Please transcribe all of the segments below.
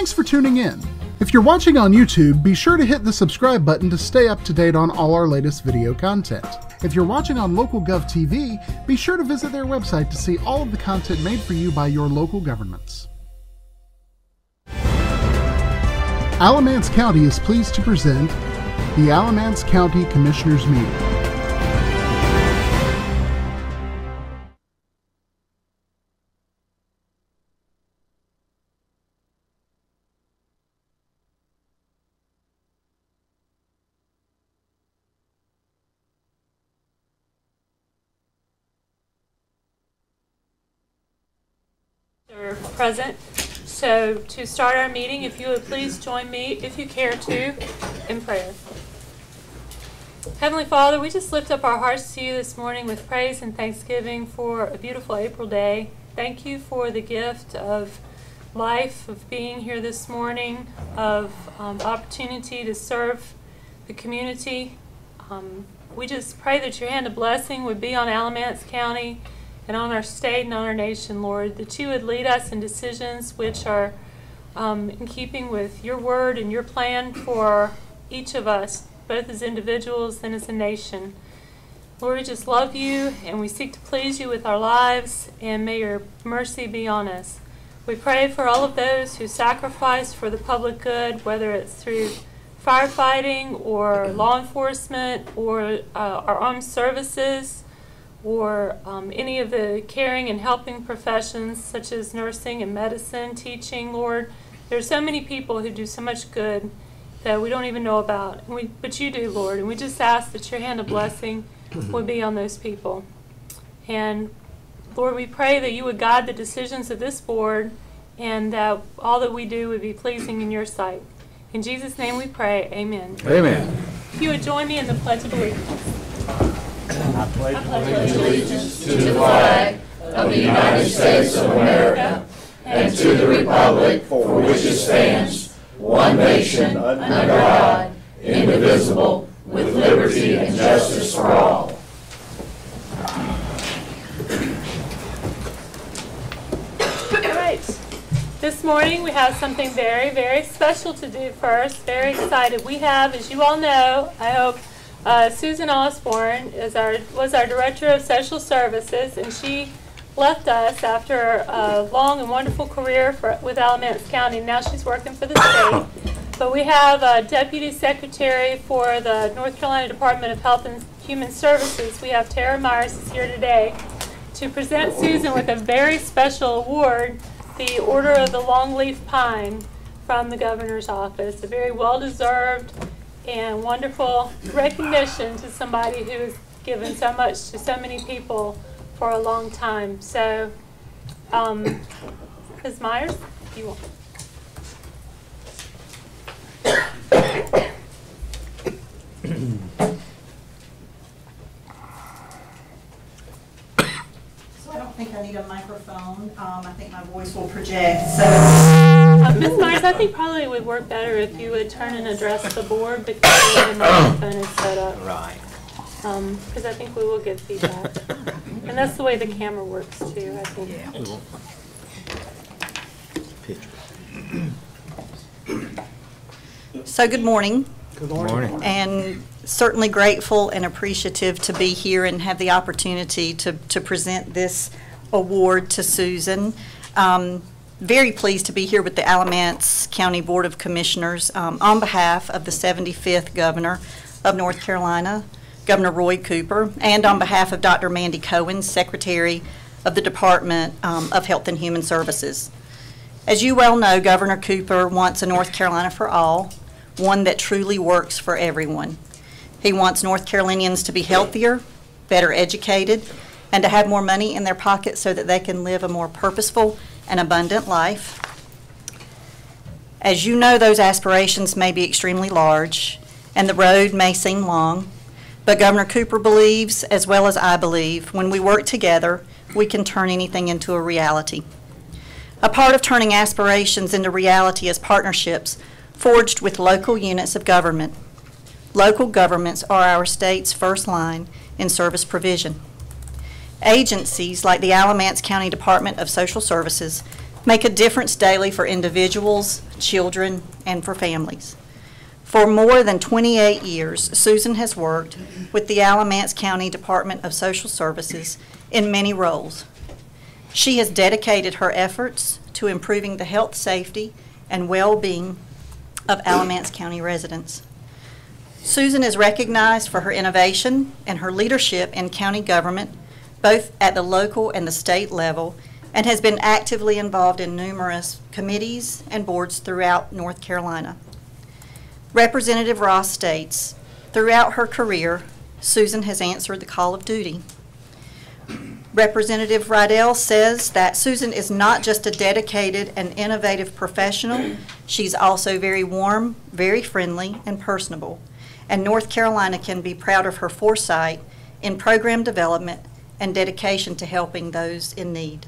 Thanks for tuning in. If you're watching on YouTube, be sure to hit the subscribe button to stay up to date on all our latest video content. If you're watching on LocalGov TV, be sure to visit their website to see all of the content made for you by your local governments. Alamance County is pleased to present the Alamance County Commissioners Meeting. Present. So to start our meeting, if you would please join me, if you care to, in prayer. Heavenly Father, we just lift up our hearts to you this morning with praise and thanksgiving for a beautiful April day. Thank you for the gift of life, of being here this morning, of um, opportunity to serve the community. Um, we just pray that your hand of blessing would be on Alamance County and on our state and on our nation, Lord, that you would lead us in decisions which are um, in keeping with your word and your plan for each of us, both as individuals and as a nation. Lord, we just love you and we seek to please you with our lives, and may your mercy be on us. We pray for all of those who sacrifice for the public good, whether it's through firefighting or law enforcement or uh, our armed services or um, any of the caring and helping professions such as nursing and medicine, teaching, Lord. There are so many people who do so much good that we don't even know about, and we, but you do, Lord. And we just ask that your hand of blessing would be on those people. And Lord, we pray that you would guide the decisions of this board and that all that we do would be pleasing in your sight. In Jesus' name we pray, amen. Amen. If you would join me in the Pledge of Allegiance. Allegiance to the flag of the United States of America and to the republic for which it stands, one nation, under God, indivisible, with liberty and justice for all. All right. This morning we have something very, very special to do first. Very excited. We have, as you all know, I hope, uh, Susan Osborne is our was our director of social services, and she left us after a long and wonderful career for, with Alamance County. Now she's working for the state. But we have a deputy secretary for the North Carolina Department of Health and Human Services. We have Tara Myers is here today to present Susan with a very special award, the Order of the Longleaf Pine from the governor's office. A very well-deserved and wonderful recognition to somebody who has given so much to so many people for a long time. So, um, Ms. Myers, you want. So I don't think I need a microphone. Um, I think my voice will project, so. Uh, Ms. Myers, I think probably it would work better if you would turn and address the board because the microphone is set up. Right. Um, because I think we will get feedback. And that's the way the camera works too, I think. Yeah. So good morning, Good morning. and certainly grateful and appreciative to be here and have the opportunity to, to present this award to Susan. Um, Very pleased to be here with the Alamance County Board of Commissioners um, on behalf of the 75th Governor of North Carolina, Governor Roy Cooper, and on behalf of Dr. Mandy Cohen, Secretary of the Department um, of Health and Human Services. As you well know, Governor Cooper wants a North Carolina for all, one that truly works for everyone. He wants North Carolinians to be healthier, better educated, and to have more money in their pockets so that they can live a more purposeful and abundant life. As you know, those aspirations may be extremely large, and the road may seem long, but Governor Cooper believes, as well as I believe, when we work together, we can turn anything into a reality. A part of turning aspirations into reality is partnerships forged with local units of government. Local governments are our state's first line in service provision. Agencies like the Alamance County Department of Social Services make a difference daily for individuals, children, and for families. For more than 28 years, Susan has worked with the Alamance County Department of Social Services in many roles. She has dedicated her efforts to improving the health, safety, and well-being of Alamance County residents. Susan is recognized for her innovation and her leadership in county government, both at the local and the state level, and has been actively involved in numerous committees and boards throughout North Carolina. Representative Ross states, throughout her career, Susan has answered the call of duty. Representative Riddell says that Susan is not just a dedicated and innovative professional, she's also very warm, very friendly, and personable. And North Carolina can be proud of her foresight in program development and dedication to helping those in need.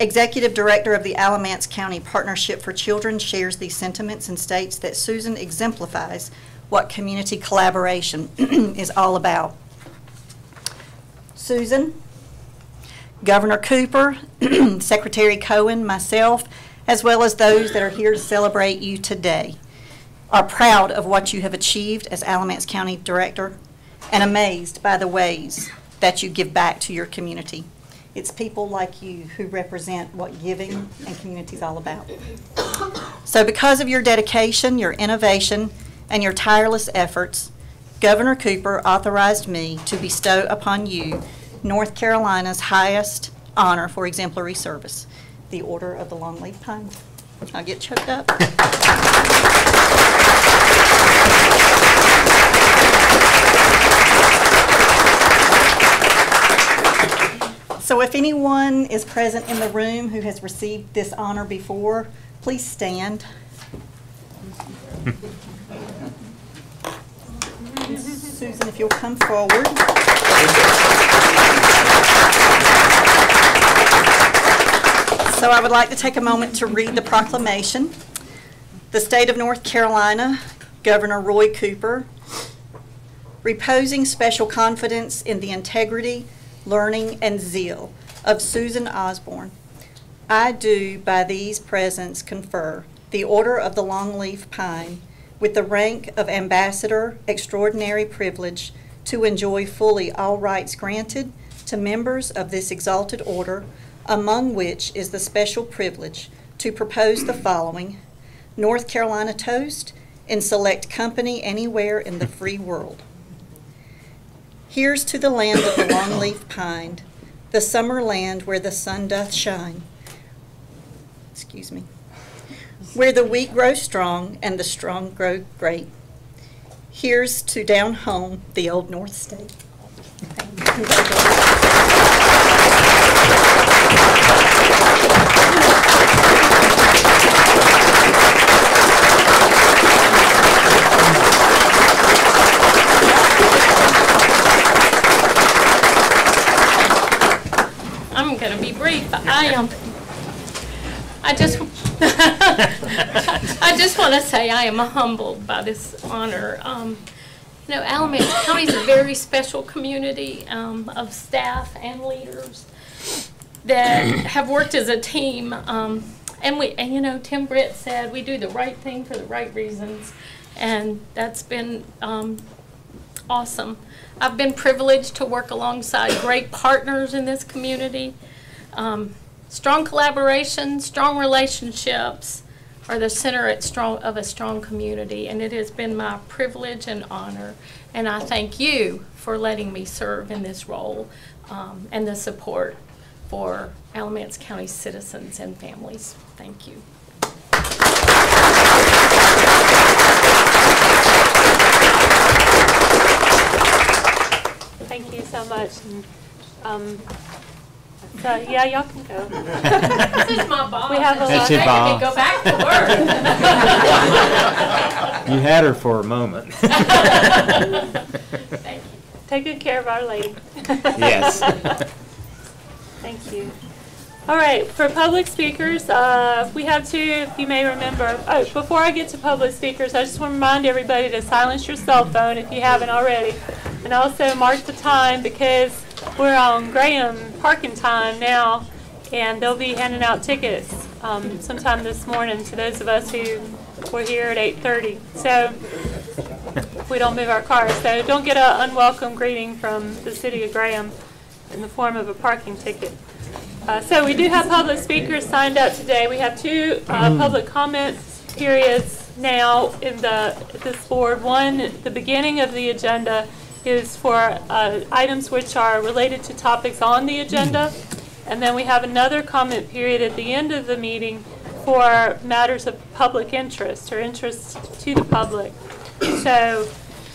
Executive Director of the Alamance County Partnership for Children shares these sentiments and states that Susan exemplifies what community collaboration is all about. Susan, Governor Cooper, Secretary Cohen, myself, as well as those that are here to celebrate you today, are proud of what you have achieved as Alamance County Director and amazed by the ways that you give back to your community. It's people like you who represent what giving and community is all about. So because of your dedication, your innovation, and your tireless efforts, Governor Cooper authorized me to bestow upon you North Carolina's highest honor for exemplary service, the Order of the Longleaf Pine. I'll get choked up. So if anyone is present in the room who has received this honor before, please stand. Susan, if you'll come forward. So I would like to take a moment to read the proclamation. The state of North Carolina, Governor Roy Cooper, reposing special confidence in the integrity, learning, and zeal of Susan Osborne, I do by these presents confer the Order of the Longleaf Pine with the rank of Ambassador Extraordinary Privilege to enjoy fully all rights granted to members of this exalted order, among which is the special privilege to propose the following North Carolina toast in select company anywhere in the free world. Here's to the land of the longleaf pine, the summer land where the sun doth shine. Excuse me. Where the weak grow strong and the strong grow great. Here's to down home, the old North State. I'm going to be brief. I am. I just, I just want to say I am humbled by this honor. Um, you know, Alamance County is a very special community um, of staff and leaders that have worked as a team. Um, and we, and you know, Tim Britt said we do the right thing for the right reasons, and that's been um, awesome. I've been privileged to work alongside great partners in this community. Um, strong collaboration, strong relationships are the center at strong, of a strong community, and it has been my privilege and honor. And I thank you for letting me serve in this role um, and the support for Alamance County citizens and families. Thank you. Thank you so much. Um, so, yeah, y'all can go. This is my boss. We have a lot. That's your They boss. Go back to work. You had her for a moment. Thank you. Take good care of our lady. Yes. Thank you. All right, for public speakers, uh, we have two, if you may remember. Oh, before I get to public speakers, I just want to remind everybody to silence your cell phone if you haven't already. And also mark the time because we're on Graham parking time now. and they'll be handing out tickets um, sometime this morning to those of us who were here at 8:30. So we don't move our cars, so don't get an unwelcome greeting from the city of Graham in the form of a parking ticket. Uh, So we do have public speakers signed up today. We have two uh, public comment periods now in the, this board. One, the beginning of the agenda is for uh, items which are related to topics on the agenda. And then we have another comment period at the end of the meeting for matters of public interest or interest to the public. So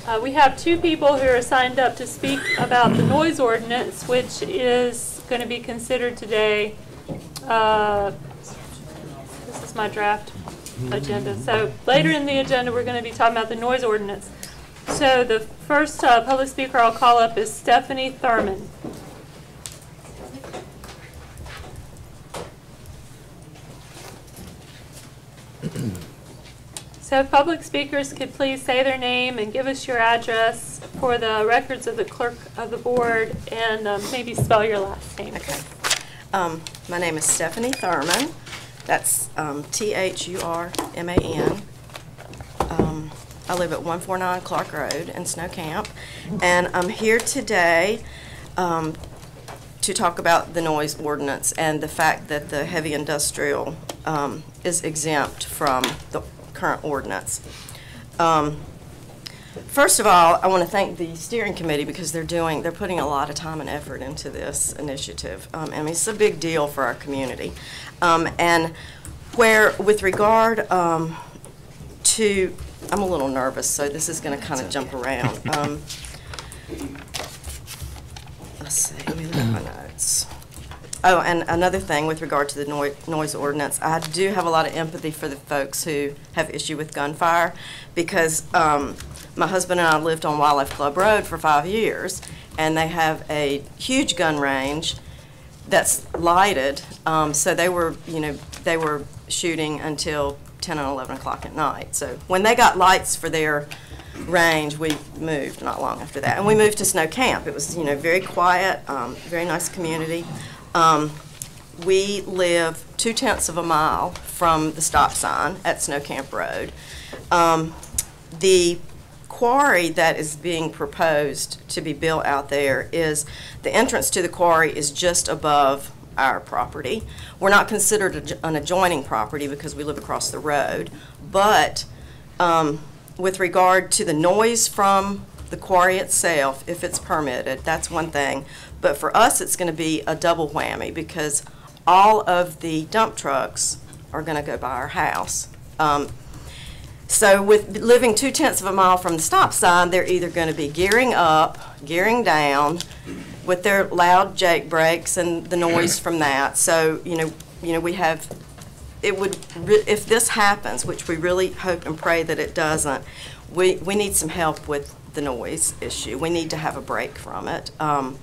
uh, we have two people who are signed up to speak about the noise ordinance, which is going to be considered today. Uh, This is my draft agenda. So later in the agenda, we're going to be talking about the noise ordinance. So the first uh, public speaker I'll call up is Stephanie Thurman. So if public speakers could please say their name and give us your address for the records of the clerk of the board and um, maybe spell your last name. Okay. Um, My name is Stephanie Thurman. That's um, T-H-U-R-M-A-N. Um, I live at 149 Clark Road in Snow Camp. And I'm here today um, to talk about the noise ordinance and the fact that the heavy industrial um, is exempt from the current ordinance. Um, First of all, I want to thank the steering committee because they're doing, they're putting a lot of time and effort into this initiative. Um, I mean, it's a big deal for our community. Um, and where, with regard um, to, I'm a little nervous, so this is going to kind of jump around. Um, let's see, let me look at my notes. Oh, and another thing with regard to the noi- noise ordinance, I do have a lot of empathy for the folks who have issue with gunfire because um, my husband and I lived on Wildlife Club Road for five years, and they have a huge gun range that's lighted. Um, so they were, you know, they were shooting until 10 and 11 o'clock at night. So when they got lights for their range, we moved not long after that. And we moved to Snow Camp. It was, you know, very quiet, um, very nice community. Um, we live two tenths of a mile from the stop sign at Snow Camp Road. Um, the quarry that is being proposed to be built out there is, the entrance to the quarry is just above our property. We're not considered an adjoining property because we live across the road, but um, with regard to the noise from the quarry itself, if it's permitted, that's one thing. But for us, it's going to be a double whammy because all of the dump trucks are going to go by our house. Um, so with living two tenths of a mile from the stop sign, they're either going to be gearing up, gearing down with their loud jake brakes and the noise from that. So, you know, you know, we have, it would, if this happens, which we really hope and pray that it doesn't, we, we need some help with the noise issue. We need to have a break from it. Um,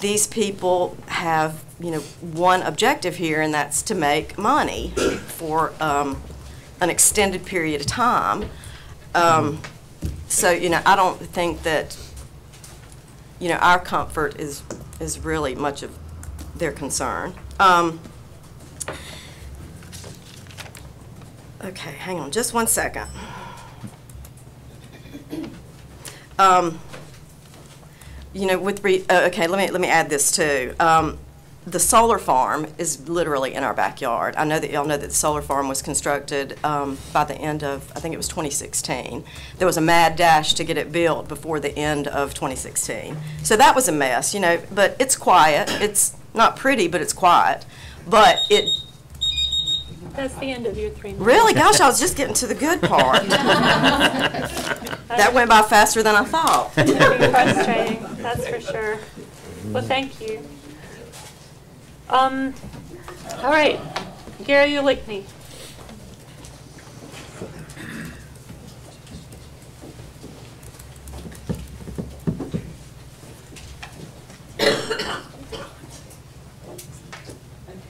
these people have, you know, one objective here, and that's to make money for um, an extended period of time. Um, So, you know, I don't think that, you know, our comfort is, is really much of their concern. Um, Okay, hang on just one second. Um, you know, with, re- uh, okay, let me, let me add this too. Um, the solar farm is literally in our backyard. I know that y'all know that the solar farm was constructed um, by the end of, I think it was 2016. There was a mad dash to get it built before the end of 2016. So that was a mess, you know, but it's quiet. It's not pretty, but it's quiet. But it, That's the end of your three minutes. really, gosh, I was just getting to the good part. That went by faster than I thought. Be frustrating, that's for sure. Well, thank you. Um, all right, Gary Ulickney.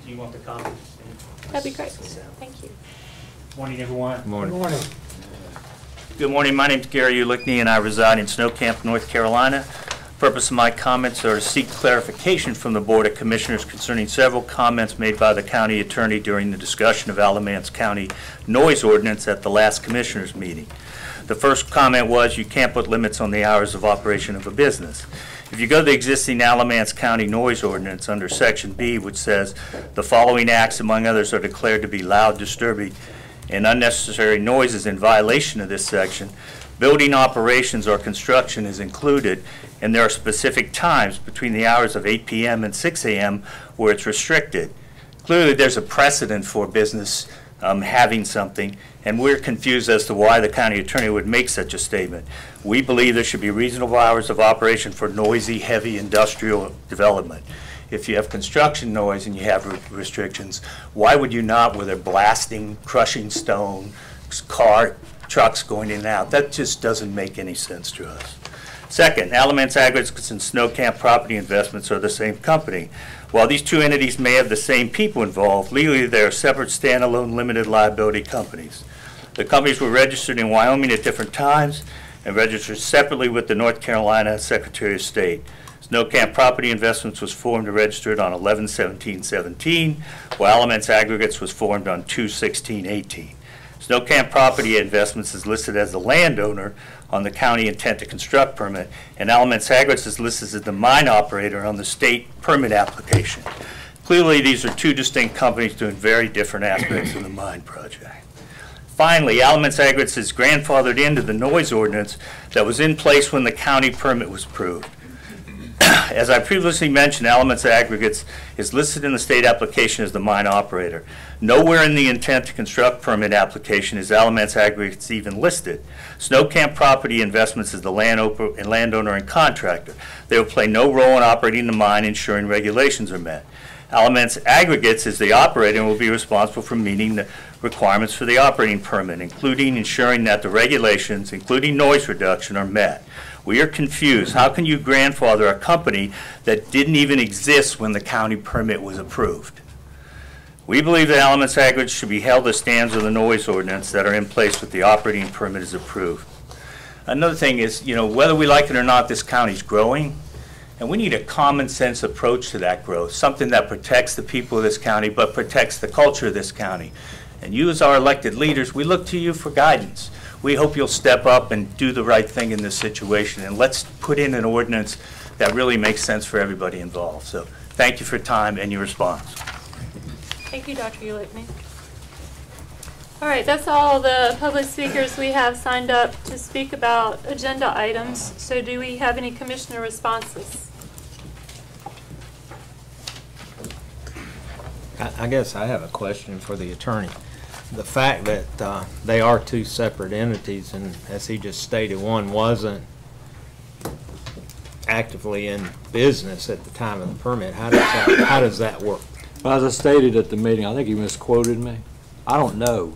Do you want the copy? That'd be great, thank you. Morning, everyone. Morning. Good morning, my name is Gary Ulickney, and I reside in Snow Camp, North Carolina. Purpose of my comments are to seek clarification from the Board of Commissioners concerning several comments made by the county attorney during the discussion of Alamance County noise ordinance at the last Commissioners meeting. The first comment was you can't put limits on the hours of operation of a business. If you go to the existing Alamance County noise ordinance under Section B, which says, "The following acts, among others, are declared to be loud, disturbing, and unnecessary noises in violation of this section," building operations or construction is included, and there are specific times between the hours of 8 PM and 6 AM where it's restricted. Clearly, there's a precedent for business um, having something, and we're confused as to why the county attorney would make such a statement. We believe there should be reasonable hours of operation for noisy, heavy industrial development. If you have construction noise and you have re- restrictions, why would you not where they're blasting, crushing stone, s- car, trucks going in and out? That just doesn't make any sense to us. Second, Alamance Aggregates and Snow Camp Property Investments are the same company. While these two entities may have the same people involved, legally they are separate standalone limited liability companies. The companies were registered in Wyoming at different times and registered separately with the North Carolina Secretary of State. Snow Camp Property Investments was formed and registered on 11/17/17, while Alamance Aggregates was formed on 2/16/18. Snow Camp Property Investments is listed as the landowner on the county intent to construct permit, and Alamance Aggregates is listed as the mine operator on the state permit application. Clearly, these are two distinct companies doing very different aspects of the mine project. Finally, Alamance Aggregates is grandfathered into the noise ordinance that was in place when the county permit was approved. As I previously mentioned, Alamance Aggregates is listed in the state application as the mine operator. Nowhere in the intent to construct permit application is Alamance Aggregates even listed. Snow Camp Property Investments is the land and landowner and contractor. They will play no role in operating the mine, ensuring regulations are met. Alamance Aggregates is the operator and will be responsible for meeting the requirements for the operating permit, including ensuring that the regulations, including noise reduction, are met. We are confused. How can you grandfather a company that didn't even exist when the county permit was approved? We believe that Alamance Aggregates should be held to standards of the noise ordinance that are in place with the operating permit is approved. Another thing is, you know, whether we like it or not, this county's growing, and we need a common sense approach to that growth, something that protects the people of this county, but protects the culture of this county. And you, as our elected leaders, we look to you for guidance. We hope you'll step up and do the right thing in this situation, and let's put in an ordinance that really makes sense for everybody involved. So, thank you for your time and your response. Thank you, Dr. Ulickman. All right, that's all the public speakers we have signed up to speak about agenda items. So do we have any commissioner responses? I I guess I have a question for the attorney. The fact that uh, they are two separate entities, and as he just stated, one wasn't actively in business at the time of the permit, how does that, how does that work? Well, As I stated at the meeting, I think you misquoted me. I don't know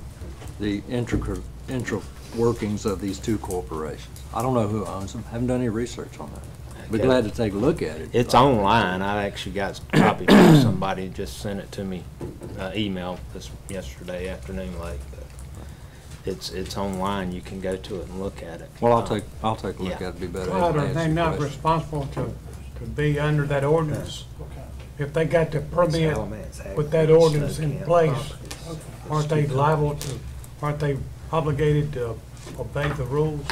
the intricate, intra workings of these two corporations. I don't know who owns them, haven't done any research on that. Be Okay. glad to take a look at it. It's online, I actually got a copy from somebody, just sent it to me, uh, email this yesterday afternoon late. but It's, it's online, you can go to it and look at it. Well, I'll Uh, take, I'll take a look Yeah. at it, be better Well, able to are answer they not question. responsible to, to be under that ordinance? If they got the permit with that ordinance in place, aren't they liable to, aren't they obligated to obey the rules?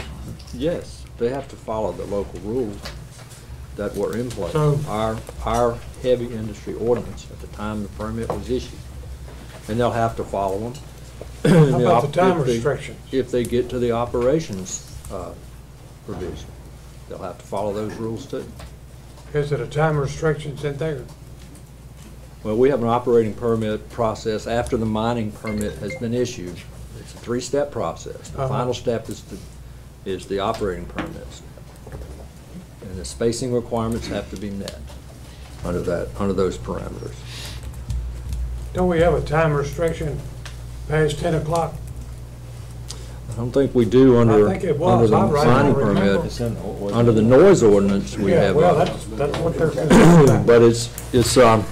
Yes, they have to follow the local rules that were in place. So- Our, our heavy industry ordinance at the time the permit was issued. And they'll have to follow them. How about the time restrictions? If they get to the operations uh, provision, they'll have to follow those rules too. Is it a time restrictions in there? Well, we have an operating permit process after the mining permit has been issued. It's a three-step process. The Uh-huh. final step is the, is the operating permits. And the spacing requirements have to be met under that, under those parameters. Don't we have a time restriction past ten o'clock? I don't think we do under, think it under the I right now mining remember. permit. Under the noise ordinance, we Yeah, have. well, that's, that's what they're concerned about. But it's, it's, um,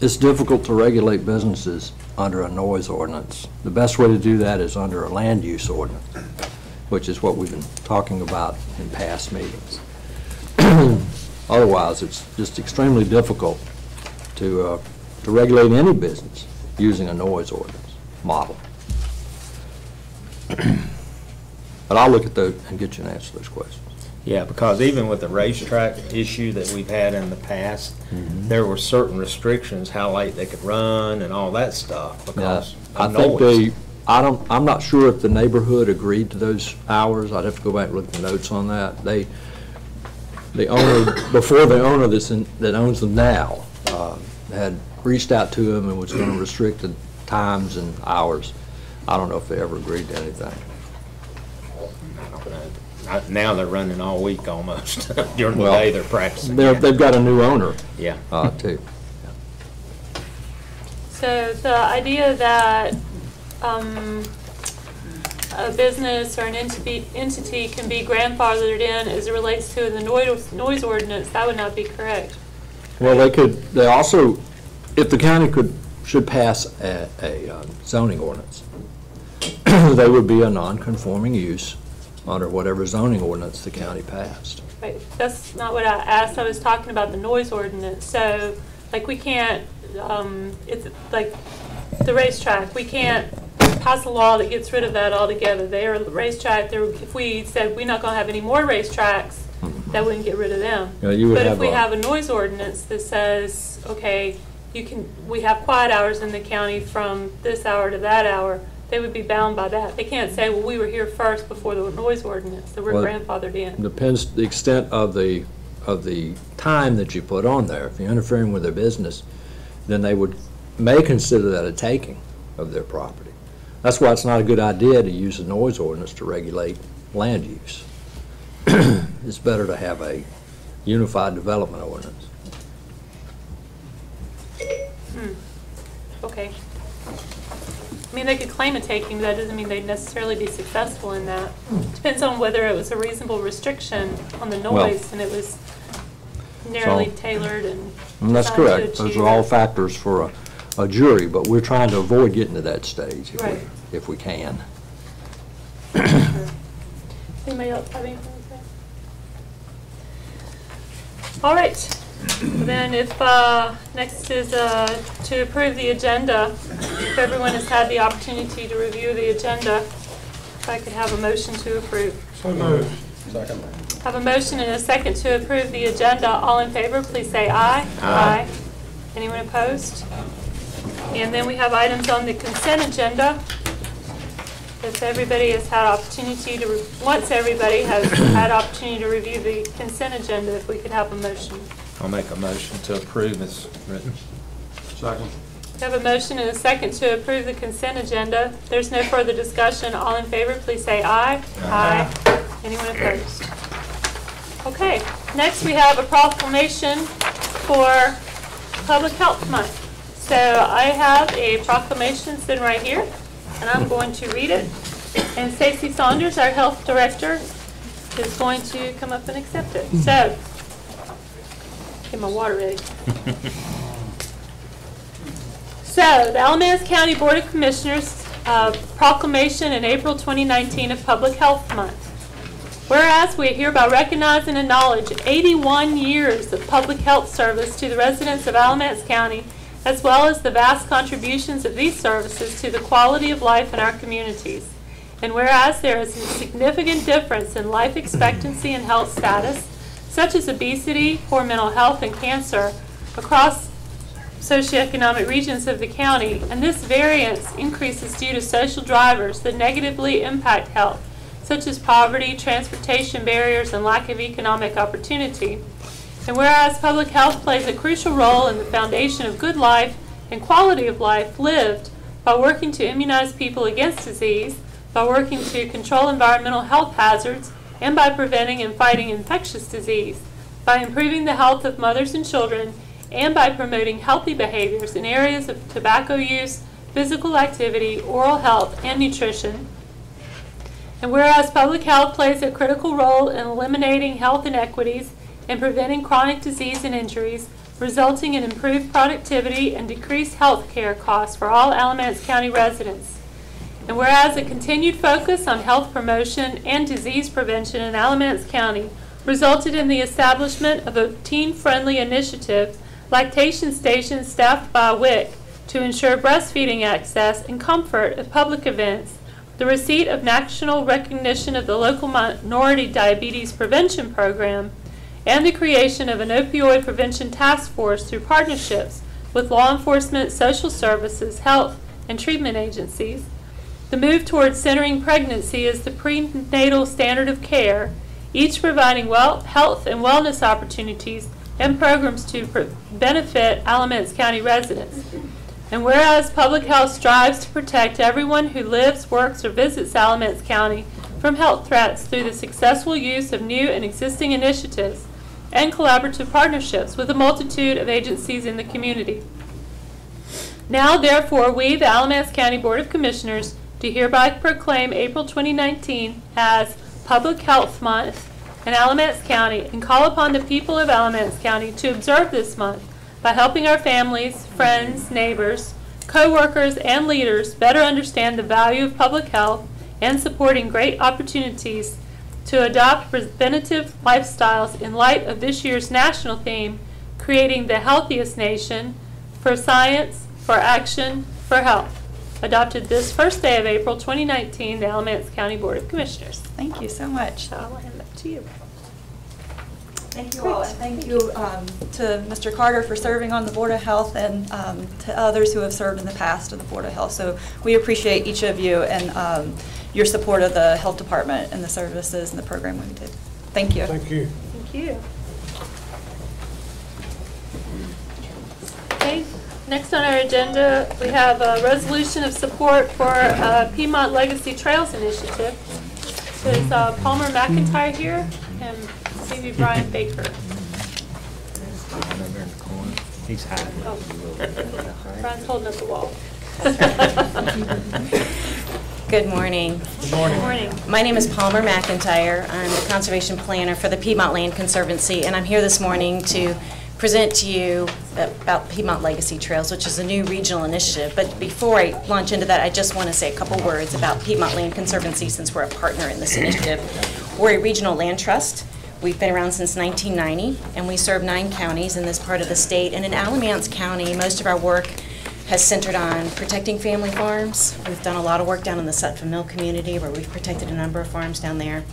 it's difficult to regulate businesses under a noise ordinance. The best way to do that is under a land use ordinance, which is what we've been talking about in past meetings. Otherwise, it's just extremely difficult to, uh, to regulate any business using a noise ordinance model. But I'll look at those and get you an answer to those questions. Yeah, because even with the racetrack issue that we've had in the past, there were certain restrictions, how late they could run and all that stuff because I of think noise. they, I don't, I'm not sure if the neighborhood agreed to those hours. I'd have to go back and look at the notes on that. They, the owner, before the owner that's in, that owns them now, uh, had reached out to him and was gonna restrict the times and hours. I don't know if they ever agreed to anything. I don't know. Now they're running all week almost. During the Well, day, they're practicing. They're, they've got a new owner, Yeah. uh, too. So the idea that um, a business or an entity entity can be grandfathered in as it relates to the noise noise ordinance, that would not be correct. Well, they could, they also, if the county could, should pass a, a um, zoning ordinance, they would be a non-conforming use under whatever zoning ordinance the county passed. Right, that's not what I asked, I was talking about the noise ordinance, so, like, we can't, um, it's like the racetrack, we can't pass a law that gets rid of that altogether. They are a racetrack, there, if we said we're not gonna have any more racetracks, that wouldn't get rid of them. Yeah, you would But if we a- have a noise ordinance that says, okay, you can, we have quiet hours in the county from this hour to that hour, they would be bound by that. They can't say, well, we were here first before the noise ordinance, that we're Well, grandfathered in. Depends the extent of the, of the time that you put on there. If you're interfering with their business, then they would, may consider that a taking of their property. That's why it's not a good idea to use a noise ordinance to regulate land use. It's better to have a unified development ordinance. Hmm. Okay. I mean, they could claim a taking, but that doesn't mean they'd necessarily be successful in that. Depends on whether it was a reasonable restriction on the Well- noise and it was narrowly So- tailored and. And that's designed to correct. Those are all factors for a, a jury, but we're trying to avoid getting to that stage if we, if we can. Anybody else have anything to say? All right, then if, uh, next is, uh, to approve the agenda. If everyone has had the opportunity to review the agenda, if I could have a motion to approve. So moved. Have a motion and a second to approve the agenda. All in favor, please say aye. Aye. Anyone opposed? And then we have items on the consent agenda. If everybody has had opportunity to, re- once everybody has had opportunity to review the consent agenda, if we could have a motion. I'll make a motion to approve as written. We have a motion and a second to approve the consent agenda. There's no further discussion. All in favor, please say aye. Aye. Anyone opposed? Okay, next we have a proclamation for Public Health Month. So I have a proclamation sitting right here, and I'm going to read it. And Stacy Saunders, our Health Director, is going to come up and accept it. So, get my water ready. So, the Alamance County Board of Commissioners uh, proclamation in April 2019 of Public Health Month. Whereas we hereby recognize and acknowledge 81 years of public health service to the residents of Alamance County, as well as the vast contributions of these services to the quality of life in our communities. And whereas there is a significant difference in life expectancy and health status, such as obesity, poor mental health, and cancer, across socioeconomic regions of the county, and this variance increases due to social drivers that negatively impact health, such as poverty, transportation barriers, and lack of economic opportunity. And whereas public health plays a crucial role in the foundation of good life and quality of life lived by working to immunize people against disease, by working to control environmental health hazards, and by preventing and fighting infectious disease, by improving the health of mothers and children, and by promoting healthy behaviors in areas of tobacco use, physical activity, oral health, and nutrition. And whereas public health plays a critical role in eliminating health inequities and preventing chronic disease and injuries, resulting in improved productivity and decreased health care costs for all Alamance County residents. And whereas a continued focus on health promotion and disease prevention in Alamance County resulted in the establishment of a teen-friendly initiative, lactation stations staffed by WIC, to ensure breastfeeding access and comfort at public events, the receipt of national recognition of the local minority diabetes prevention program, and the creation of an opioid prevention task force through partnerships with law enforcement, social services, health, and treatment agencies. The move towards centering pregnancy as the prenatal standard of care, each providing well, health and wellness opportunities and programs to benefit Alamance County residents. And whereas public health strives to protect everyone who lives, works, or visits Alamance County from health threats through the successful use of new and existing initiatives and collaborative partnerships with a multitude of agencies in the community. Now, therefore, we, the Alamance County Board of Commissioners, do hereby proclaim April 2019 as Public Health Month in Alamance County and call upon the people of Alamance County to observe this month by helping our families, friends, neighbors, co-workers, and leaders better understand the value of public health and supporting great opportunities to adopt preventative lifestyles in light of this year's national theme, Creating the Healthiest Nation, for Science, for Action, for Health. Adopted this first day of April 2019, the Alamance County Board of Commissioners. Thank you so much. So I'll hand that to you. Thank you all, and thank you um, to Mr. Carter for serving on the Board of Health and um, to others who have served in the past on the Board of Health. So we appreciate each of you and um, your support of the Health Department and the services and the program we did. Thank you. Thank you. Thank you. Okay, next on our agenda, we have a resolution of support for uh, Piedmont Legacy Trails Initiative. So is uh, Palmer McIntyre here and Stevie Brian Baker. Over in the corner. He's hiding. Oh. Brian's holding up the wall. Good morning. Good morning. My name is Palmer McIntyre. I'm the conservation planner for the Piedmont Land Conservancy, and I'm here this morning to present to you about Piedmont Legacy Trails, which is a new regional initiative. But before I launch into that, I just want to say a couple words about Piedmont Land Conservancy since we're a partner in this initiative. We're a regional land trust. We've been around since 1990, and we serve nine counties in this part of the state. And in Alamance County, most of our work has centered on protecting family farms. We've done a lot of work down in the Sutphin Mill community where we've protected a number of farms down there.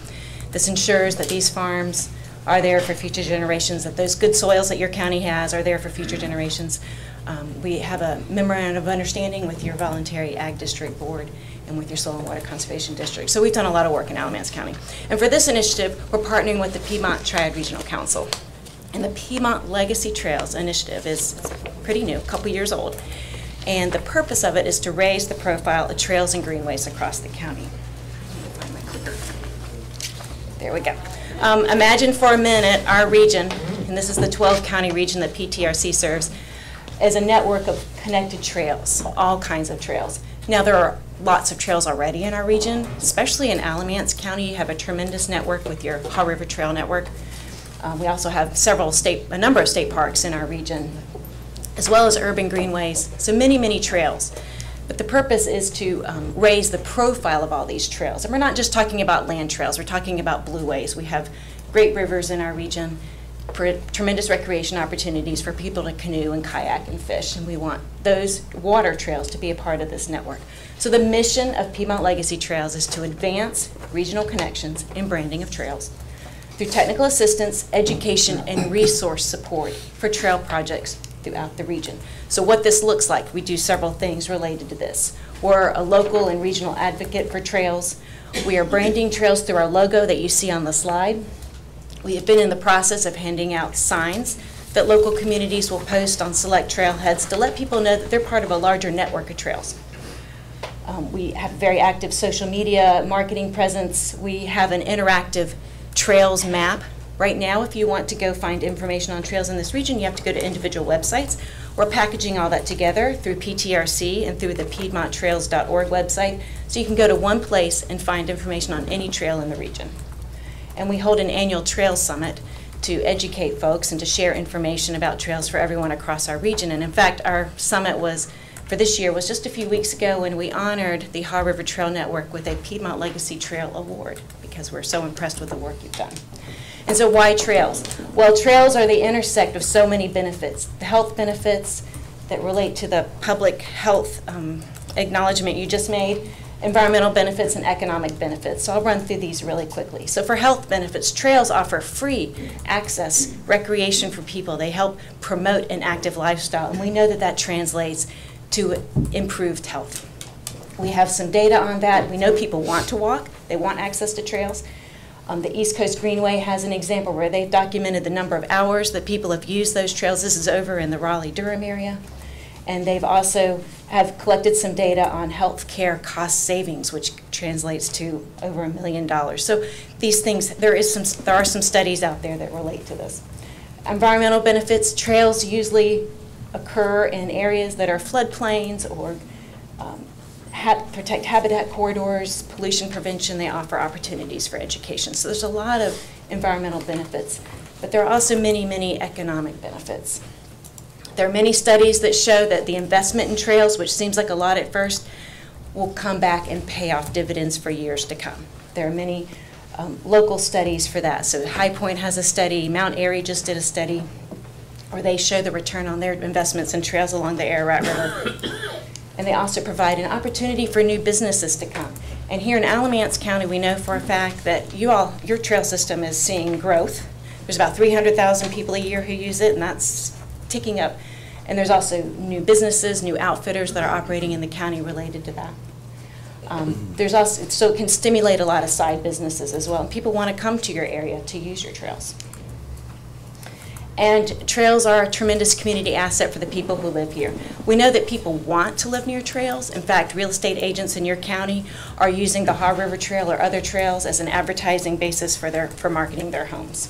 This ensures that these farms are there for future generations, that those good soils that your county has are there for future generations. Um, we have a memorandum of understanding with your voluntary ag district board and with your soil and water conservation district. So we've done a lot of work in Alamance County. And for this initiative, we're partnering with the Piedmont Triad Regional Council. And the Piedmont Legacy Trails Initiative is pretty new, a couple years old. And the purpose of it is to raise the profile of trails and greenways across the county. There we go. Um, imagine for a minute our region, and this is the 12 county region that PTRC serves, as a network of connected trails, all kinds of trails. Now, there are lots of trails already in our region, especially in Alamance County. You have a tremendous network with your Haw River Trail Network. Um, we also have several state, a number of state parks in our region, as well as urban greenways, so many, many trails. But the purpose is to um, raise the profile of all these trails. And we're not just talking about land trails, we're talking about blueways. We have great rivers in our region, tremendous recreation opportunities for people to canoe and kayak and fish, and we want those water trails to be a part of this network. So the mission of Piedmont Legacy Trails is to advance regional connections and branding of trails through technical assistance, education, and resource support for trail projects throughout the region. So what this looks like, we do several things related to this. We're a local and regional advocate for trails. We are branding trails through our logo that you see on the slide. We have been in the process of handing out signs that local communities will post on select trailheads to let people know that they're part of a larger network of trails. Um, we have very active social media marketing presence. We have an interactive trails map. Right now, if you want to go find information on trails in this region, you have to go to individual websites. We're packaging all that together through PTRC and through the PiedmontTrails.org website, so you can go to one place and find information on any trail in the region. And we hold an annual trail summit to educate folks and to share information about trails for everyone across our region. And in fact, our summit was for this year was just a few weeks ago when we honored the Haw River Trail Network with a Piedmont Legacy Trail Award because we're so impressed with the work you've done. And so why trails? Well, trails are the intersect of so many benefits. The health benefits that relate to the public health um, acknowledgement you just made, environmental benefits and economic benefits. So I'll run through these really quickly. So for health benefits, trails offer free access, recreation for people. They help promote an active lifestyle, and we know that that translates to improved health. We have some data on that. We know people want to walk. They want access to trails. Um, the East Coast Greenway has an example where they've documented the number of hours that people have used those trails. This is over in the Raleigh-Durham area. And they've also have collected some data on health care cost savings, which translates to over a million dollars. So these things, there is some, there are some studies out there that relate to this. Environmental benefits, trails usually occur in areas that are floodplains or um, ha protect habitat corridors, pollution prevention, they offer opportunities for education. So there's a lot of environmental benefits, but there are also many, many economic benefits. There are many studies that show that the investment in trails, which seems like a lot at first, will come back and pay off dividends for years to come. There are many um, local studies for that. So High Point has a study, Mount Airy just did a study, where they show the return on their investments in trails along the Ararat River. And they also provide an opportunity for new businesses to come. And here in Alamance County, we know for a fact that you all, your trail system is seeing growth. There's about 300,000 people a year who use it, and that's ticking up. And there's also new businesses, new outfitters that are operating in the county related to that. Um, there's also, so it can stimulate a lot of side businesses as well. People want to come to your area to use your trails. And trails are a tremendous community asset for the people who live here. We know that people want to live near trails. In fact, real estate agents in your county are using the Haw River Trail or other trails as an advertising basis for their for marketing their homes.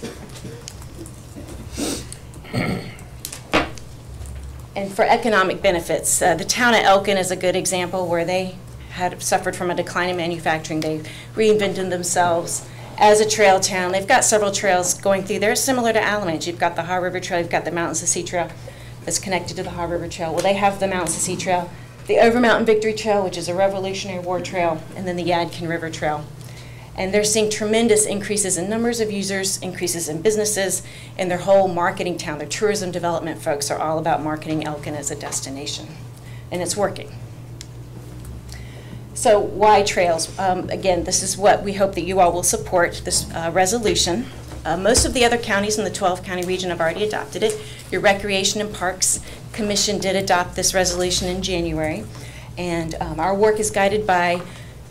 And for economic benefits, uh, the town of Elkin is a good example where they had suffered from a decline in manufacturing. They reinvented themselves as a trail town. They've got several trails going through there similar to Alamance. You've got the Haw River Trail, you've got the Mountains to Sea Trail that's connected to the Haw River Trail. Well, they have the Mountains to Sea Trail, the Over Mountain Victory Trail, which is a Revolutionary War trail, and then the Yadkin River Trail. And they're seeing tremendous increases in numbers of users, increases in businesses, and their whole marketing town, their tourism development folks are all about marketing Elkin as a destination. And it's working. So why trails? Um, again, this is what we hope that you all will support, this uh, resolution. Uh, most of the other counties in the 12 county region have already adopted it. Your Recreation and Parks Commission did adopt this resolution in January. And um, our work is guided by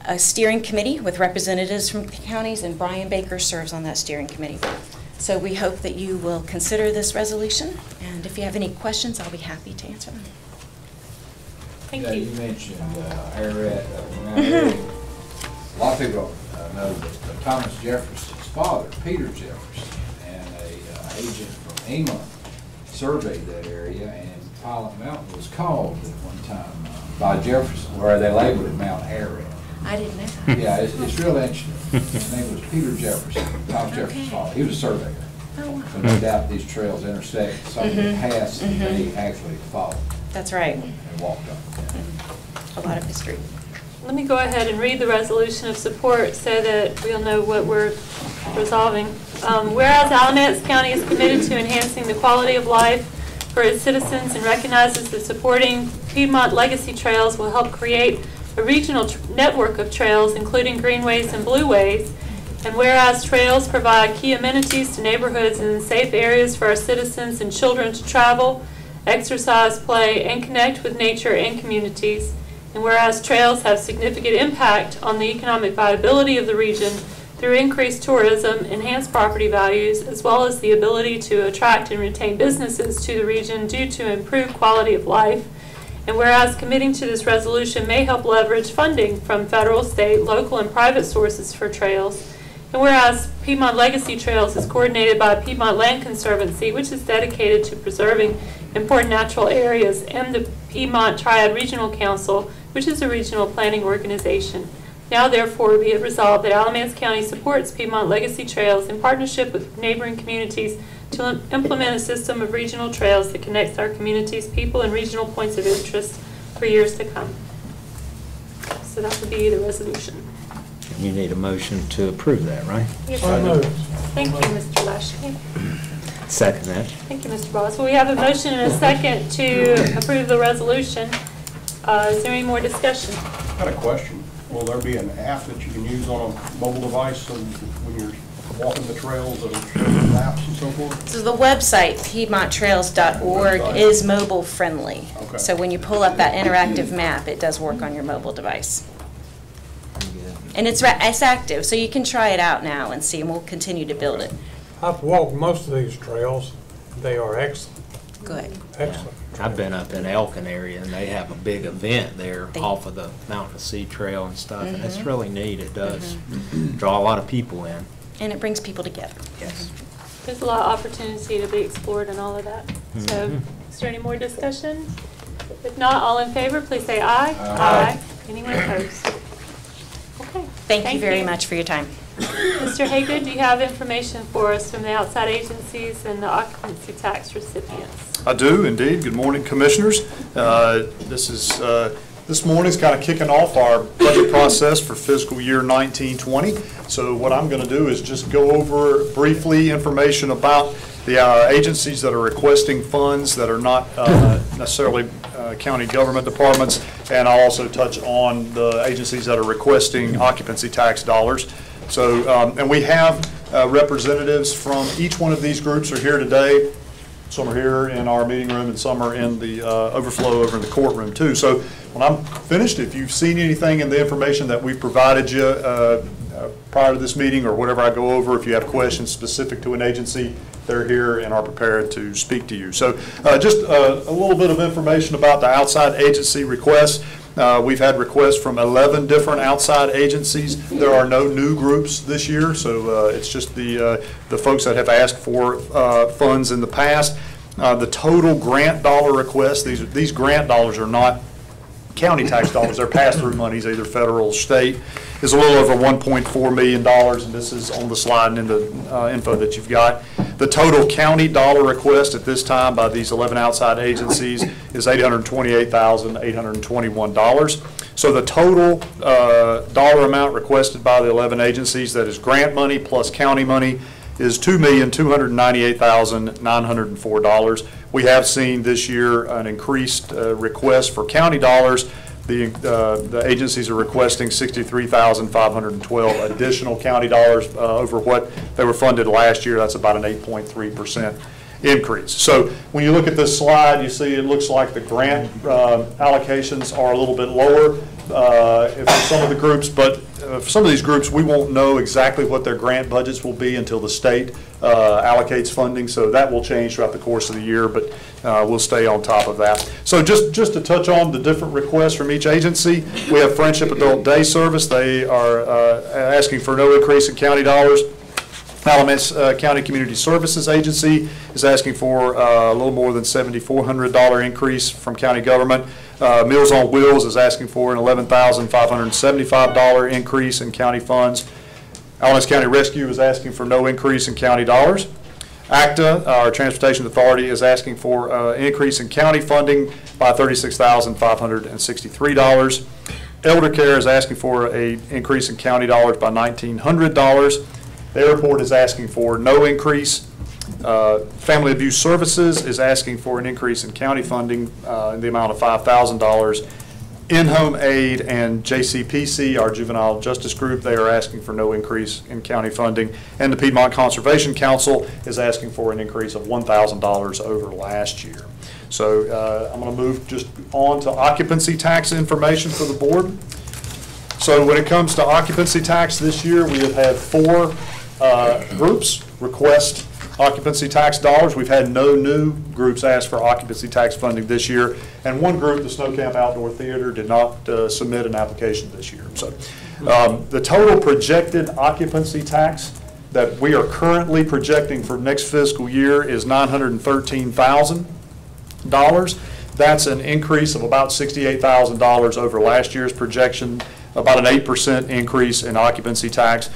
a steering committee with representatives from the counties, and Brian Baker serves on that steering committee. So we hope that you will consider this resolution, and if you have any questions, I'll be happy to answer them. Thank Yeah, you. you mentioned uh, Ararat, uh, Airy. A lot of people uh, know that uh, Thomas Jefferson's father, Peter Jefferson, and a uh, agent from England surveyed that area, and Pilot Mountain was called at one time uh, by Jefferson, where they labeled it Mount Ararat. I didn't know. Yeah, it's, it's real interesting. His name was Peter Jefferson, Thomas Jefferson's father. He was a surveyor. Oh, wow. So no doubt these trails intersect some of the Mhm, paths that mhm. they actually followed That's right, and walked on. a lot of history. Let me go ahead and read the resolution of support so that we'll know what we're resolving. Um, Whereas Alamance County is committed to enhancing the quality of life for its citizens and recognizes that supporting Piedmont Legacy Trails will help create a regional tr- network of trails, including greenways and blueways. And whereas trails provide key amenities to neighborhoods and safe areas for our citizens and children to travel, exercise, play, and connect with nature and communities. And whereas trails have significant impact on the economic viability of the region through increased tourism, enhanced property values, as well as the ability to attract and retain businesses to the region due to improved quality of life. And whereas committing to this resolution may help leverage funding from federal, state, local, and private sources for trails. And whereas Piedmont Legacy Trails is coordinated by Piedmont Land Conservancy, which is dedicated to preserving important natural areas, and the Piedmont Triad Regional Council, which is a regional planning organization. Now therefore be it resolved that Alamance County supports Piedmont Legacy Trails in partnership with neighboring communities to implement a system of regional trails that connects our communities, people, and regional points of interest for years to come. So that would be the resolution. You need a motion to approve that, right? Yes, So sir. moved. Thank you, Mr. Paisley. Second that. Thank you, Mr. Boswell. We have a motion and a second to approve the resolution. Uh, Is there any more discussion? Got a question. Will there be an app that you can use on a mobile device so when you're walking the trails and showing maps and so forth? So the website piedmonttrails.org is mobile friendly. Okay. So when you pull up that interactive map, it does work on your mobile device. And it's, ra- it's active, so you can try it out now and see, and we'll continue to build it. I've walked most of these trails. They are excellent, Good. excellent. I've been up in Elkin area and they have a big event there They- off of the Mountain Sea Trail and stuff. And it's Mhm. really neat. It does draw a lot of people in. And it brings people together. Yes. There's a lot of opportunity to be explored and all of that. So is there any more discussion? If not, all in favor, please say aye. Aye. Anyone opposed? Okay. Thank you very much for your time. Mr. Hagood, do you have information for us from the outside agencies and the occupancy tax recipients? I do indeed. Good morning, Commissioners. Uh, This is, uh, this morning's kind of kicking off our budget process for fiscal year 1920. So what I'm going to do is just go over briefly information about the uh, agencies that are requesting funds that are not uh, necessarily uh, county government departments, and I'll also touch on the agencies that are requesting occupancy tax dollars. So, um, and we have uh, representatives from each one of these groups are here today. Some are here in our meeting room and some are in the uh, overflow over in the courtroom too. So when I'm finished, if you've seen anything in the information that we've provided you uh, prior to this meeting or whatever I go over, if you have questions specific to an agency, they're here and are prepared to speak to you. So uh, just uh, a little bit of information about the outside agency requests. Uh, We've had requests from 11 different outside agencies. There are no new groups this year, so uh, it's just the, uh, the folks that have asked for funds in the past. The total grant dollar requests, these, these grant dollars are not county tax dollars, they're pass-through monies, either federal or state, is a little over $1.4 million, and this is on the slide and in the uh, info that you've got. The total county dollar request at this time by these 11 outside agencies is $828,821. So the total uh, dollar amount requested by the 11 agencies, that is grant money plus county money, is $2,298,904. We have seen this year an increased uh, request for county dollars. The, uh, the agencies are requesting 63,512 additional county dollars uh, over what they were funded last year. That's about an 8.3% increase. So when you look at this slide, you see it looks like the grant uh, allocations are a little bit lower uh, for some of the groups, but uh, for some of these groups, we won't know exactly what their grant budgets will be until the state uh, allocates funding, so that will change throughout the course of the year, but uh, we'll stay on top of that. So just, just to touch on the different requests from each agency, we have Friendship Adult Day Service. They are uh, asking for no increase in county dollars. Alamance uh, County Community Services Agency is asking for uh, a little more than $7,400 increase from county government. Uh, Meals on Wheels is asking for an $11,575 increase in county funds. Alamance County Rescue is asking for no increase in county dollars. ACTA, our Transportation Authority, is asking for uh, an increase in county funding by $36,563. Elder Care is asking for a increase in county dollars by $1,900. The airport is asking for no increase. Uh, Family Abuse Services is asking for an increase in county funding uh, in the amount of $5,000. In-Home Aid and JCPC, our juvenile justice group, they are asking for no increase in county funding. And the Piedmont Conservation Council is asking for an increase of $1,000 over last year. So uh, I'm going to move just on to occupancy tax information for the board. So when it comes to occupancy tax this year, we have had four uh, groups request occupancy tax dollars. We've had no new groups ask for occupancy tax funding this year. And one group, the Snow Camp Outdoor Theater, did not uh, submit an application this year. So um, the total projected occupancy tax that we are currently projecting for next fiscal year is $913,000. That's an increase of about $68,000 over last year's projection, about an 8% increase in occupancy tax.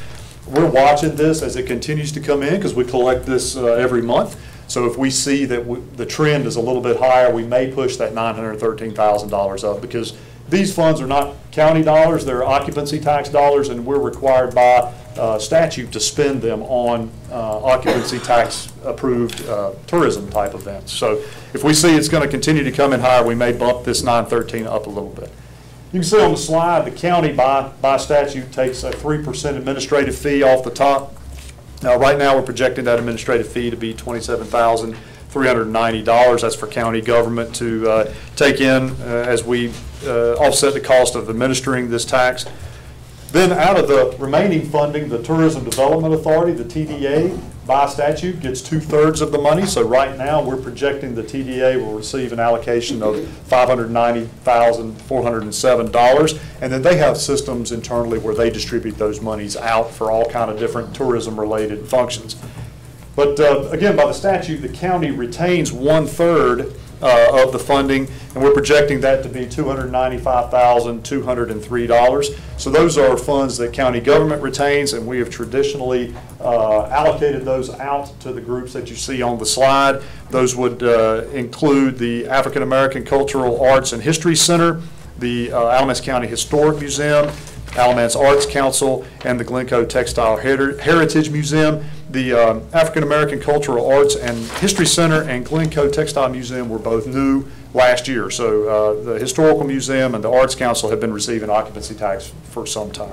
We're watching this as it continues to come in because we collect this uh, every month. So if we see that we- the trend is a little bit higher, we may push that $913,000 up because these funds are not county dollars, they're occupancy tax dollars, and we're required by uh, statute to spend them on uh, occupancy tax-approved uh, tourism type events. So if we see it's going to continue to come in higher, we may bump this 913 up a little bit. You can see on the slide, the county by, by statute takes a 3% administrative fee off the top. Now, right now, we're projecting that administrative fee to be $27,390. That's for county government to uh, take in uh, as we uh, offset the cost of administering this tax. Then out of the remaining funding, the Tourism Development Authority, the TDA, by statute, gets two-thirds of the money. So right now, we're projecting the TDA will receive an allocation of $590,407. And then they have systems internally where they distribute those monies out for all kind of different tourism-related functions. But uh, again, by the statute, the county retains one-third uh, of the funding, and we're projecting that to be $295,203. So those are funds that county government retains, and we have traditionally uh, allocated those out to the groups that you see on the slide. Those would uh, include the African American Cultural Arts and History Center, the uh, Alamance County Historic Museum, Alamance Arts Council, and the Glencoe Textile Heri- Heritage Museum. The um, African American Cultural Arts and History Center and Glencoe Textile Museum were both new last year. So uh, the Historical Museum and the Arts Council have been receiving occupancy tax for some time.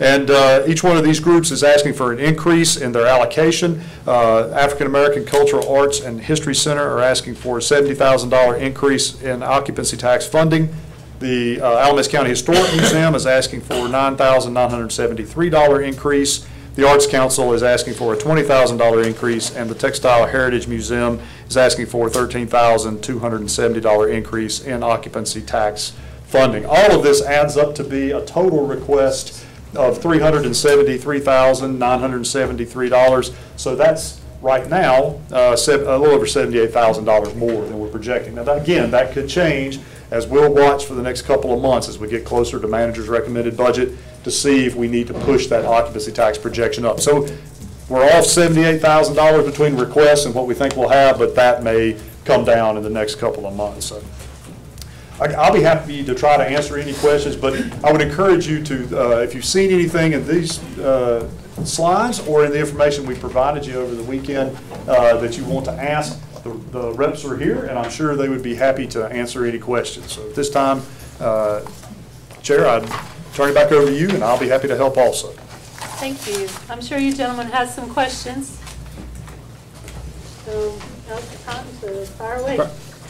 And uh, each one of these groups is asking for an increase in their allocation. Uh, African American Cultural Arts and History Center are asking for a $70,000 increase in occupancy tax funding. The uh, Alamance County Historic Museum is asking for a $9,973 increase. The Arts Council is asking for a $20,000 increase, and the Textile Heritage Museum is asking for a $13,270 increase in occupancy tax funding. All of this adds up to be a total request of $373,973. So that's, right now, uh, a little over $78,000 more than we're projecting. Now, that- again, that could change, as we'll watch for the next couple of months as we get closer to manager's recommended budget to see if we need to push that occupancy tax projection up. So we're off $78,000 between requests and what we think we'll have, but that may come down in the next couple of months. So I'll be happy to try to answer any questions, but I would encourage you to, uh, if you've seen anything in these uh, slides or in the information we provided you over the weekend uh, that you want to ask, the- the reps are here, and I'm sure they would be happy to answer any questions. So at this time, uh, Chair, I'd turn it back over to you, and I'll be happy to help also. Thank you. I'm sure you gentlemen have some questions. So now's the time to fire away.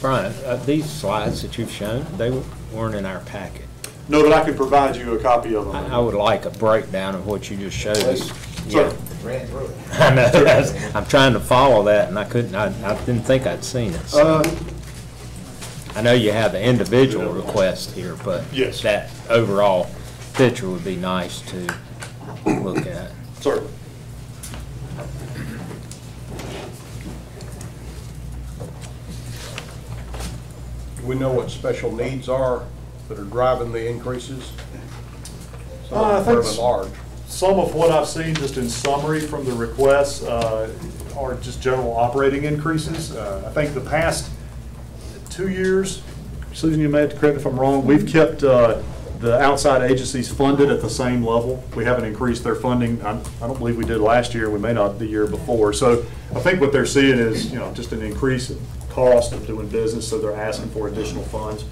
Brian, uh, these slides that you've shown, they weren't in our packet. No, but I can provide you a copy of them. I I would like a breakdown of what you just showed us. Sure. Yeah. I know, that's- I'm trying to follow that, and I couldn't, I I didn't think I'd seen it. so. Uh, I know you have an individual request here, but Yes. that overall picture would be nice to look at. Certainly. Do we know what special needs are that are driving the increases? Some Uh, I of think s- large. Some of what I've seen, just in summary from the requests, uh, are just general operating increases. Uh, I think the past two years, Susan, you may have to correct me if I'm wrong, we've kept uh, the outside agencies funded at the same level. We haven't increased their funding. I I don't believe we did last year, we may not the year before. So I think what they're seeing is, you know, just an increase in cost of doing business, so they're asking for additional funds.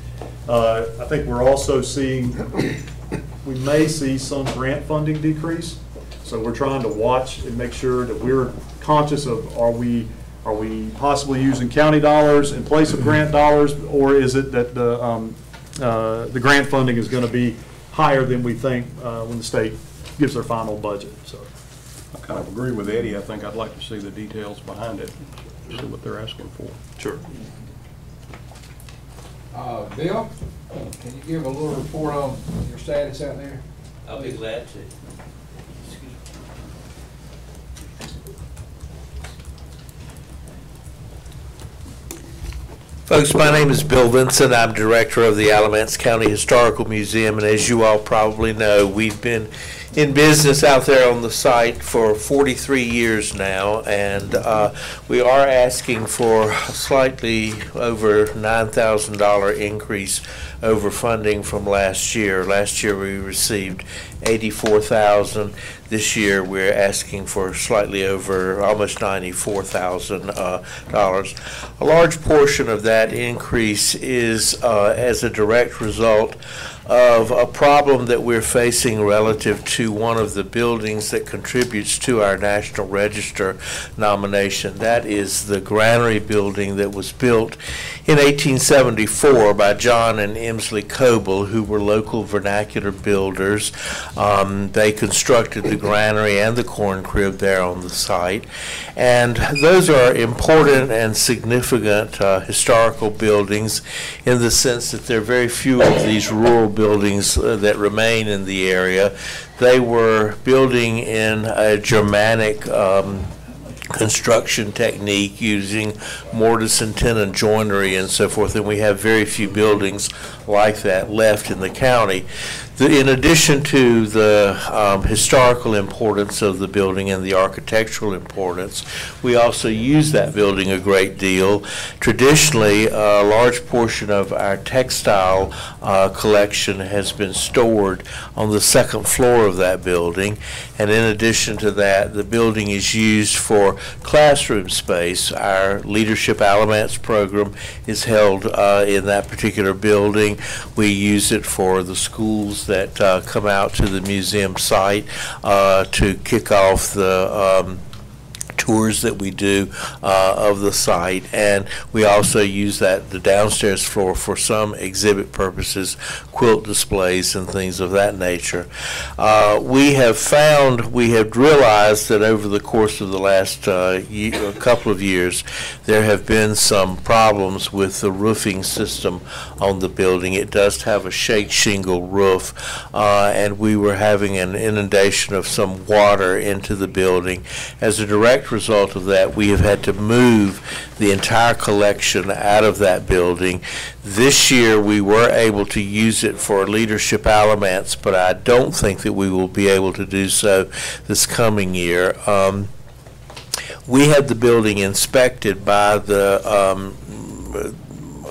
Uh, I think we're also seeing we may see some grant funding decrease. So we're trying to watch and make sure that we're conscious of, are we, are we possibly using county dollars in place of grant dollars? Or is it that the, um, uh, the grant funding is going to be higher than we think uh, when the state gives their final budget, so. I kind of agree with Eddie. I think I'd like to see the details behind it, see what they're asking for. Sure. Uh, Bill, can you give a little report on your status out there? I'll be glad to. Folks, my name is Bill Vincent. I'm Director of the Alamance County Historical Museum, and as you all probably know, we've been in business out there on the site for 43 years now, and uh, we are asking for slightly over $9,000 increase over funding from last year. Last year, we received 84,000. This year, we're asking for slightly over, almost $94,000. uh. A large portion of that increase is uh, as a direct result of a problem that we're facing relative to one of the buildings that contributes to our National Register nomination. That is the Granary Building that was built in 1874 by John and Emsley Coble, who were local vernacular builders. Um, They constructed the granary and the corn crib there on the site. And those are important and significant uh, historical buildings in the sense that there are very few of these rural buildings uh, that remain in the area. They were building in a Germanic um, construction technique using mortise and tenon joinery and so forth, and we have very few buildings like that left in the county. The- In addition to the um, historical importance of the building and the architectural importance, we also use that building a great deal. Traditionally, a large portion of our textile uh, collection has been stored on the second floor of that building. And in addition to that, the building is used for classroom space. Our Leadership Alamance program is held uh, in that particular building. We use it for the schools that uh, come out to the museum site uh, to kick off the um, tours that we do uh, of the site, and we also use that, the downstairs floor for some exhibit purposes, quilt displays and things of that nature. Uh, We have found, we have realized that over the course of the last uh, ye- a couple of years, there have been some problems with the roofing system on the building. It does have a shake shingle roof, uh, and we were having an inundation of some water into the building. As a direct result of that, we have had to move the entire collection out of that building. This year, we were able to use it for leadership alamance, but I don't think that we will be able to do so this coming year. Um, we had the building inspected by the um,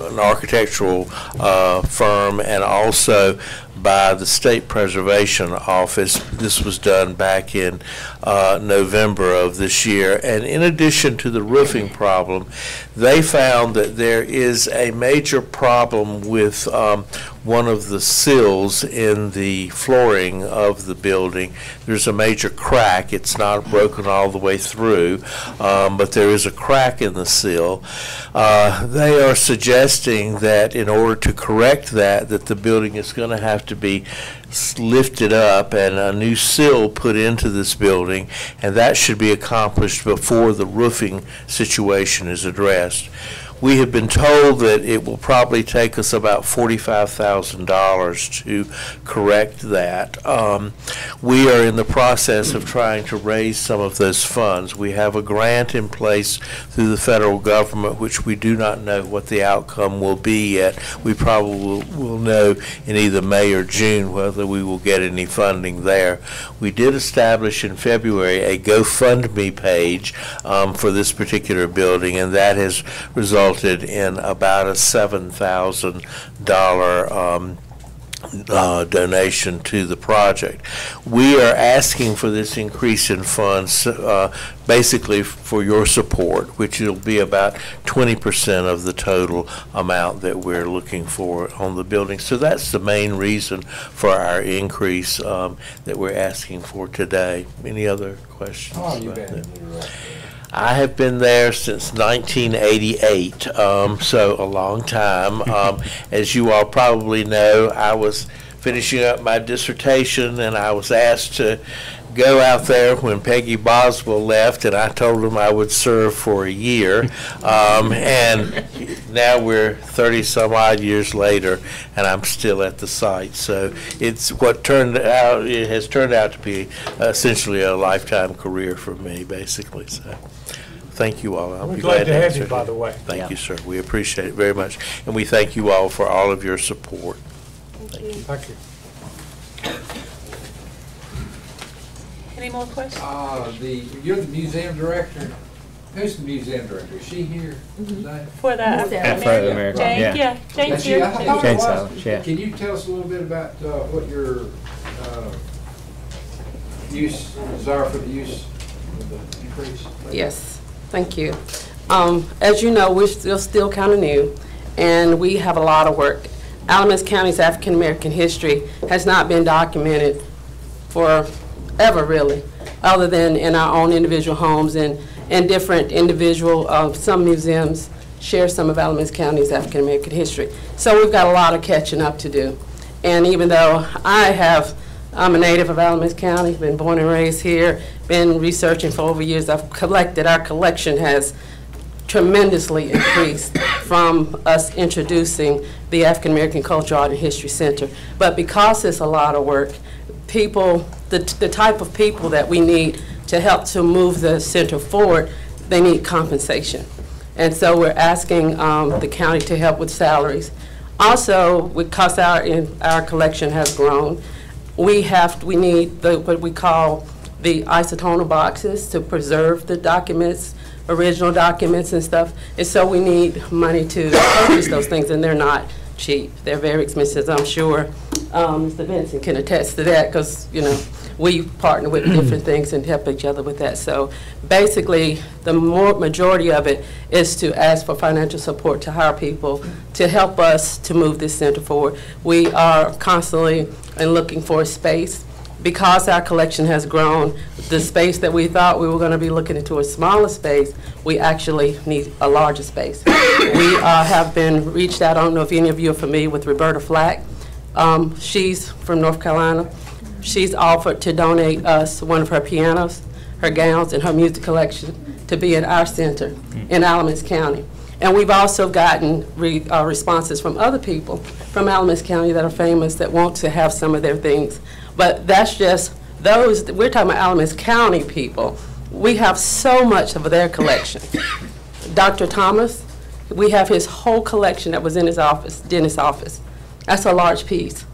an architectural uh, firm and also by the State Preservation Office. This was done back in uh, November of this year. And in addition to the roofing problem, they found that there is a major problem with um, one of the sills in the flooring of the building. There's a major crack. It's not broken all the way through, um, but there is a crack in the sill. Uh, They are suggesting that in order to correct that, that the building is going to have to be lifted up and a new sill put into this building, and that should be accomplished before the roofing situation is addressed. We have been told that it will probably take us about forty-five thousand dollars to correct that. Um, we are in the process of trying to raise some of those funds. We have a grant in place through the federal government, which we do not know what the outcome will be yet. We probably will, will know in either May or June whether we will get any funding there. We did establish in February a GoFundMe page um, for this particular building, and that has resulted in about a seven thousand dollar um, uh, donation to the project. We are asking for this increase in funds, uh, basically for your support, which will be about 20% of the total amount that we're looking for on the building. So that's the main reason for our increase um, that we're asking for today. Any other questions? How long you about been that? I have been there since 1988, um, so a long time. Um, as you all probably know, I was finishing up my dissertation and I was asked to go out there when Peggy Boswell left, and I told them I would serve for a year. Um, and now we're 30 some odd years later, and I'm still at the site. So it's what turned out, it has turned out to be essentially a lifetime career for me, basically. So thank you all. I'll We're be glad to have answer you, by the way. Thank you, sir. We appreciate it very much. And we thank you all for all of your support. Thank you. Thank you. Any more questions? Uh, the, you're the museum director. Who's the museum director? Is she here today? For the African Afro-American, American. Jane, yeah. yeah, Jane's Is she- here I too. thought Jane was. Yeah. Can you tell us a little bit about uh, what your uh, use, desire for the use of the increase? Yes, thank you. Um, As you know, we're still, still kind of new, and we have a lot of work. Alamance County's African-American history has not been documented forever, really, other than in our own individual homes and, and different individual, uh, some museums share some of Alamance County's African-American history. So we've got a lot of catching up to do. And even though I have, I'm a native of Alamance County, been born and raised here, been researching for over years, I've collected, our collection has tremendously increased from us introducing the African American Culture, Art, and History Center. But because it's a lot of work, people, the, the type of people that we need to help to move the center forward, they need compensation. And so we're asking um, the county to help with salaries. Also, because our, in- our collection has grown, we have, we need the, what we call the isotonal boxes to preserve the documents, original documents and stuff. And so we need money to purchase those things, and they're not cheap. They're very expensive, I'm sure. Um, Mr. Benson can attest to that, because, you know, we partner with different things and help each other with that. So basically, the more, majority of it is to ask for financial support to hire people to help us to move this center forward. We are constantly and looking for a space. Because our collection has grown, the space that we thought we were going to be looking into a smaller space, we actually need a larger space. We uh, have been reached out, I don't know if any of you are familiar with Roberta Flack. Um, She's from North Carolina. She's offered to donate us one of her pianos, her gowns, and her music collection to be at our center in Alamance County. And we've also gotten re- uh, responses from other people from Alamance County that are famous that want to have some of their things. But that's just those, we're talking about Alamance County people. We have so much of their collection. Dr. Thomas, we have his whole collection that was in his office, dentist's office. That's a large piece.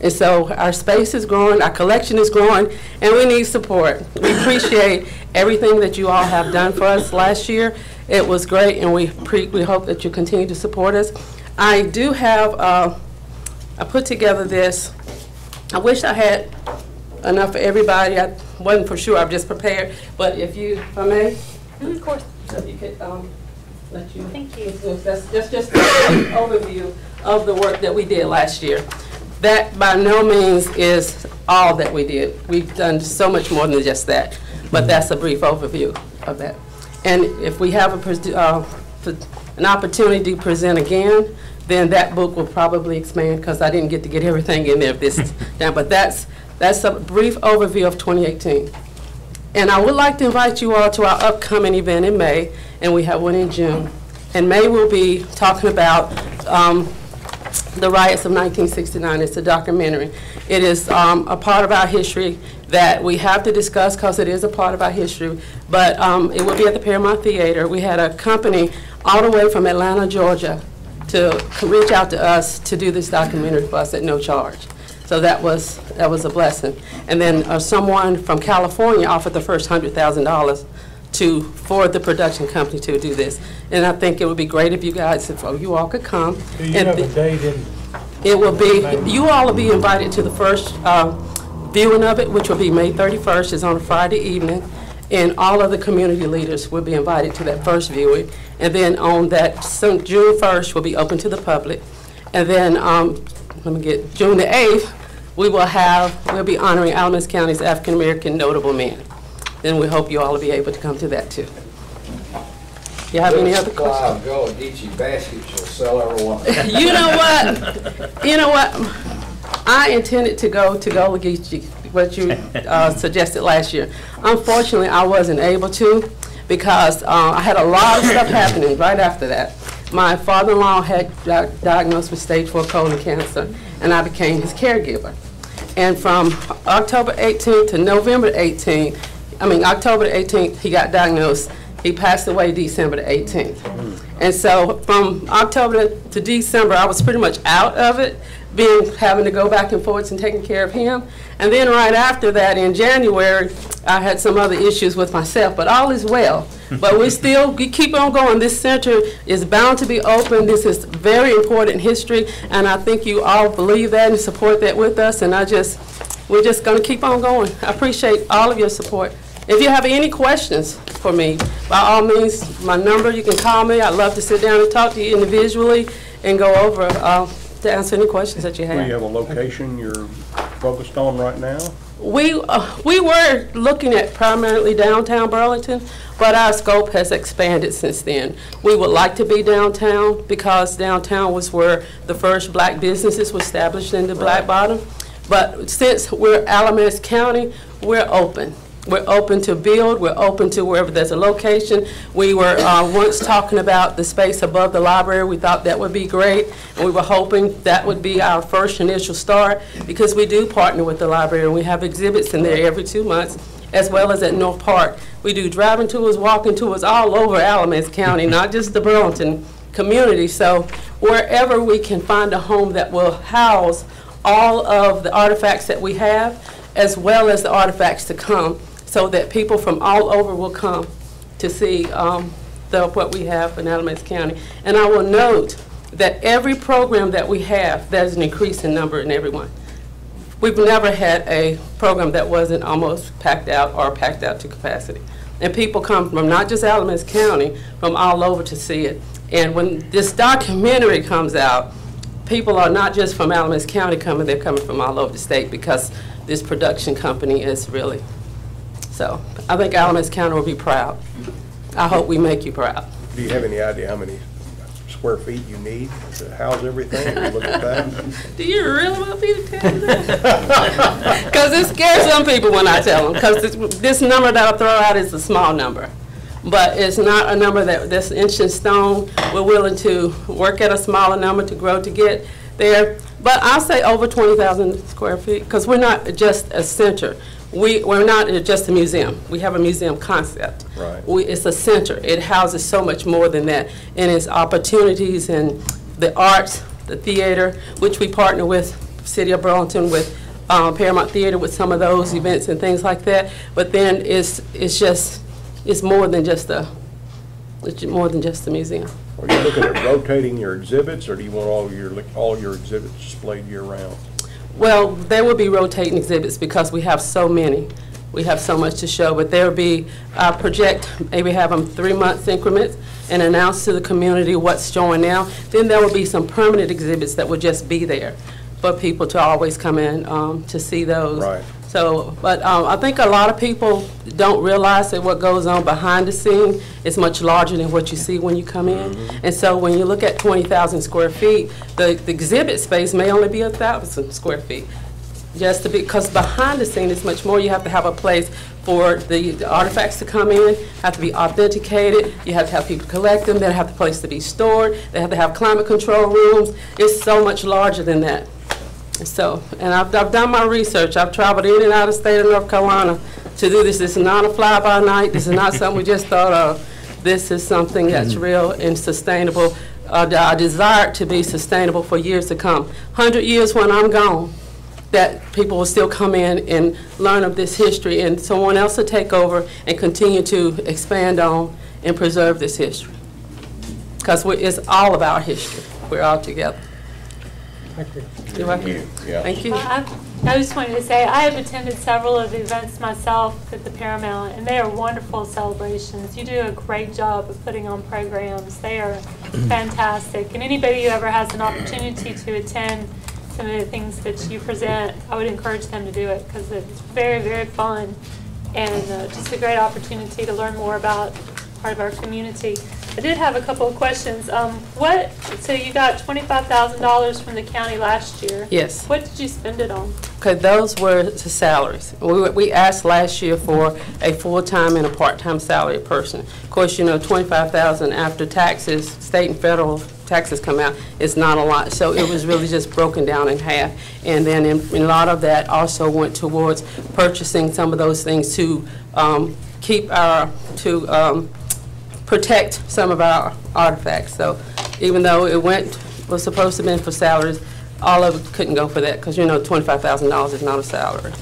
And so our space is growing, our collection is growing, and we need support. We appreciate everything that you all have done for us last year. It was great, and we pre, we hope that you continue to support us. I do have, uh, I put together this. I wish I had enough for everybody. I wasn't for sure, I've just prepared. But if you, if I may? Of course. So you could, um, let you. Thank you. That's, that's just an overview of the work that we did last year. That by no means is all that we did. We've done so much more than just that, but that's a brief overview of that. And if we have a, uh, an opportunity to present again, then that book will probably expand, because I didn't get to get everything in there this time, but that's, that's a brief overview of 2018. And I would like to invite you all to our upcoming event in May, and we have one in June. And May, we'll be talking about um, the riots of 1969. It's a documentary. It is um, a part of our history that we have to discuss because it is a part of our history. But um, it will be at the Paramount Theater. We had a company all the way from Atlanta, Georgia, to reach out to us to do this documentary for us at no charge. So that was, that was a blessing. And then uh, someone from California offered the first $100,000 to, for the production company to do this. And I think it would be great if you guys, if you all could come. Do you And have a date in, It will be, you all will be invited to the first uh, viewing of it, which will be May 31st, is on a Friday evening. And all of the community leaders will be invited to that first viewing. And then on that, June 1st will be open to the public. And then, um, let me get, June the 8th, we will have, we'll be honoring Alamance County's African-American notable men. Then we hope you all will be able to come to that too. You have any other questions? Gullah Geechee baskets, you'll sell everyone. You know what? You know what? I intended to go to Gullah Geechee, what you uh, suggested last year. Unfortunately, I wasn't able to because uh, I had a lot of stuff happening right after that. My father-in-law had di- diagnosed with stage four colon cancer, and I became his caregiver. And from October 18th to November 18th, I mean, October the 18th, he got diagnosed. He passed away December the 18th. And so from October to December, I was pretty much out of it, being, having to go back and forth and taking care of him. And then right after that, in January, I had some other issues with myself, but all is well. But we still, we keep on going. This center is bound to be open. This is very important history, and I think you all believe that and support that with us, and I just, we're just gonna keep on going. I appreciate all of your support. If you have any questions for me, by all means, my number, you can call me. I'd love to sit down and talk to you individually and go over, uh, to answer any questions that you have. Do you have a location you're focused on right now? We, uh, we were looking at primarily downtown Burlington, but our scope has expanded since then. We would like to be downtown because downtown was where the first black businesses were established in the Black Bottom. But since we're Alamance County, we're open. We're open to build, we're open to wherever there's a location. We were uh, once talking about the space above the library, we thought that would be great, and we were hoping that would be our first initial start, because we do partner with the library, and we have exhibits in there every two months, as well as at North Park. We do driving tours, walking tours all over Alamance County, not just the Burlington community. So wherever we can find a home that will house all of the artifacts that we have, as well as the artifacts to come, so that people from all over will come to see um, the, what we have in Alamance County. And I will note that every program that we have, there's an increase in number in everyone. We've never had a program that wasn't almost packed out or packed out to capacity. And people come from not just Alamance County, from all over to see it. And when this documentary comes out, people are not just from Alamance County coming, they're coming from all over the state because this production company is really, so I think Alamance County will be proud. I hope we make you proud. Do you have any idea how many square feet you need to house everything? Have you looked at that? Do you really want me to tell you that? Because it scares some people when I tell them, because this, this number that I throw out is a small number. But it's not a number that, that's inch and stone. We're willing to work at a smaller number to grow to get there. But I'll say over 20,000 square feet, because we're not just a center. We, we're not just a museum. We have a museum concept. Right. We, it's a center. It houses so much more than that. And it's opportunities in the arts, the theater, which we partner with City of Burlington, with uh, Paramount Theater, with some of those events and things like that. But then it's, it's just, it's more than just a, it's more than just a museum. Are you looking at rotating your exhibits, or do you want all your, all your exhibits displayed year-round? Well, there will be rotating exhibits because we have so many. We have so much to show, but there'll be, I project, maybe have them three-month increments and announce to the community what's showing now. Then there will be some permanent exhibits that will just be there for people to always come in um, to see those. Right. So, but um, I think a lot of people don't realize that what goes on behind the scene is much larger than what you see when you come in. And so when you look at 20,000 square feet, the the exhibit space may only be 1,000 square feet. Just to be, because behind the scene is much more. You have to have a place for the the artifacts to come in, have to be authenticated, you have to have people collect them, they have the place to be stored, they have to have climate control rooms. It's so much larger than that. So, and I've, I've done my research. I've traveled in and out of the state of North Carolina to do this. This is not a fly-by-night. This is not something we just thought of. This is something that's real and sustainable. Uh, I desire it to be sustainable for years to come. 100 years when I'm gone, that people will still come in and learn of this history, and someone else will take over and continue to expand on and preserve this history. Because it's all about history. We're all together. Thank you. You're welcome. Yeah. Thank you. I I just wanted to say, I have attended several of the events myself at the Paramount, and they are wonderful celebrations. You do a great job of putting on programs. They are fantastic. And anybody who ever has an opportunity to attend some of the things that you present, I would encourage them to do it because it's very, very fun and uh, just a great opportunity to learn more about part of our community. I did have a couple of questions. Um, What, so you got $25,000 from the county last year? Yes. What did you spend it on? Okay, those were the salaries. We, we asked last year for a full-time and a part-time salary person. Of course, you know, twenty-five thousand after taxes, state and federal taxes come out, it's not a lot. So it was really just broken down in half. And then in, in a lot of that also went towards purchasing some of those things to, um, keep our, to, um, protect some of our artifacts. So even though it went, was supposed to have been for salaries, all of it couldn't go for that, because you know $25,000 is not a salary.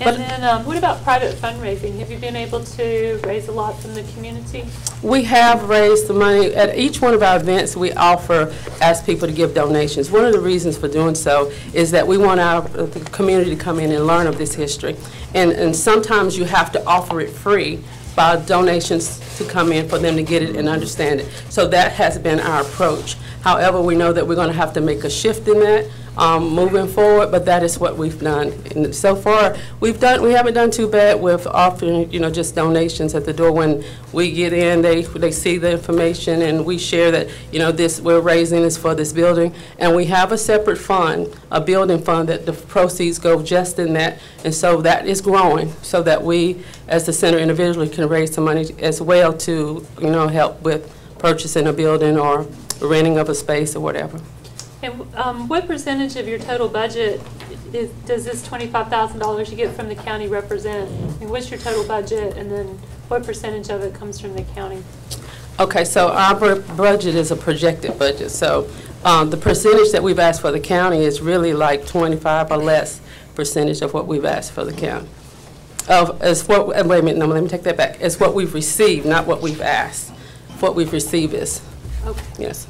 And then, um, what about private fundraising? Have you been able to raise a lot from the community? We have raised the money, at each one of our events, we offer, ask people to give donations. One of the reasons for doing so is that we want our, uh, the community to come in and learn of this history. And, and sometimes you have to offer it free by donations to come in for them to get it and understand it. So that has been our approach. However, we know that we're gonna have to make a shift in that, um, moving forward, but that is what we've done. And so far, we've done, we haven't done too bad with offering, you know, just donations at the door. When we get in, they, they see the information and we share that, you know, this, we're raising this for this building. And we have a separate fund, a building fund that the proceeds go just in that. And so that is growing so that we, as the center individually, can raise some money as well to, you know, help with purchasing a building or renting of a space or whatever. And um, what percentage of your total budget is, does this twenty-five thousand dollars you get from the county represent? Mean, what's your total budget, and then what percentage of it comes from the county? Okay, so our budget is a projected budget, so um, the percentage that we've asked for the county is really like 25 or less percentage of what we've asked for the county. Of, is what, uh, wait a minute, no, let me take that back. It's what we've received, not what we've asked. What we've received is, Okay. yes.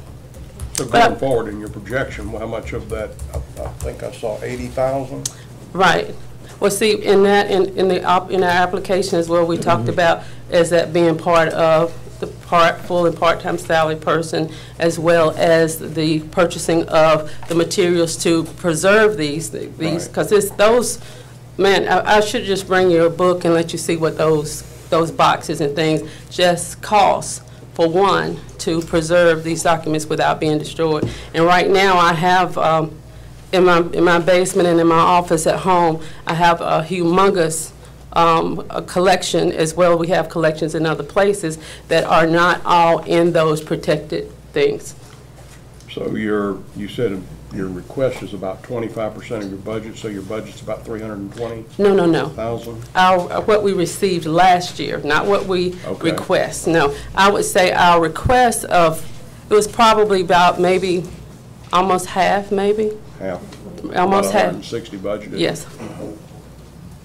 So uh, going forward in your projection, how much of that, I I think I saw 80,000? Right. Well, see, in that, in, in the, op- in our application as well, we mm-hmm. talked about as that being part of the part, full and part-time salary person, as well as the purchasing of the materials to preserve these, these, Right. because it's those, man, I, I should just bring you a book and let you see what those, those boxes and things just cost, for one, to preserve these documents without being destroyed. And right now, I have, um, in my, in my basement and in my office at home, I have a humongous um, a collection as well. We have collections in other places that are not all in those protected things. So your, you said your request is about 25% of your budget, so your budget's about 320,000? No, no, no. Our, what we received last year, not what we Okay. request. No, I would say our request of, it was probably about maybe almost half, maybe? Half? Almost half. About 160 budgeted? Yes.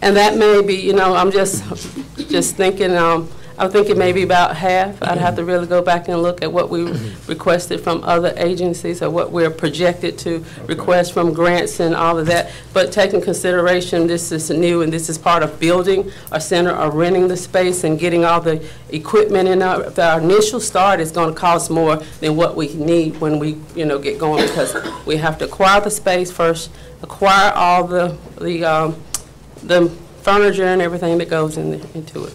And that may be, you know, I'm just, just thinking, um, I'm thinking maybe about half. I'd have to really go back and look at what we requested from other agencies or what we're projected to request from grants and all of that. But taking consideration, this is new and this is part of building a center or renting the space and getting all the equipment in our, our initial start is gonna cost more than what we need when we, you know, get going because we have to acquire the space first, acquire all the, the, um, the furniture and everything that goes in, into it.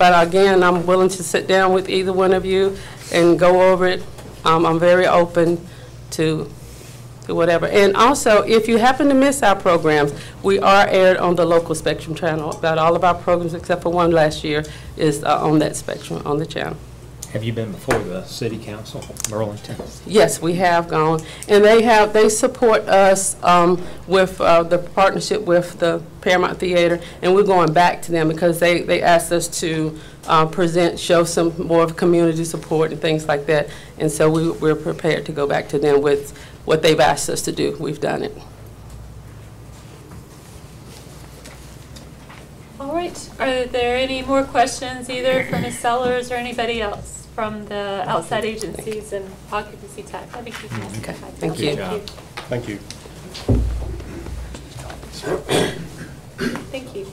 But again, I'm willing to sit down with either one of you and go over it. Um, I'm very open to, to whatever. And also, if you happen to miss our programs, we are aired on the local Spectrum channel. About all of our programs, except for one last year, is uh, on that Spectrum, on the channel. Have you been before the city council, Burlington? Yes, we have gone, and they have, they support us um, with uh, the partnership with the Paramount Theater, and we're going back to them because they, they asked us to uh, present, show some more of community support and things like that, and so we, we're prepared to go back to them with what they've asked us to do. We've done it. All right, are there any more questions either from Ms. Sellers or anybody else from the outside agencies and occupancy tax? I think you can. Okay, thank you. Thank you. Thank you.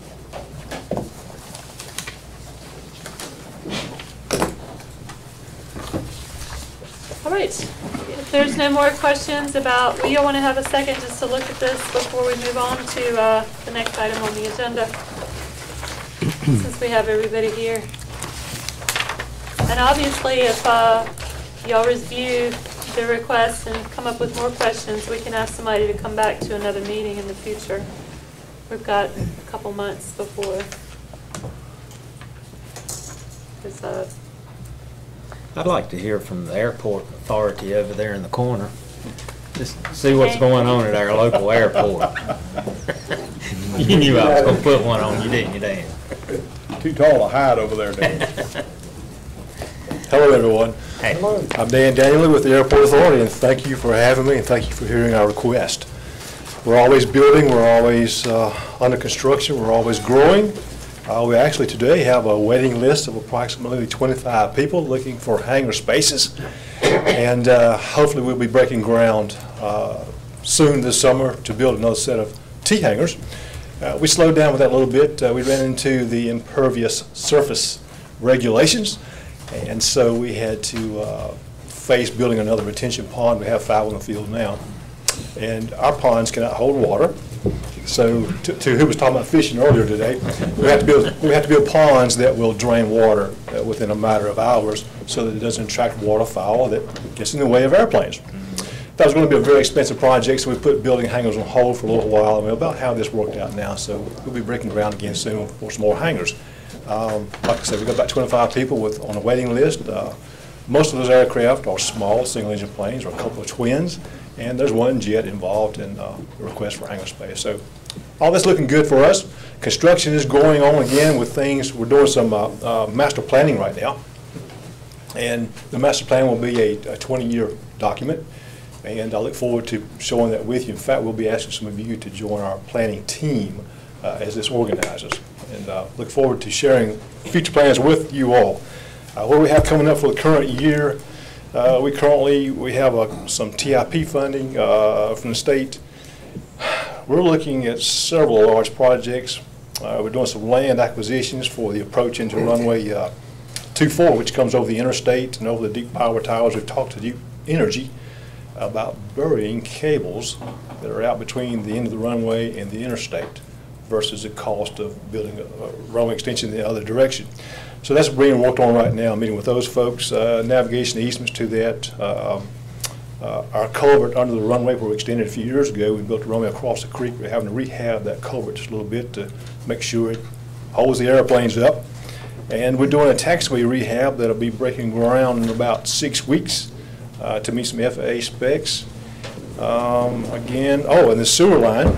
All right, if there's no more questions about, we all want to have a second just to look at this before we move on to uh, the next item on the agenda, since we have everybody here. And obviously, if uh, y'all review the request and come up with more questions, we can ask somebody to come back to another meeting in the future. We've got a couple months before. 'cause, uh, I'd like to hear from the airport authority over there in the corner. Just see what's going on at our local airport. You knew I was gonna put one on you, didn't you, Dan? Too tall to hide over there, Dan. Hello, everyone. I'm Dan Danieley with the Airport Authority, and thank you for having me, and thank you for hearing our request. We're always building, we're always uh, under construction, we're always growing. Uh, We actually today have a waiting list of approximately 25 people looking for hangar spaces, and uh, hopefully we'll be breaking ground uh, soon this summer to build another set of T hangars. Uh, We slowed down with that a little bit. Uh, We ran into the impervious surface regulations, and so we had to uh, face building another retention pond. We have five on the field now. And our ponds cannot hold water. So to to who was talking about fishing earlier today, we have to build, we have to build ponds that will drain water uh, within a matter of hours so that it doesn't attract waterfowl that gets in the way of airplanes. That was going to be a very expensive project, so we put building hangars on hold for a little while, and we about have this worked out now, so we'll be breaking ground again soon for some more hangars. Um, Like I said, we've got about 25 people with, on a waiting list. Uh, Most of those aircraft are small, single-engine planes, or a couple of twins, and there's one jet involved in uh, the request for hangar space. So all that's looking good for us. Construction is going on again with things, we're doing some uh, uh, master planning right now. And the master plan will be a a 20-year document, and I look forward to showing that with you. In fact, we'll be asking some of you to join our planning team uh, as this organizes, and uh, look forward to sharing future plans with you all. Uh, What we have coming up for the current year? Uh, We currently, we have uh, some TIP funding uh, from the state. We're looking at several large projects. Uh, We're doing some land acquisitions for the approach into runway uh, 24, which comes over the interstate and over the deep power towers. We've talked to Duke Energy about burying cables that are out between the end of the runway and the interstate versus the cost of building a a runway extension in the other direction. So that's being worked on right now, meeting with those folks, uh, navigation easements to that. uh, uh, Our culvert under the runway where we extended a few years ago, we built a runway across the creek. We're having to rehab that culvert just a little bit to make sure it holds the airplanes up. And we're doing a taxiway rehab that'll be breaking ground in about six weeks uh, to meet some FAA specs. Um, Again, oh, and the sewer line,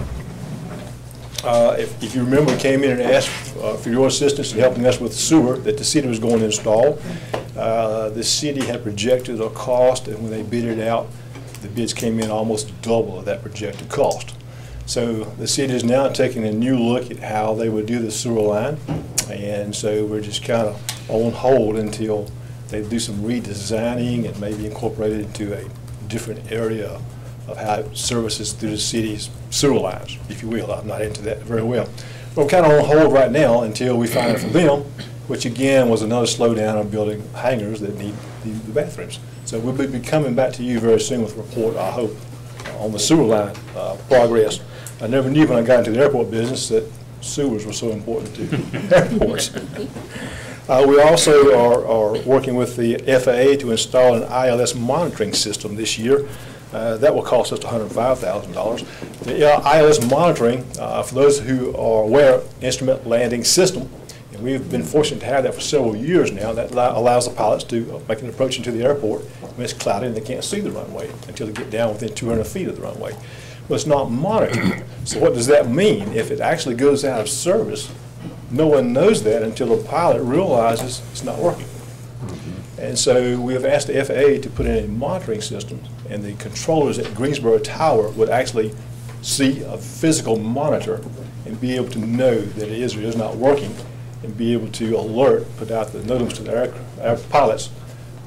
uh, If if you remember, we came in and asked uh, for your assistance in helping us with the sewer that the city was going to install. Uh, The city had projected a cost, and when they bid it out, the bids came in almost double of that projected cost. So the city is now taking a new look at how they would do the sewer line, and so we're just kind of on hold until they do some redesigning and maybe incorporate it into a different area of how services through the city's sewer lines, if you will. I'm not into that very well. We're kind of on hold right now until we find out from them, which again was another slowdown of building hangars that need need the bathrooms. So we'll be coming back to you very soon with a report, I hope, on the sewer line uh, progress. I never knew when I got into the airport business that sewers were so important to airports. Uh, We also are, are working with the FAA to install an ILS monitoring system this year. Uh, That will cost us $105,000. The uh, ILS monitoring, uh, for those who are aware, instrument landing system, and we've been fortunate to have that for several years now. That allow- allows the pilots to uh, make an approach into the airport when it's cloudy and they can't see the runway until they get down within 200 feet of the runway. But it's not monitored. So what does that mean? If it actually goes out of service, no one knows that until the pilot realizes it's not working. And so we have asked the FAA to put in a monitoring system, and the controllers at Greensboro Tower would actually see a physical monitor and be able to know that it is or is not working, and be able to alert, put out the notice to the air, our pilots,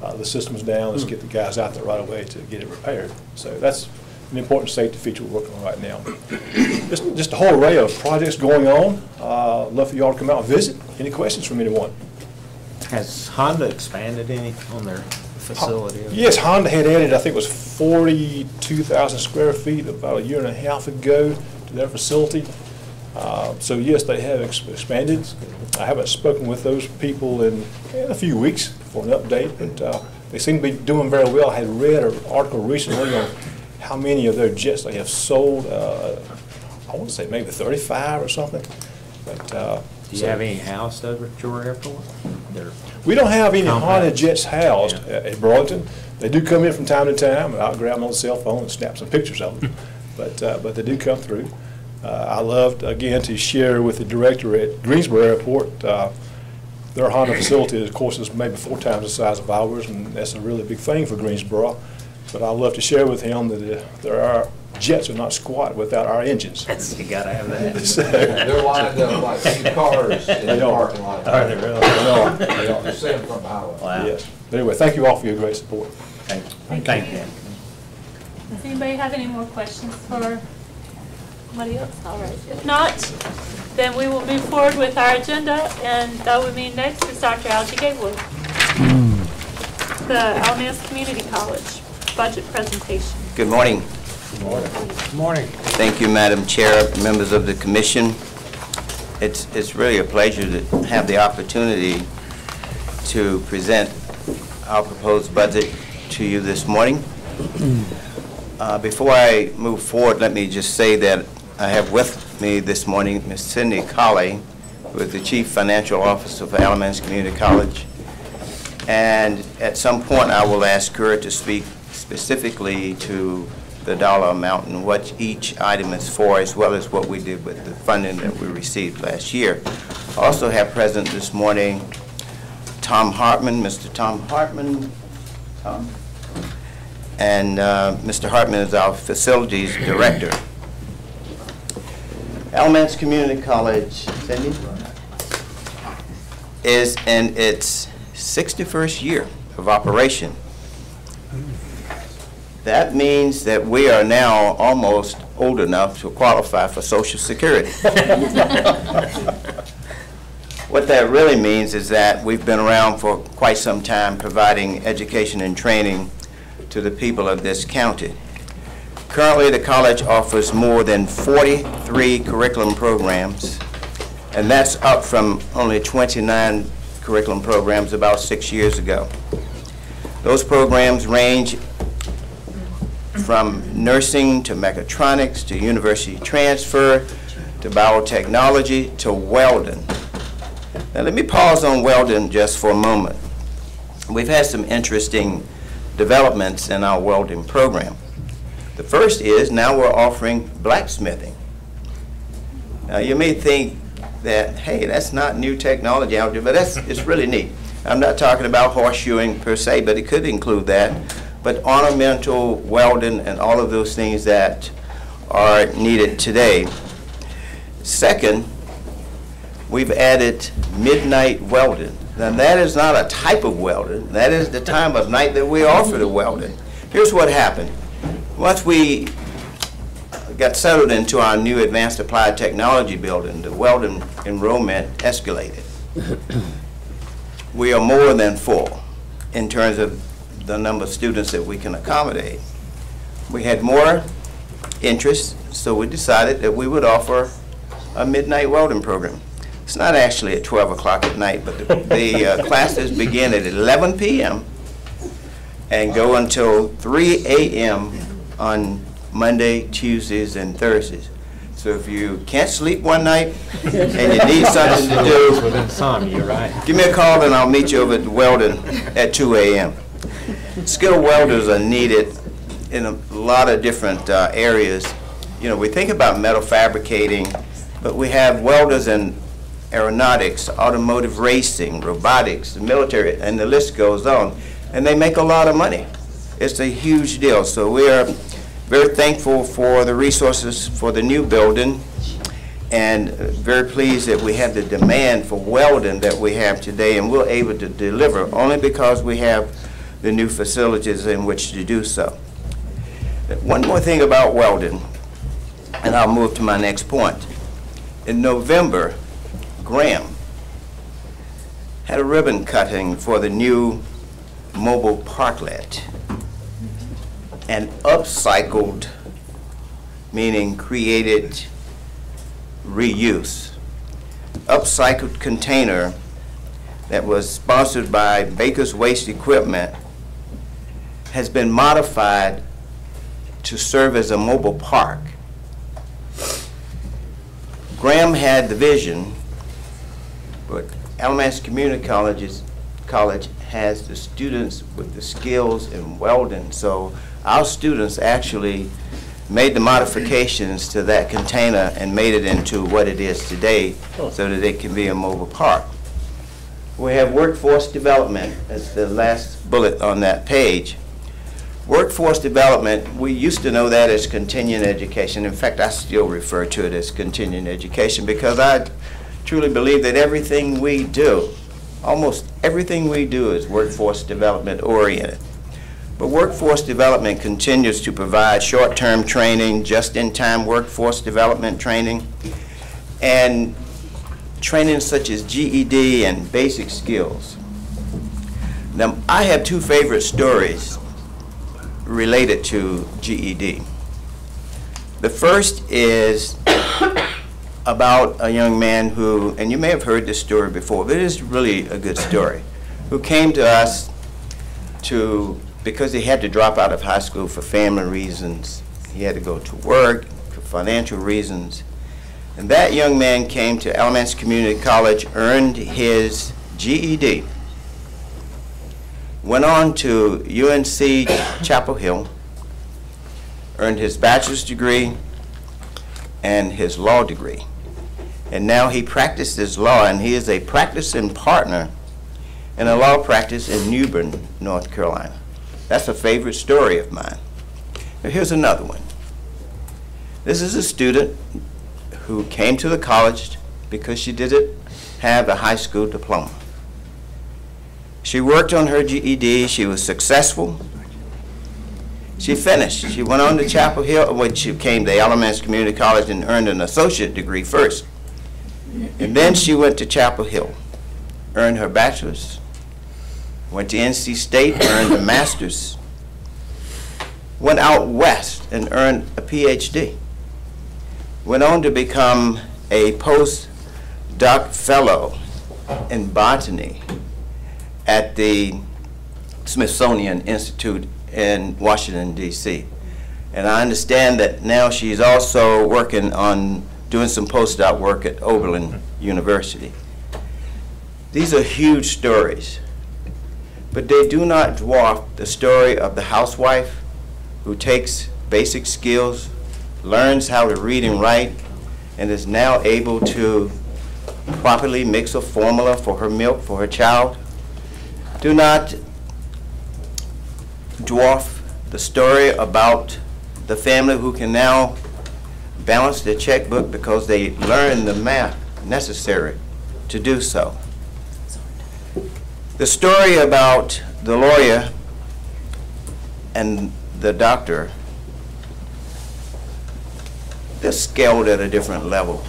uh, the system's down, let's get the guys out there right away to get it repaired. So that's an important safety feature we're working on right now. Just, just a whole array of projects going on. Uh, Love for y'all to come out and visit. Any questions from anyone? Has Honda expanded any on their facility? Yes, Honda had added, I think it was 42,000 square feet about a year and a half ago to their facility. Uh, So yes, they have ex- expanded. I haven't spoken with those people in, in a few weeks for an update, but uh, they seem to be doing very well. I had read an article recently on how many of their jets they have sold. uh, I want to say maybe 35 or something, but. uh, Do you so- have any housed over at your airport? They're- we don't have any Compact. Honda jets housed at at Burlington. They do come in from time to time, and I'll grab them on the cell phone and snap some pictures of them. But, uh, but they do come through. Uh, I loved, again, to share with the director at Greensboro Airport, uh, Their Honda facility, of course, is maybe four times the size of ours, and that's a really big thing for Greensboro. But I'd love to share with him that uh, there are, jets are not squat without our engines. You gotta have that. So- They're lined up like two cars in They the are. parking lot. Are they really? They are. They are. You see them from the highway. Yes. But Anyway, thank you all for your great support. Thank Thank you. Does anybody have any more questions for somebody else? All right. If not, then we will move forward with our agenda, and that would mean next is Dr. Algie Gatewood. The Alamance Community College budget presentation. Good morning. Good morning. Thank you, Madam Chair, members of the commission. It's, it's really a pleasure to have the opportunity to present our proposed budget to you this morning. Uh, Before I move forward, let me just say that I have with me this morning Ms. Cindy Colley, who is the Chief Financial Officer for Alamance Community College. And at some point, I will ask her to speak specifically to the dollar amount and what each item is for, as well as what we did with the funding that we received last year. Also have present this morning Tom Hartman, Mr. Tom Hartman, Tom? And uh, Mr. Hartman is our Facilities Director. Alamance Community College, Cindy, is in its 61st year of operation. That means that we are now almost old enough to qualify for Social Security. What that really means is that we've been around for quite some time providing education and training to the people of this county. Currently, the college offers more than 43 curriculum programs, and that's up from only 29 curriculum programs about six years ago. Those programs range from nursing to mechatronics to university transfer to biotechnology to welding. Now, let me pause on welding just for a moment. We've had some interesting developments in our welding program. The first is now we're offering blacksmithing. Now, you may think that, hey, that's not new technology out there, but that's, it's really neat. I'm not talking about horseshoeing per se, but it could include that. But ornamental welding and all of those things that are needed today. Second, we've added midnight welding. Now, that is not a type of welding. That is the time of night that we offer the welding. Here's what happened. Once we got settled into our new advanced applied technology building, the welding enrollment escalated. We are more than full in terms of the number of students that we can accommodate. We had more interest, so we decided that we would offer a midnight welding program. It's not actually at 12 o'clock at night, but the, the uh, classes begin at 11 p.m. and go until 3 a.m. on Monday, Tuesdays, and Thursdays. So if you can't sleep one night and you need something to do, With insomnia, right? give me a call and I'll meet you over at Weldon at 2 a.m. Skilled welders are needed in a lot of different uh, areas. You know, we think about metal fabricating, but we have welders in aeronautics, automotive racing, robotics, the military, and the list goes on. And they make a lot of money. It's a huge deal. So we are very thankful for the resources for the new building and very pleased that we have the demand for welding that we have today and we're able to deliver only because we have the new facilities in which to do so. One more thing about welding, and I'll move to my next point. In November, Graham had a ribbon cutting for the new mobile parklet. And upcycled, meaning created reuse. Upcycled container that was sponsored by Baker's Waste Equipment has been modified to serve as a mobile park. Graham had the vision, but Alamance Community Colleges, College has the students with the skills in welding. So our students actually made the modifications to that container and made it into what it is today so that it can be a mobile park. we have workforce development as the last bullet on that page. Workforce development, we used to know that as continuing education. In fact, I still refer to it as continuing education because I truly believe that everything we do, almost everything we do is workforce development oriented. But workforce development continues to provide short-term training, just-in-time workforce development training, and training such as GED and basic skills. Now, I have two favorite stories related to GED. The first is about a young man who, and you may have heard this story before, but it is really a good story, who came to us to, because he had to drop out of high school for family reasons, he had to go to work for financial reasons, and that young man came to Alamance Community College, earned his GED, went on to UNC Chapel Hill, earned his bachelor's degree and his law degree. And now he practices law, and he is a practicing partner in a law practice in New Bern, North Carolina. That's a favorite story of mine. Now here's another one. This is a student who came to the college because she didn't have a high school diploma. She worked on her GED. She was successful. She finished. She went on to Chapel Hill, when she came to Alamance Community College and earned an associate degree first. And then she went to Chapel Hill, earned her bachelor's, went to NC State, earned a master's, went out west and earned a PhD went on to become a postdoc fellow in botany at the Smithsonian Institute in Washington, D.C. And I understand that now she's also working on doing some postdoc work at Oberlin University. These are huge stories, but they do not dwarf the story of the housewife who takes basic skills learns how to read and write, and is now able to properly mix a formula for her milk for her child. Do not dwarf the story about the family who can now balance their checkbook because they learn the math necessary to do so. The story about the lawyer and the doctor they're scaled at a different level.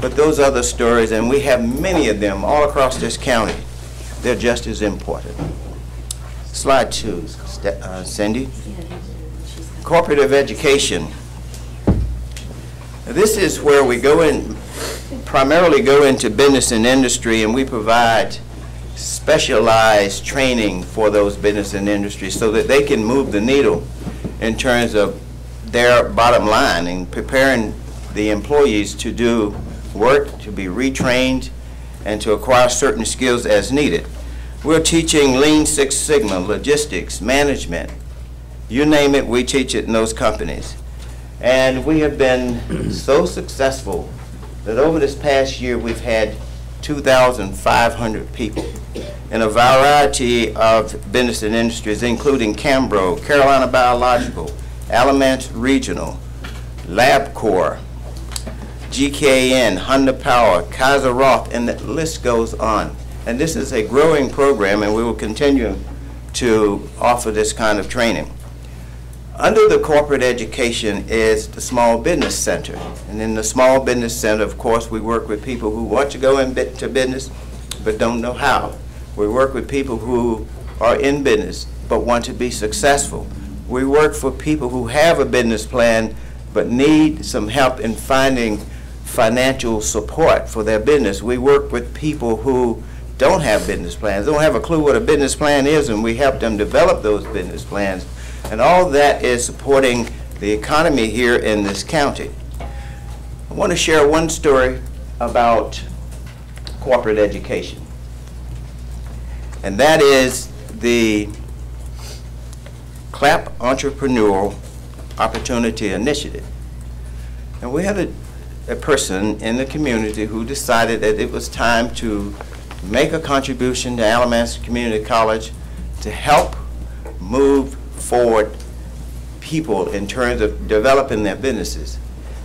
But those other stories, and we have many of them all across this county, they're just as important. Slide two, uh, Cindy. Cooperative education. This is where we go in, primarily go into business and industry, and we provide specialized training for those business and industry so that they can move the needle in terms of their bottom line in preparing the employees to do work, to be retrained, and to acquire certain skills as needed. We're teaching Lean Six Sigma, logistics, management, you name it, we teach it in those companies. And we have been so successful that over this past year we've had 2,500 people in a variety of business and industries, including Cambro, Carolina Biological, Alamance Regional, LabCorp, GKN, Honda Power, Kayser-Roth, and the list goes on. And this is a growing program, and we will continue to offer this kind of training. Under the corporate education is the Small Business Center. And in the Small Business Center, of course, we work with people who want to go into business but don't know how. We work with people who are in business but want to be successful. We work for people who have a business plan but need some help in finding financial support for their business. We work with people who don't have business plans, don't have a clue what a business plan is, and we help them develop those business plans. And all that is supporting the economy here in this county. I want to share one story about corporate education. And that is the CLAP Entrepreneurial Opportunity Initiative. And we had a, a person in the community who decided that it was time to make a contribution to Alamance Community College to help move forward people in terms of developing their businesses.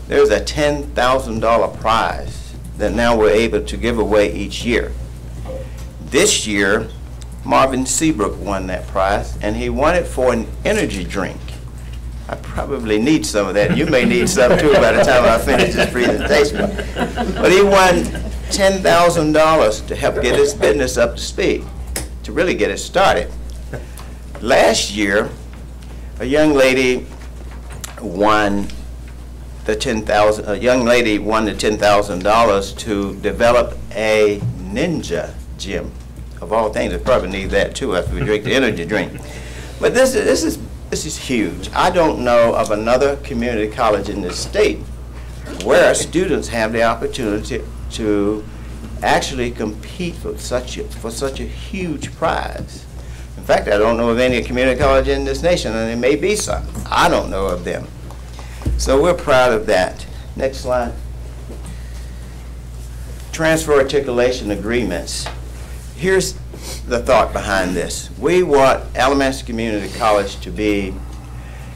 There's a $10,000 prize that now we're able to give away each year. This year, Marvin Seabrook won that prize, and he won it for an energy drink. I probably need some of that. You may need some too by the time I finish this presentation. But he won $10,000 to help get his business up to speed, to really get it started. Last year, a young lady won the 10,000, a young lady won the $10,000 to develop a ninja gym. Of all things, I probably need that too after we drink the energy drink. But this is, this is, this is huge. I don't know of another community college in this state where students have the opportunity to actually compete for such a, for such a huge prize. In fact, I don't know of any community college in this nation, and there may be some. I don't know of them. So we're proud of that. Next slide. Transfer articulation agreements. Here's the thought behind this. We want Alamance Community College to be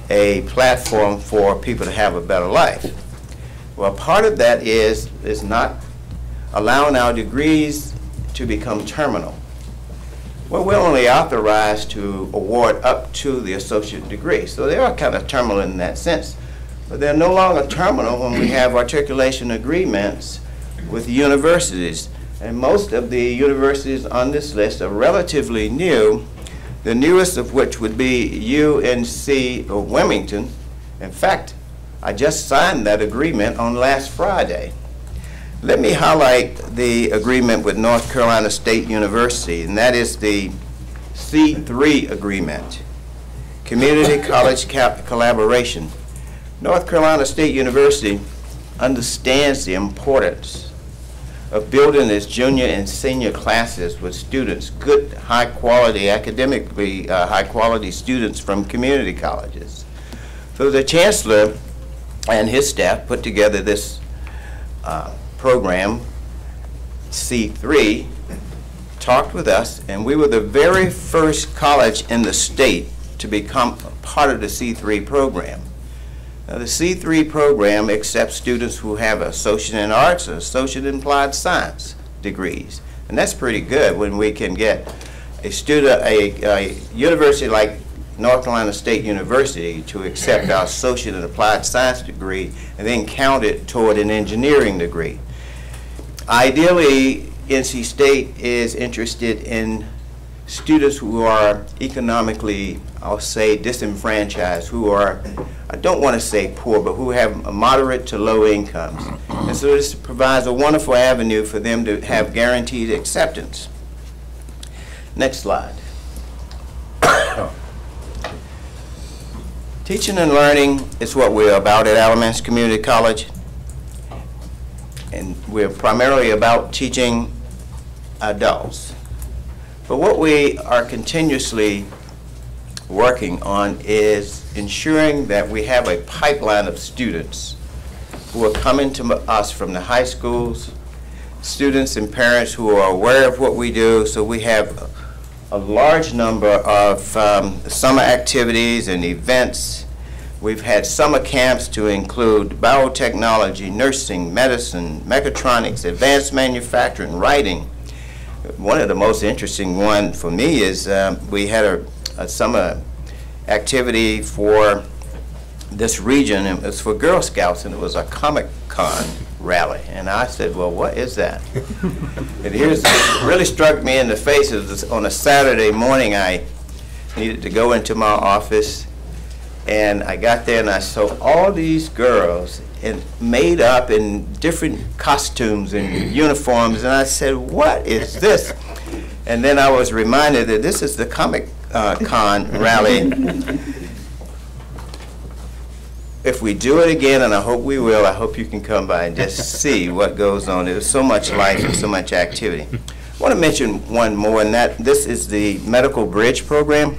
a platform for people to have a better life. Well, part of that is, is not allowing our degrees to become terminal. Well, we're only authorized to award up to the associate degree, so they are kind of terminal in that sense. But they're no longer terminal when we have articulation agreements with universities. And most of the universities on this list are relatively new, the newest of which would be UNC of Wilmington. In fact, I just signed that agreement on last Friday. Let me highlight the agreement with North Carolina State University, and that is the C3 agreement, Community College Collaboration. North Carolina State University understands the importance of building its junior and senior classes with students, good, high-quality, academically uh, high-quality students from community colleges. So the chancellor and his staff put together this uh, program, C3, talked with us, and we were the very first college in the state to become part of the C3 program. Now, the C3 program accepts students who have associate in arts or associate in applied science degrees. And that's pretty good when we can get a student, a, a university like North Carolina State University to accept our associate in applied science degree and then count it toward an engineering degree. Ideally, NC State is interested in students who are economically, I'll say, disenfranchised, who are, I don't want to say poor, but who have moderate to low incomes. And so this provides a wonderful avenue for them to have guaranteed acceptance. Next slide. Teaching and learning is what we're about at Alamance Community College. And we're primarily about teaching adults. But what we are continuously working on is ensuring that we have a pipeline of students who are coming to us from the high schools, students and parents who are aware of what we do, so we have a large number of um, summer activities and events. We've had summer camps to include biotechnology, nursing, medicine, mechatronics, advanced manufacturing, writing. One of the most interesting one for me is um, we had a, a summer activity for this region, and it was for Girl Scouts, and it was a Comic Con rally. And I said, well, what is that? and here's, it really struck me in the face. Was on a Saturday morning, I needed to go into my office, and I got there and I saw all these girls and made up in different costumes and uniforms, and I said, what is this? And then I was reminded that this is the Comic uh, Con rally if we do it again, and I hope we will, I hope you can come by and just see what goes on. There's so much life and so much activity. I want to mention one more, and that this is the Medical Bridge Program.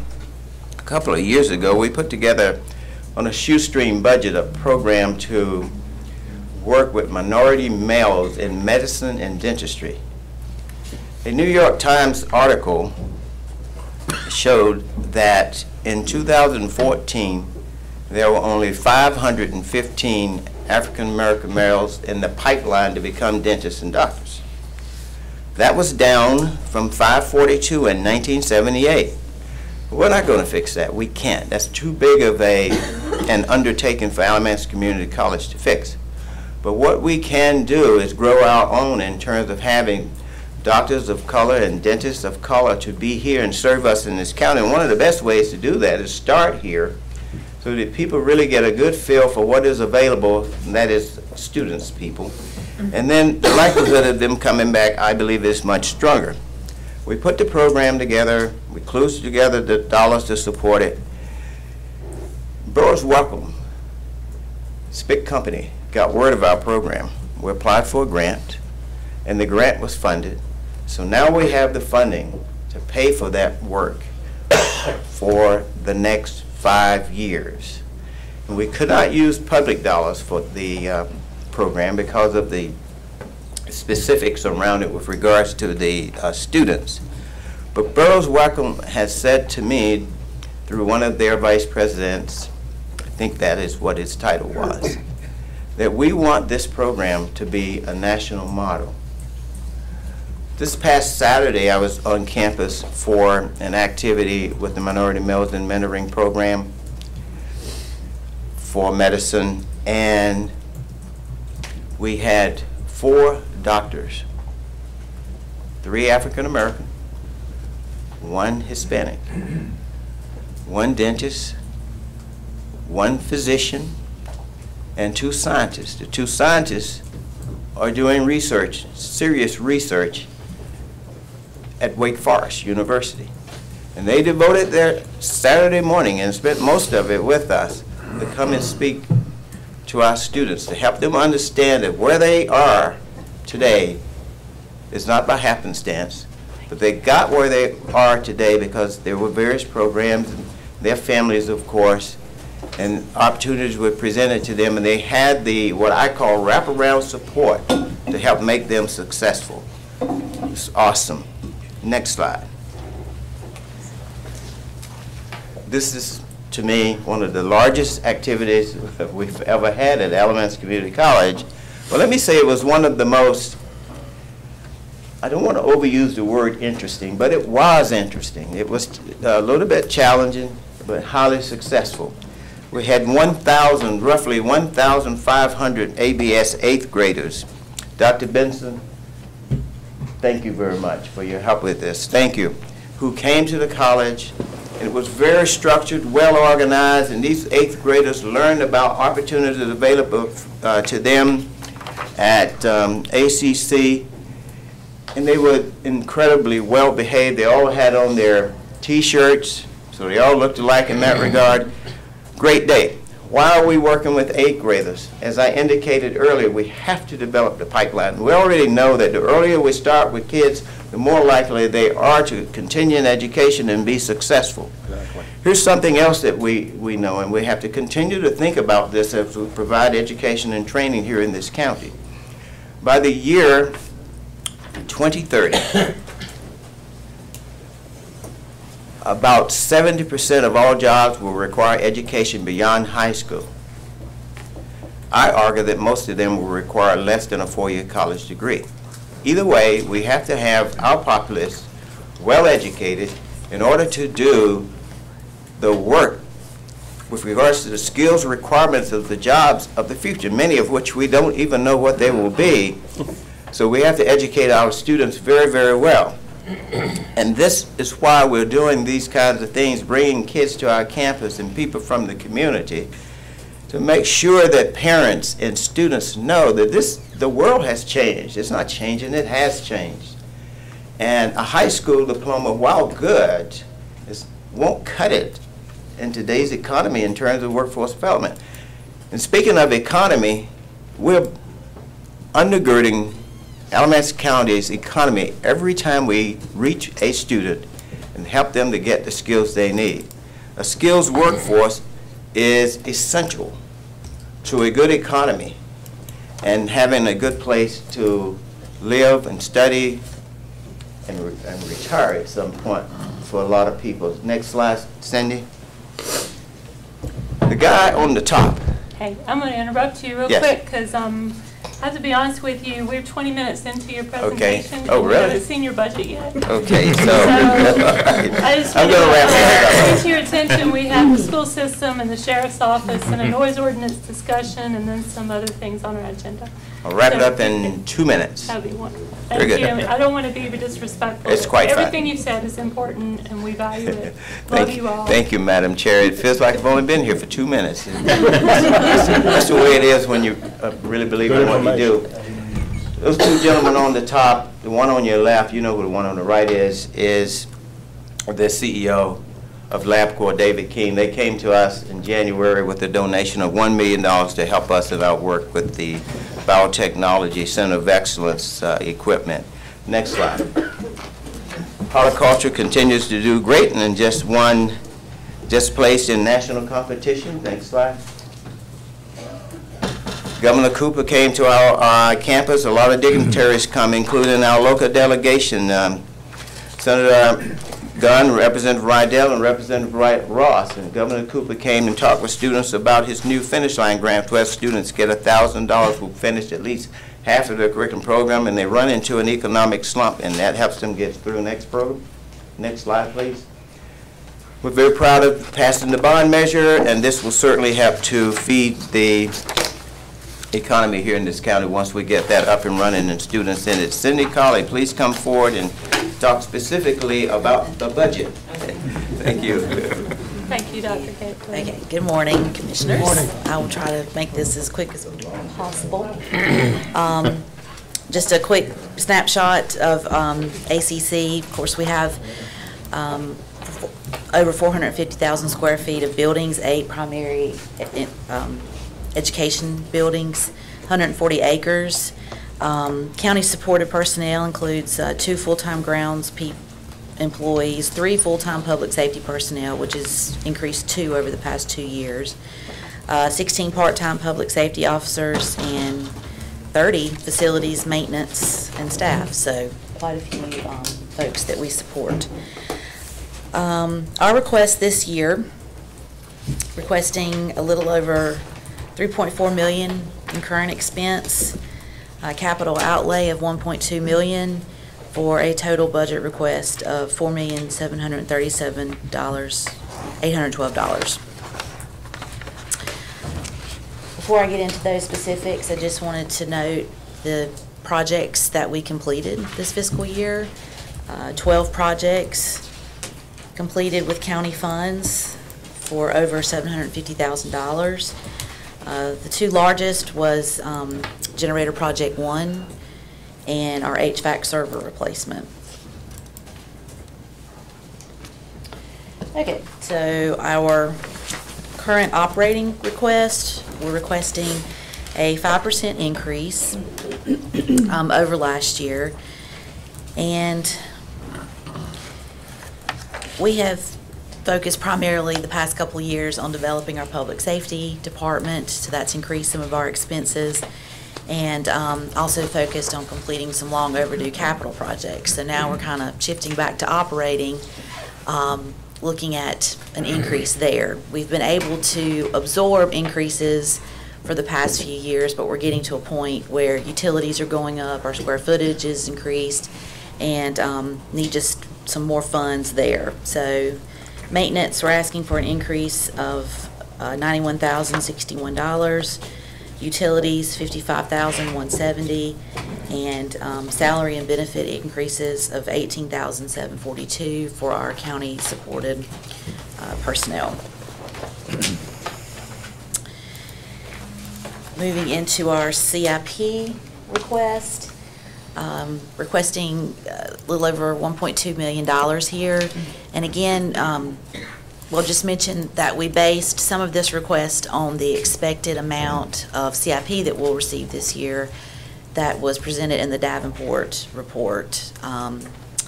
A couple of years ago, we put together on a shoestring budget a program to work with minority males in medicine and dentistry. A New York Times article showed that in 2014, there were only 515 African-American males in the pipeline to become dentists and doctors. That was down from 542 in 1978. We're not going to fix that. We can't. That's too big of a, an undertaking for Alamance Community College to fix. But what we can do is grow our own in terms of having doctors of color and dentists of color to be here and serve us in this county. And one of the best ways to do that is start here so that people really get a good feel for what is available, and that is students, people. And then the likelihood of them coming back, I believe, is much stronger. We put the program together, we closed together the dollars to support it. Burroughs Wellcome, this big company, got word of our program. We applied for a grant, and the grant was funded. So now we have the funding to pay for that work for the next five years. And we could not use public dollars for the uh, program because of the specifics around it with regards to the uh, students. But Burroughs Wellcome has said to me through one of their vice presidents, I think that is what his title was, that we want this program to be a national model. This past Saturday, I was on campus for an activity with the Minority Males and Mentoring Program for medicine, and we had four doctors, three African American, one Hispanic, one dentist, one physician, and two scientists. The two scientists are doing research, serious research, at Wake Forest University. And they devoted their Saturday morning and spent most of it with us to come and speak to our students to help them understand that where they are today is not by happenstance, but they got where they are today because there were various programs, and their families, of course, and opportunities were presented to them, and they had the what I call wraparound support to help make them successful. It's awesome. Next slide. This is, to me, one of the largest activities that we've ever had at Alamance Community College. But let me say it was one of the most, I don't want to overuse the word interesting, but it was interesting. It was a little bit challenging, but highly successful. We had 1,000, roughly 1,500 ABS eighth graders. Dr. Benson, thank you very much for your help with this. Thank you. Who came to the college. It was very structured, well organized, and these eighth graders learned about opportunities available uh, to them at um, ACC, and they were incredibly well behaved. They all had on their T-shirts, so they all looked alike in that regard. Great day. Why are we working with eighth graders? As I indicated earlier, we have to develop the pipeline. We already know that the earlier we start with kids, the more likely they are to continue in education and be successful. Exactly. Here's something else that we, we know, and we have to continue to think about this as we provide education and training here in this county. By the year 2030, about 70% of all jobs will require education beyond high school. I argue that most of them will require less than a four-year college degree. Either way, we have to have our populace well educated in order to do the work with regards to the skills requirements of the jobs of the future, many of which we don't even know what they will be. So we have to educate our students very, very well. And this is why we're doing these kinds of things, bringing kids to our campus and people from the community to make sure that parents and students know that this, the world has changed. It's not changing, it has changed. And a high school diploma, while good, is, won't cut it in today's economy in terms of workforce development. And speaking of economy, we're undergirding Alamance County's economy every time we reach a student and help them to get the skills they need. A skills workforce is essential to a good economy and having a good place to live and study and re- and retire at some point for a lot of people. Next slide, Cindy. The guy on the top, Hey, I'm going to interrupt you real Yes. quick because um, I have to be honest with you, we're 20 minutes into your presentation. Okay. Oh, really? We haven't seen your budget yet. okay, so. I just I'm want gonna wrap to up. to your attention, we have the school system and the sheriff's office and a noise ordinance discussion and then some other things on our agenda. I'll wrap it up in two minutes. That'd be wonderful. Very Thank good. you. I don't want to be disrespectful. It's quite fine. Everything you've said is important and we value it. Love Thank you all. Thank you, Madam Chair. It feels like I've only been here for two minutes. That's the way it is when you uh, really believe in what you do. Those two gentlemen on the top, the one on your left, you know who the one on the right is, is the CEO of LabCorp, David King. They came to us in January with a donation of $1 million to help us in our work with the Biotechnology Center of Excellence uh, equipment. Next slide. Horticulture continues to do great and just won, just placed in national competition. Next slide. Governor Cooper came to our uh, campus. A lot of dignitaries come, including our local delegation. Um, Senator Gunn, Representative Riddell, and Representative Wright Ross. And Governor Cooper came and talked with students about his new Finish Line grant, to where students get $1,000 who finish at least half of their curriculum program, and they run into an economic slump, and that helps them get through next program. Next slide, please. We're very proud of passing the bond measure, and this will certainly help to feed the economy here in this county once we get that up and running and students in it. Cindy Colley, please come forward and talk specifically about the budget. Thank you. Thank you, Dr. Gatewood. Okay, good morning, Commissioners. Good Morning. I will try to make this as quick as possible. Um, Just a quick snapshot of um, ACC. Of course, we have um, over 450,000 square feet of buildings, eight primary eh, um, education buildings, 140 acres. Um, County-supported personnel includes uh, two full-time grounds employees, three full-time public safety personnel, which has increased two over the past two years, uh, 16 part-time public safety officers, and 30 facilities maintenance and staff, so quite a few um, folks that we support. Um, Our request this year, requesting a little over 3.4 million in current expense, a capital outlay of 1.2 million, for a total budget request of $4,737, $812. Before I get into those specifics, I just wanted to note the projects that we completed this fiscal year. Uh, 12 projects completed with county funds for over $750,000. Uh, The two largest was um, Generator Project One and our HVAC server replacement. Okay, so our current operating request, we're requesting a 5% increase um, over last year. And we have focused primarily the past couple of years on developing our public safety department, so that's increased some of our expenses, and um, also focused on completing some long overdue capital projects. So now we're kind of shifting back to operating, um, looking at an increase there. We've been able to absorb increases for the past few years, but we're getting to a point where utilities are going up, our square footage is increased, and um, need just some more funds there. So maintenance, we're asking for an increase of uh, $91,061. Utilities, $55,170. And um, salary and benefit increases of $18,742 for our county-supported uh, personnel. Moving into our CIP request, um, requesting a little over $1.2 million here. And again, um, we'll just mention that we based some of this request on the expected amount of CIP that we'll receive this year that was presented in the Davenport report, um,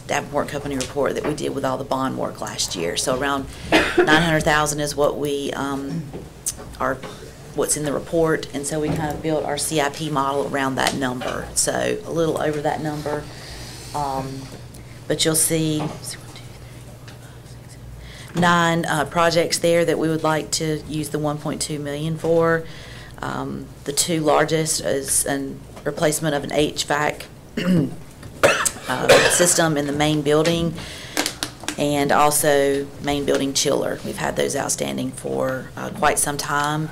Davenport Company report that we did with all the bond work last year. So around 900,000 is what we um, are what's in the report, and so we kind of built our CIP model around that number. So a little over that number. Um, But you'll see nine uh, projects there that we would like to use the 1.2 million for. Um, The two largest is a replacement of an HVAC uh, system in the main building and also main building chiller. We've had those outstanding for uh, quite some time.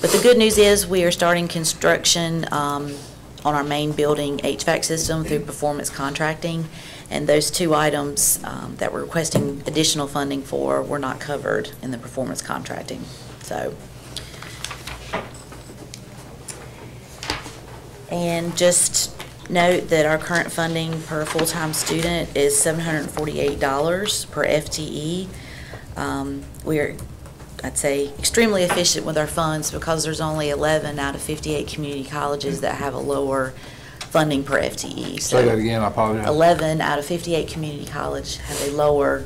But the good news is we are starting construction um, on our main building HVAC system through performance contracting. And those two items um, that we're requesting additional funding for were not covered in the performance contracting. So And just note that our current funding per full-time student is $748 per FTE. Um, We're, I'd say, extremely efficient with our funds because there's only 11 out of 58 community colleges that have a lower funding per FTE. Say that So again, I apologize. 11 out of 58 community college have a lower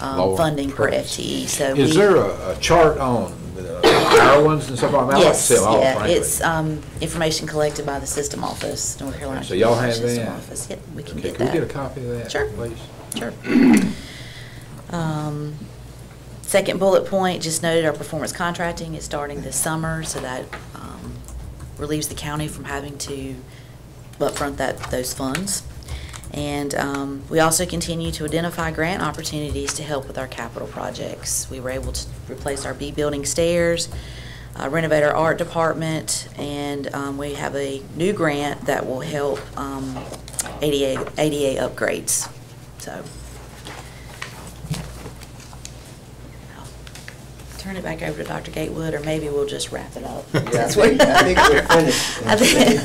um, Lower funding per FTE, so Is we- there a, a chart on the our ones and stuff like that? Like to Yes, see all, yeah, frankly. it's um, information collected by the system office, North Carolina. So y'all have System that? Office. Yep, we can Okay, get Can we that. get a copy of that, Sure. please? Sure. Um, Second bullet point, just noted our performance contracting is starting this summer, so that um, relieves the county from having to upfront that, those funds. And um, we also continue to identify grant opportunities to help with our capital projects. We were able to replace our B building stairs, uh, renovate our art department, and um, we have a new grant that will help um, ADA, ADA upgrades. So. Turn it back over to Dr. Gatewood, or maybe we'll just wrap it up. Yeah, I think- we're- I think we're finished. I think-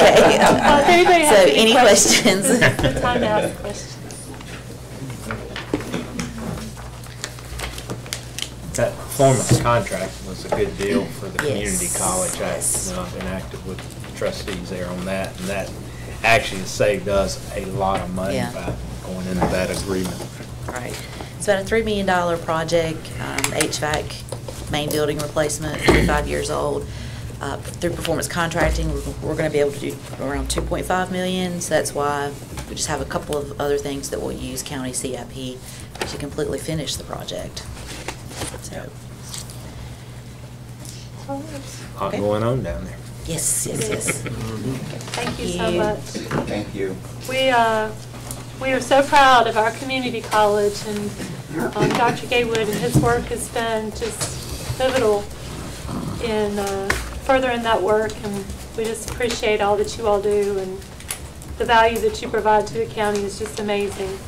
Okay. Well, if anybody has So any any questions, questions? this is the time to ask questions. That performance contract was a good deal for the community Yes, college. I, yes. you know, I've been active with the trustees there on that, and that actually saved us a lot of money Yeah. by going into that agreement. Right. It's about a $3 million project, um, HVAC, main building replacement, 45 years old. Uh, Through performance contracting, we're- we're going to be able to do around 2.5 million, so that's why we just have a couple of other things that we'll use county CIP to completely finish the project. So, Lot Okay. going on down there. yes, yes, yes. Thank you so much. Thank you. We, uh, we are so proud of our community college, and um, Dr. Gatewood and his work has been just pivotal in uh, furthering that work, and we just appreciate all that you all do, and the value that you provide to the county is just amazing,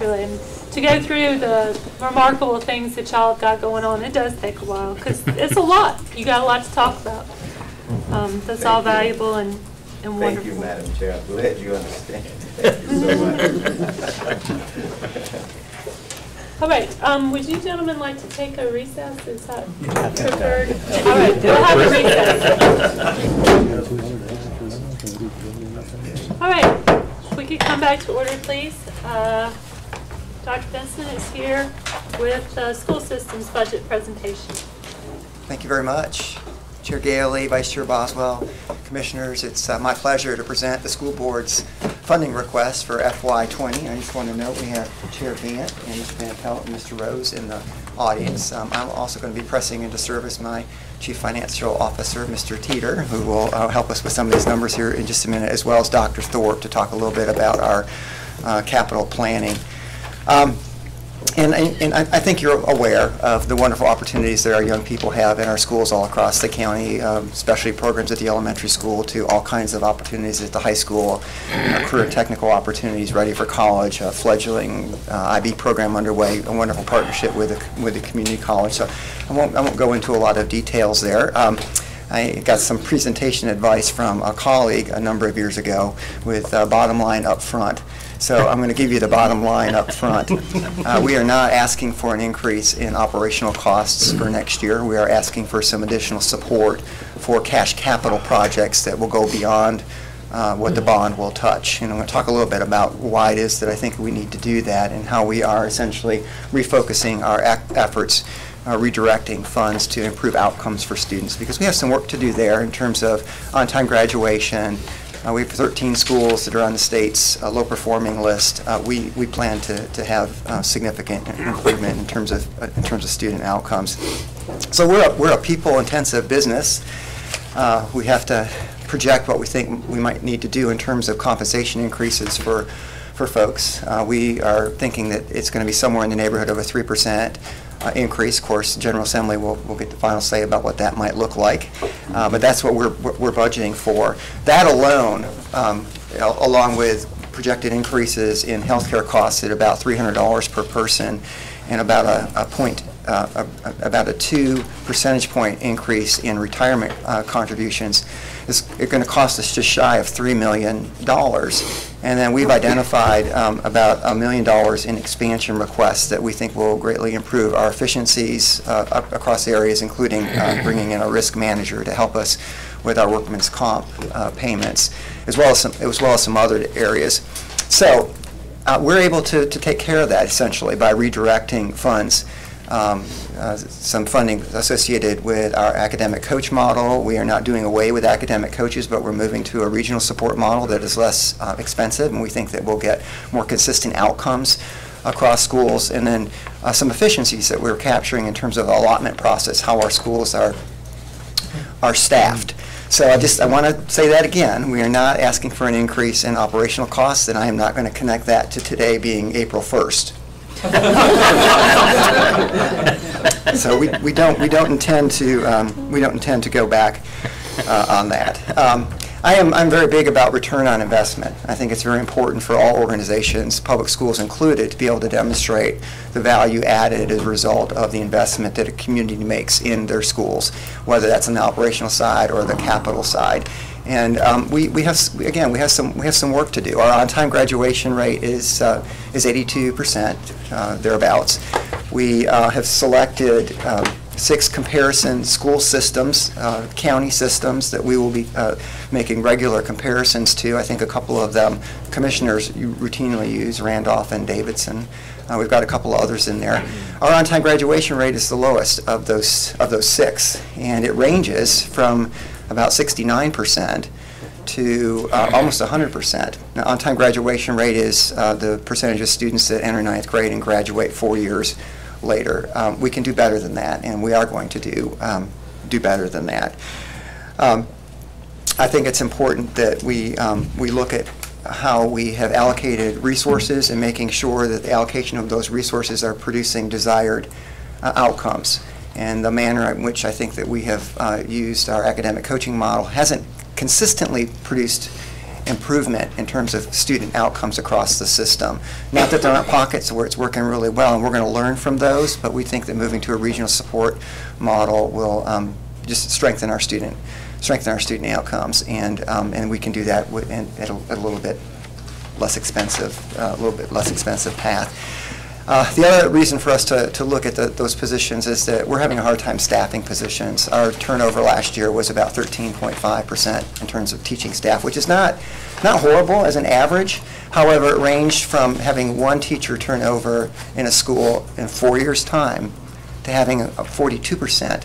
really. And to go through the remarkable things that y'all have got going on, it does take a while, because it's a lot. You got a lot to talk about. Um, That's all Thank you. valuable and and Thank wonderful. you, Madam Chair. I'm glad you understand. Thank you so much. All right, um, would you gentlemen like to take a recess? Is that preferred? All right, we'll have a recess. All right, if we could come back to order, please. Uh, Dr. Benson is here with the school system's budget presentation. Thank you very much. Chair Galey, Vice Chair Boswell, Commissioners, it's uh, my pleasure to present the school board's funding request for FY20. I just want to note we have Chair Vant and Mr. Van Pelt and Mr. Rose in the audience. Um, I'm also going to be pressing into service my Chief Financial Officer, Mr. Teeter, who will uh, help us with some of these numbers here in just a minute, as well as Dr. Thorpe to talk a little bit about our uh, capital planning. Um, and, and I I think you're aware of the wonderful opportunities that our young people have in our schools all across the county, um, especially programs at the elementary school to all kinds of opportunities at the high school, uh, career technical opportunities ready for college, a fledgling uh, IB program underway, a wonderful partnership with the, with the community college. So I won't, I won't go into a lot of details there. Um, I got some presentation advice from a colleague a number of years ago with uh, bottom line up front. So I'm going to give you the bottom line up front. Uh, We are not asking for an increase in operational costs for next year. We are asking for some additional support for cash capital projects that will go beyond uh, what the bond will touch. And I'm going to talk a little bit about why it is that I think we need to do that and how we are essentially refocusing our ac- efforts, uh, redirecting funds to improve outcomes for students. Because we have some work to do there in terms of on-time graduation, Uh, We have 13 schools that are on the state's uh, low-performing list. Uh, We, we plan to, to have uh, significant improvement in terms of, uh, in terms of student outcomes. So we're, a- we're a people-intensive business. Uh, We have to project what we think we might need to do in terms of compensation increases for, for folks. We are thinking that it's going to be somewhere in the neighborhood of a 3% uh, increase. Of course, General Assembly will, will get the final say about what that might look like, Uh, but that's what we're, we're budgeting for. That alone, um, along with projected increases in healthcare costs at about $300 per person and about a, a point, uh, a- about a two percentage point increase in retirement uh, contributions is going to cost us just shy of $3 million. And then we've identified um, about a million dollars in expansion requests that we think will greatly improve our efficiencies uh, across areas, including uh, bringing in a risk manager to help us with our workman's comp uh, payments, as well as some, as well as some other areas. So uh, we're able to, to take care of that essentially by redirecting funds. Um, uh, Some funding associated with our academic coach model. We are not doing away with academic coaches, but we're moving to a regional support model that is less uh, expensive, and we think that we'll get more consistent outcomes across schools. And then uh, some efficiencies that we're capturing in terms of the allotment process, how our schools are are staffed. So I just, I want to say that again, we are not asking for an increase in operational costs, and I am not going to connect that to today being April 1st. So we we don't, we don't intend to, um, we don't intend to go back uh, on that. Um, I am, I'm very big about return on investment. I think it's very important for all organizations, public schools included, to be able to demonstrate the value added as a result of the investment that a community makes in their schools, whether that's on the operational side or the capital side. And um, we, we have, again, we have some, we have some work to do. Our on-time graduation rate is, uh, is 82%, uh, thereabouts. We uh, have selected um, six comparison school systems, uh, county systems that we will be uh, making regular comparisons to. I think a couple of them commissioners routinely use, Randolph and Davidson. Uh, We've got a couple of others in there. Our on-time graduation rate is the lowest of those, of those six, and it ranges from about 69% to uh, almost 100%. Now, on-time graduation rate is uh, the percentage of students that enter ninth grade and graduate four years later. Um, We can do better than that, and we are going to do, um, do better than that. Um, I think it's important that we, um, we look at how we have allocated resources and making sure that the allocation of those resources are producing desired uh, outcomes. And the manner in which I think that we have uh, used our academic coaching model hasn't consistently produced improvement in terms of student outcomes across the system. Not that there aren't pockets where it's working really well, and we're going to learn from those, but we think that moving to a regional support model will um, just strengthen our student, strengthen our student outcomes, and, um, and we can do that at a, at a little bit less expensive, uh, a little bit less expensive path. Uh, The other reason for us to, to look at the- those positions is that we're having a hard time staffing positions. Our turnover last year was about 13.5% in terms of teaching staff, which is not, not horrible as an average. However, it ranged from having one teacher turnover in a school in four years' time to having a 42%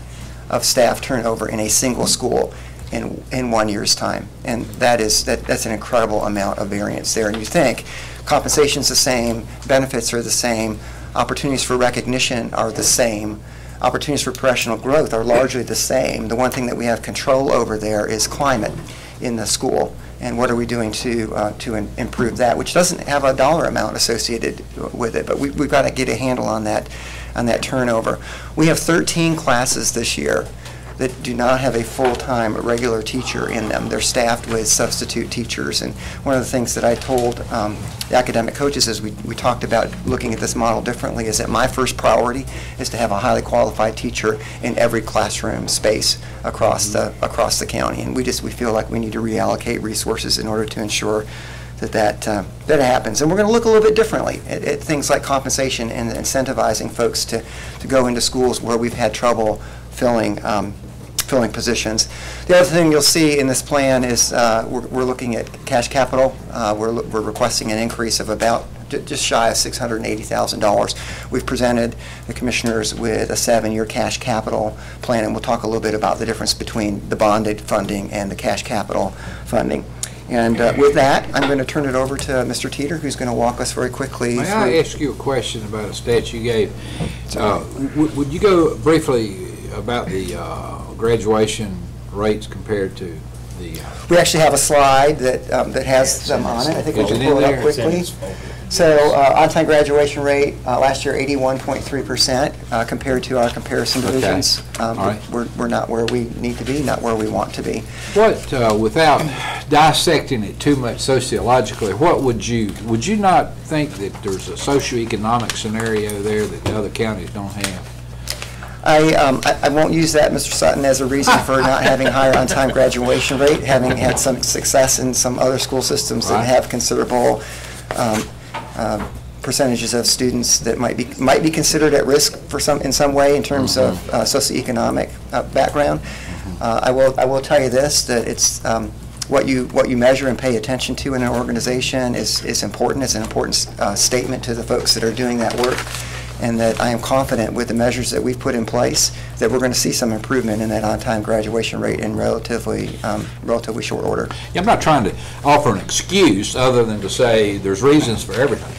of staff turnover in a single school in, in one year's time. And that is, that, that's an incredible amount of variance there. And you think, compensation's the same, benefits are the same, opportunities for recognition are the same, opportunities for professional growth are largely the same. The one thing that we have control over there is climate in the school. And what are we doing to, uh, to im- improve that, which doesn't have a dollar amount associated with it, but we, we've got to get a handle on that, on that turnover. We have 13 classes this year that do not have a full-time regular teacher in them. They're staffed with substitute teachers. And one of the things that I told um, the academic coaches as we, we talked about looking at this model differently is that my first priority is to have a highly qualified teacher in every classroom space across the, across the county. And we just, we feel like we need to reallocate resources in order to ensure that that, uh, that happens. And we're going to look a little bit differently at, at things like compensation and incentivizing folks to, to go into schools where we've had trouble filling, um, filling positions. The other thing you'll see in this plan is uh, we're, we're looking at cash capital. Uh, we're, we're requesting an increase of about just shy of $680,000. We've presented the commissioners with a seven-year cash capital plan, and we'll talk a little bit about the difference between the bonded funding and the cash capital funding. And uh, with that, I'm going to turn it over to Mr. Teeter, who's going to walk us very quickly May I through. ask you a question about a stat you gave? Uh, Would you go briefly about the uh, graduation rates compared to the, uh, We actually have a slide that, um, that has them on it. I think we Is can it in pull it there? up quickly. So uh, on-time graduation rate, uh, last year 81.3% uh, compared to our comparison Okay. divisions. Um, All right. We're, we're not where we need to be, not where we want to be. what, uh, without dissecting it too much sociologically, what would you, would you not think that there's a socioeconomic scenario there that the other counties don't have? I, um, I I won't use that, Mr. Sutton, as a reason for not having higher on-time graduation rate, having had some success in some other school systems that have considerable um, um, percentages of students that might be, might be considered at risk for some, in some way in terms of uh, socioeconomic uh, background. Uh, I will, I will tell you this, that it's, um, what you, what you measure and pay attention to in an organization is, is important. It's an important uh, statement to the folks that are doing that work and that I am confident with the measures that we've put in place, that we're going to see some improvement in that on-time graduation rate in relatively, um, relatively short order. Yeah, I'm not trying to offer an excuse other than to say there's reasons for everything.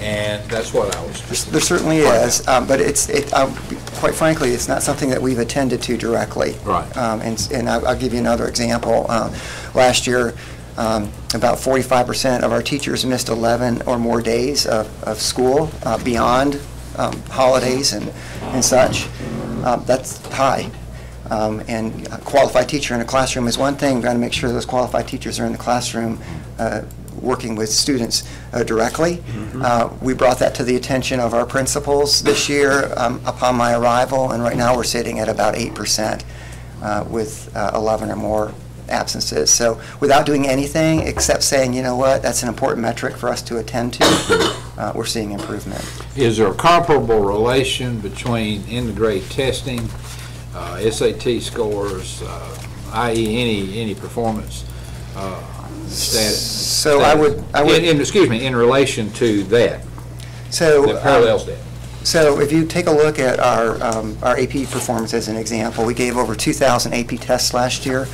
And that's what I was. There certainly is, um, but it's, it, um, quite frankly, it's not something that we've attended to directly. Right. Um, And, and I'll I'll give you another example. Uh, Last year, um, about 45% of our teachers missed 11 or more days of, of school uh, beyond um, holidays and, and such. Uh, That's high. Um, And a qualified teacher in a classroom is one thing, we've got to make sure those qualified teachers are in the classroom uh, working with students uh, directly. Uh, We brought that to the attention of our principals this year um, upon my arrival, and right now we're sitting at about 8% uh, with uh, 11 or more absences. So without doing anything except saying, you know what, that's an important metric for us to attend to, uh, we're seeing improvement. Is there a comparable relation between end-of-grade testing, uh, SAT scores, uh, i.e. any, any performance uh, status? So I would- I would- In- in- Excuse me, in relation to that, So. that parallels um, that. So if you take a look at our, um, our AP performance as an example, we gave over 2,000 AP tests last year.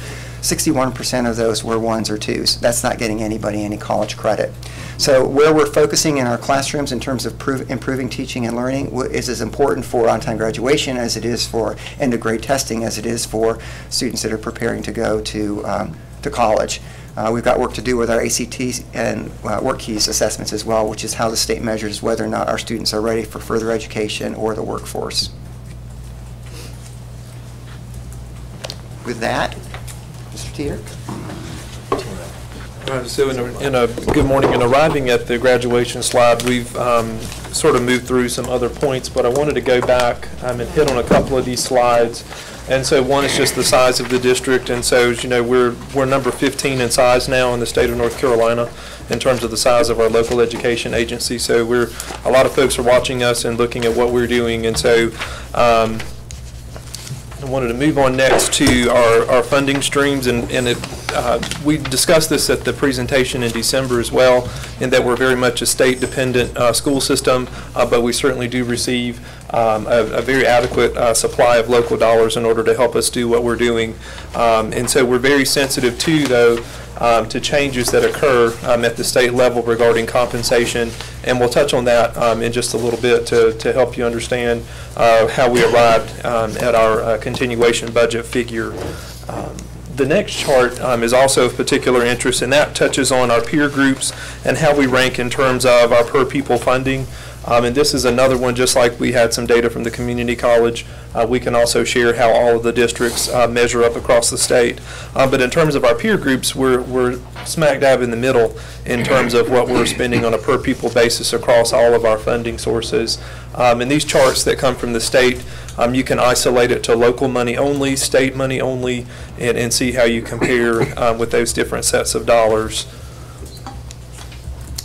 61% of those were ones or twos. That's not getting anybody any college credit. So where we're focusing in our classrooms in terms of prov- improving teaching and learning is as important for on-time graduation as it is for end-of-grade testing, as it is for students that are preparing to go to, um, to college. Uh, We've got work to do with our ACT and uh, WorkKeys assessments as well, which is how the state measures whether or not our students are ready for further education or the workforce. With that, Uh, So in a, in a, good morning, in arriving at the graduation slide, we've um, sort of moved through some other points, but I wanted to go back um, and hit on a couple of these slides. And so one is just the size of the district, and so, as you know, we're, we're number 15 in size now in the state of North Carolina in terms of the size of our local education agency. So we're, a lot of folks are watching us and looking at what we're doing, and so um, I wanted to move on next to our, our funding streams, and, and it, uh, we discussed this at the presentation in December as well, in that we're very much a state-dependent uh, school system, uh, but we certainly do receive um, a, a very adequate uh, supply of local dollars in order to help us do what we're doing. Um, and so we're very sensitive too, though, um, to changes that occur um, at the state level regarding compensation. And we'll touch on that um, in just a little bit to, to help you understand uh, how we arrived um, at our uh, continuation budget figure. The next chart um, is also of particular interest, and that touches on our peer groups and how we rank in terms of our per pupil funding. Um, and this is another one, just like we had some data from the community college, uh, we can also share how all of the districts uh, measure up across the state. Uh, but in terms of our peer groups, we're, we're smack dab in the middle in terms of what we're spending on a per pupil basis across all of our funding sources. Um, and these charts that come from the state, um, you can isolate it to local money only, state money only, and, and see how you compare uh, with those different sets of dollars.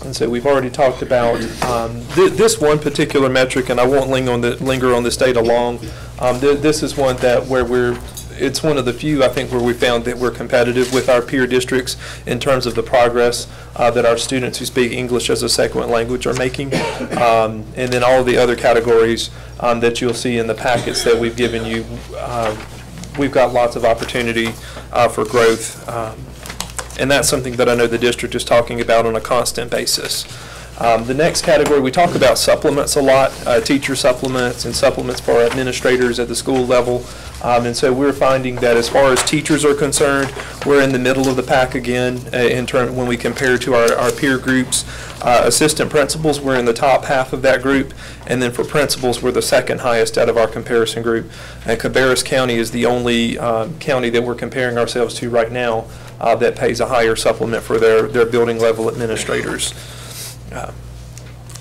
And so we've already talked about um, th- this one particular metric, and I won't linger on the, linger on this data long. Um, th- This is one that where we're, it's one of the few, I think, where we found that we're competitive with our peer districts in terms of the progress uh, that our students who speak English as a second language are making. Um, And then all the other categories um, that you'll see in the packets that we've given you, uh, we've got lots of opportunity uh, for growth. Um, And that's something that I know the district is talking about on a constant basis. Um, The next category, we talk about supplements a lot, uh, teacher supplements and supplements for administrators at the school level. Um, And so we're finding that as far as teachers are concerned, we're in the middle of the pack again uh, in turn, when we compare to our, our peer groups. Uh, Assistant principals, we're in the top half of that group, and then for principals, we're the second highest out of our comparison group. And Cabarrus County is the only um, county that we're comparing ourselves to right now uh, that pays a higher supplement for their, their building level administrators. Uh,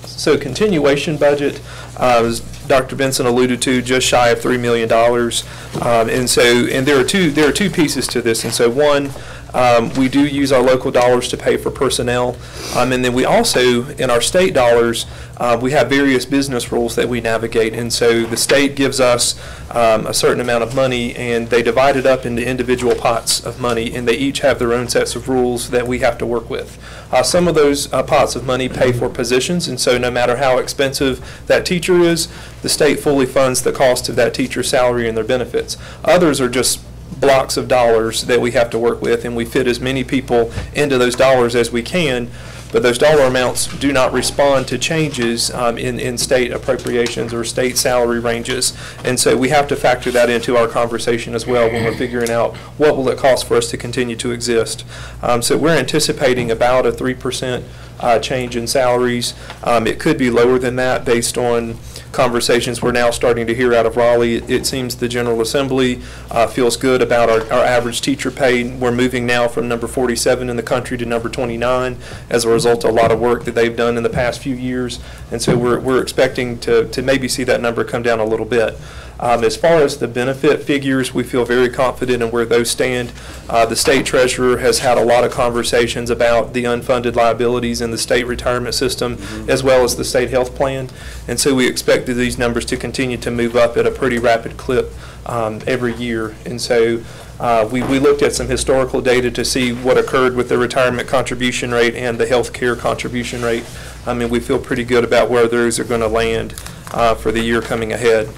So continuation budget, uh, as Dr. Benson alluded to, just shy of $3 million. Um, And so, and there are two, there are two pieces to this. And so one, um, we do use our local dollars to pay for personnel. Um, And then we also, in our state dollars, uh, we have various business rules that we navigate. And so the state gives us um, a certain amount of money, and they divide it up into individual pots of money, and they each have their own sets of rules that we have to work with. Uh, Some of those uh, pots of money pay for positions, and so no matter how expensive that teacher is, the state fully funds the cost of that teacher's salary and their benefits. Others are just blocks of dollars that we have to work with, and we fit as many people into those dollars as we can, but those dollar amounts do not respond to changes um, in, in state appropriations or state salary ranges. And so we have to factor that into our conversation as well when we're figuring out what will it cost for us to continue to exist. Um, So we're anticipating about a 3% uh, change in salaries. Um, It could be lower than that based on conversations we're now starting to hear out of Raleigh. It- It seems the General Assembly uh, feels good about our, our average teacher pay. We're moving now from number 47 in the country to number 29 as a result of a lot of work that they've done in the past few years. And so we're, we're expecting to, to maybe see that number come down a little bit. Um, As far as the benefit figures, we feel very confident in where those stand. Uh, The state treasurer has had a lot of conversations about the unfunded liabilities in the state retirement system, as well as the state health plan. And so we expect these numbers to continue to move up at a pretty rapid clip um, every year. And so uh, we, we looked at some historical data to see what occurred with the retirement contribution rate and the health care contribution rate. I mean, we feel pretty good about where those are going to land uh, for the year coming ahead.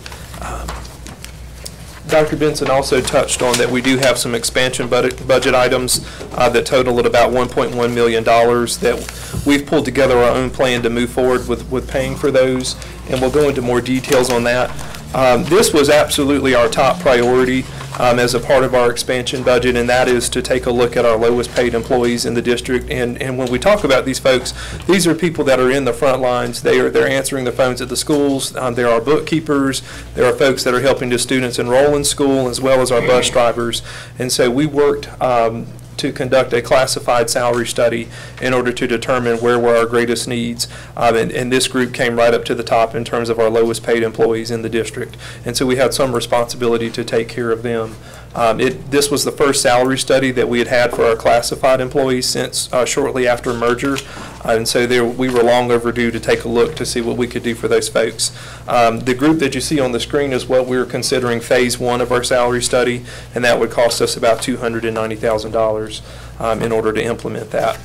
Dr. Benson also touched on that we do have some expansion budget, budget items uh, that total at about $1.1 million that we've pulled together our own plan to move forward with, with paying for those, and we'll go into more details on that. Um, This was absolutely our top priority um, as a part of our expansion budget, and that is to take a look at our lowest paid employees in the district. And, and when we talk about these folks, these are people that are in the front lines. They are, they're answering the phones at the schools. Um, There are bookkeepers. There are folks that are helping the students enroll in school, as well as our bus drivers. And so we worked um, to conduct a classified salary study in order to determine where were our greatest needs. Um, And, and this group came right up to the top in terms of our lowest paid employees in the district. And so we had some responsibility to take care of them. Um, It, this was the first salary study that we had had for our classified employees since uh, shortly after merger. Uh, And so there, we were long overdue to take a look to see what we could do for those folks. Um, The group that you see on the screen is what we're considering phase one of our salary study, and that would cost us about $290,000 um, in order to implement that.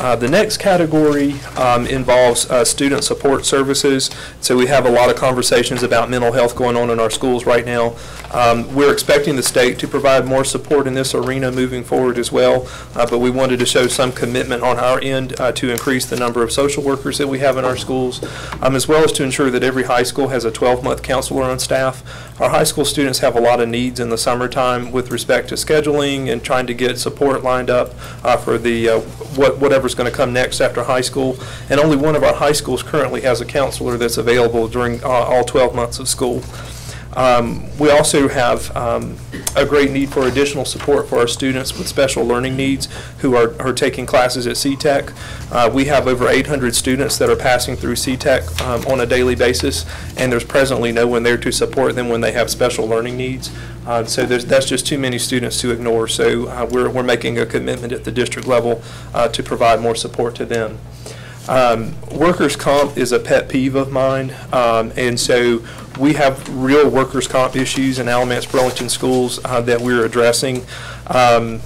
Uh, The next category um, involves uh, student support services. So we have a lot of conversations about mental health going on in our schools right now. Um, We're expecting the state to provide more support in this arena moving forward as well, uh, but we wanted to show some commitment on our end uh, to increase the number of social workers that we have in our schools, um, as well as to ensure that every high school has a 12-month counselor on staff. Our high school students have a lot of needs in the summertime with respect to scheduling and trying to get support lined up uh, for the, uh, what- whatever's going to come next after high school. And only one of our high schools currently has a counselor that's available during uh, all 12 months of school. Um, We also have um, a great need for additional support for our students with special learning needs who are are taking classes at CTEC. Uh, We have over 800 students that are passing through CTEC um, on a daily basis, and there's presently no one there to support them when they have special learning needs. Uh, So that's just too many students to ignore. So uh, we're, we're making a commitment at the district level uh, to provide more support to them. Um, Workers' comp is a pet peeve of mine, um, and so we have real workers' comp issues in Alamance Burlington schools uh, that we're addressing. Um,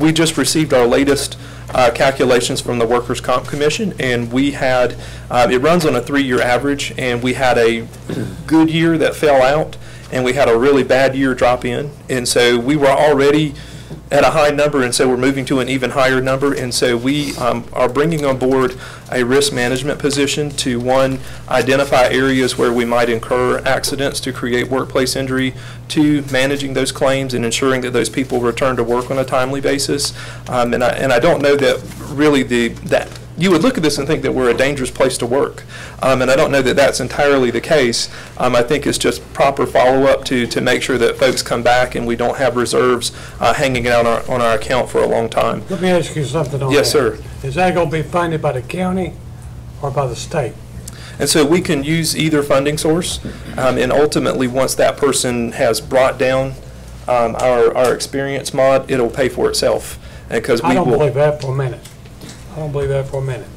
We just received our latest uh, calculations from the Workers' Comp Commission, and we had, uh, it runs on a three-year average, and we had a good year that fell out, and we had a really bad year drop in. And so we were already at a high number, and so we're moving to an even higher number. And so we um, are bringing on board a risk management position to, one, identify areas where we might incur accidents to create workplace injury, two, managing those claims and ensuring that those people return to work on a timely basis. Um, And I, and I don't know that really the, that, you would look at this and think that we're a dangerous place to work. Um, and I don't know that that's entirely the case. Um, I think it's just proper follow-up to, to make sure that folks come back and we don't have reserves uh, hanging out on our, on our account for a long time. Let me ask you something on that. Yes, sir. Is that gonna be funded by the county or by the state? And so we can use either funding source, um, and ultimately, once that person has brought down um, our, our experience mod, it'll pay for itself. Because we I don't will. believe that for a minute. I don't believe that for a minute.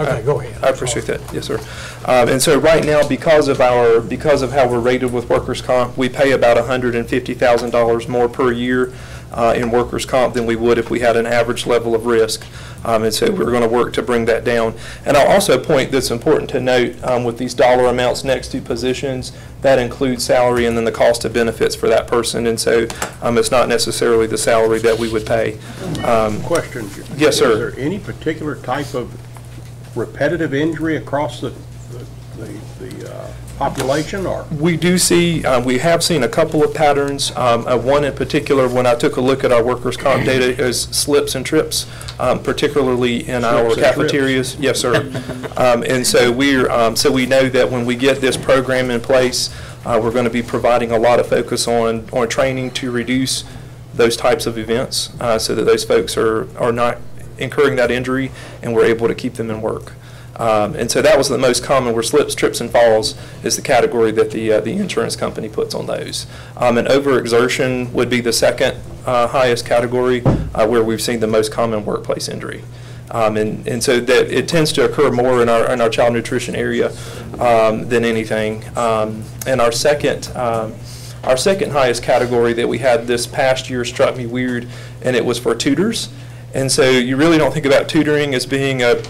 Okay, go ahead. I appreciate that, yes, sir. Um, And so right now, because of our, because of how we're rated with workers' comp, we pay about $150,000 more per year uh, in workers' comp than we would if we had an average level of risk. Um, And so we're going to work to bring that down. And I'll also point that's important to note um, with these dollar amounts next to positions, that includes salary and then the cost of benefits for that person. And so um, it's not necessarily the salary that we would pay. Um, Question. Yes, sir. Is there any particular type of repetitive injury across the, population, or? We do see, uh, we have seen a couple of patterns. Um, uh, One in particular, when I took a look at our workers' comp data, is slips and trips, um, particularly in our Slips trips. cafeterias. Yes, sir. Um, And so we're, um, so we know that when we get this program in place, uh, we're going to be providing a lot of focus on, on training to reduce those types of events, uh, so that those folks are, are not incurring that injury, and we're able to keep them in work. Um, And so that was the most common, where slips, trips, and falls is the category that the, uh, the insurance company puts on those. Um, And overexertion would be the second uh, highest category, uh, where we've seen the most common workplace injury. Um, And, and so that, it tends to occur more in our, in our child nutrition area um, than anything. Um, And our second, um, our second highest category that we had this past year struck me weird, and it was for tutors. And so you really don't think about tutoring as being a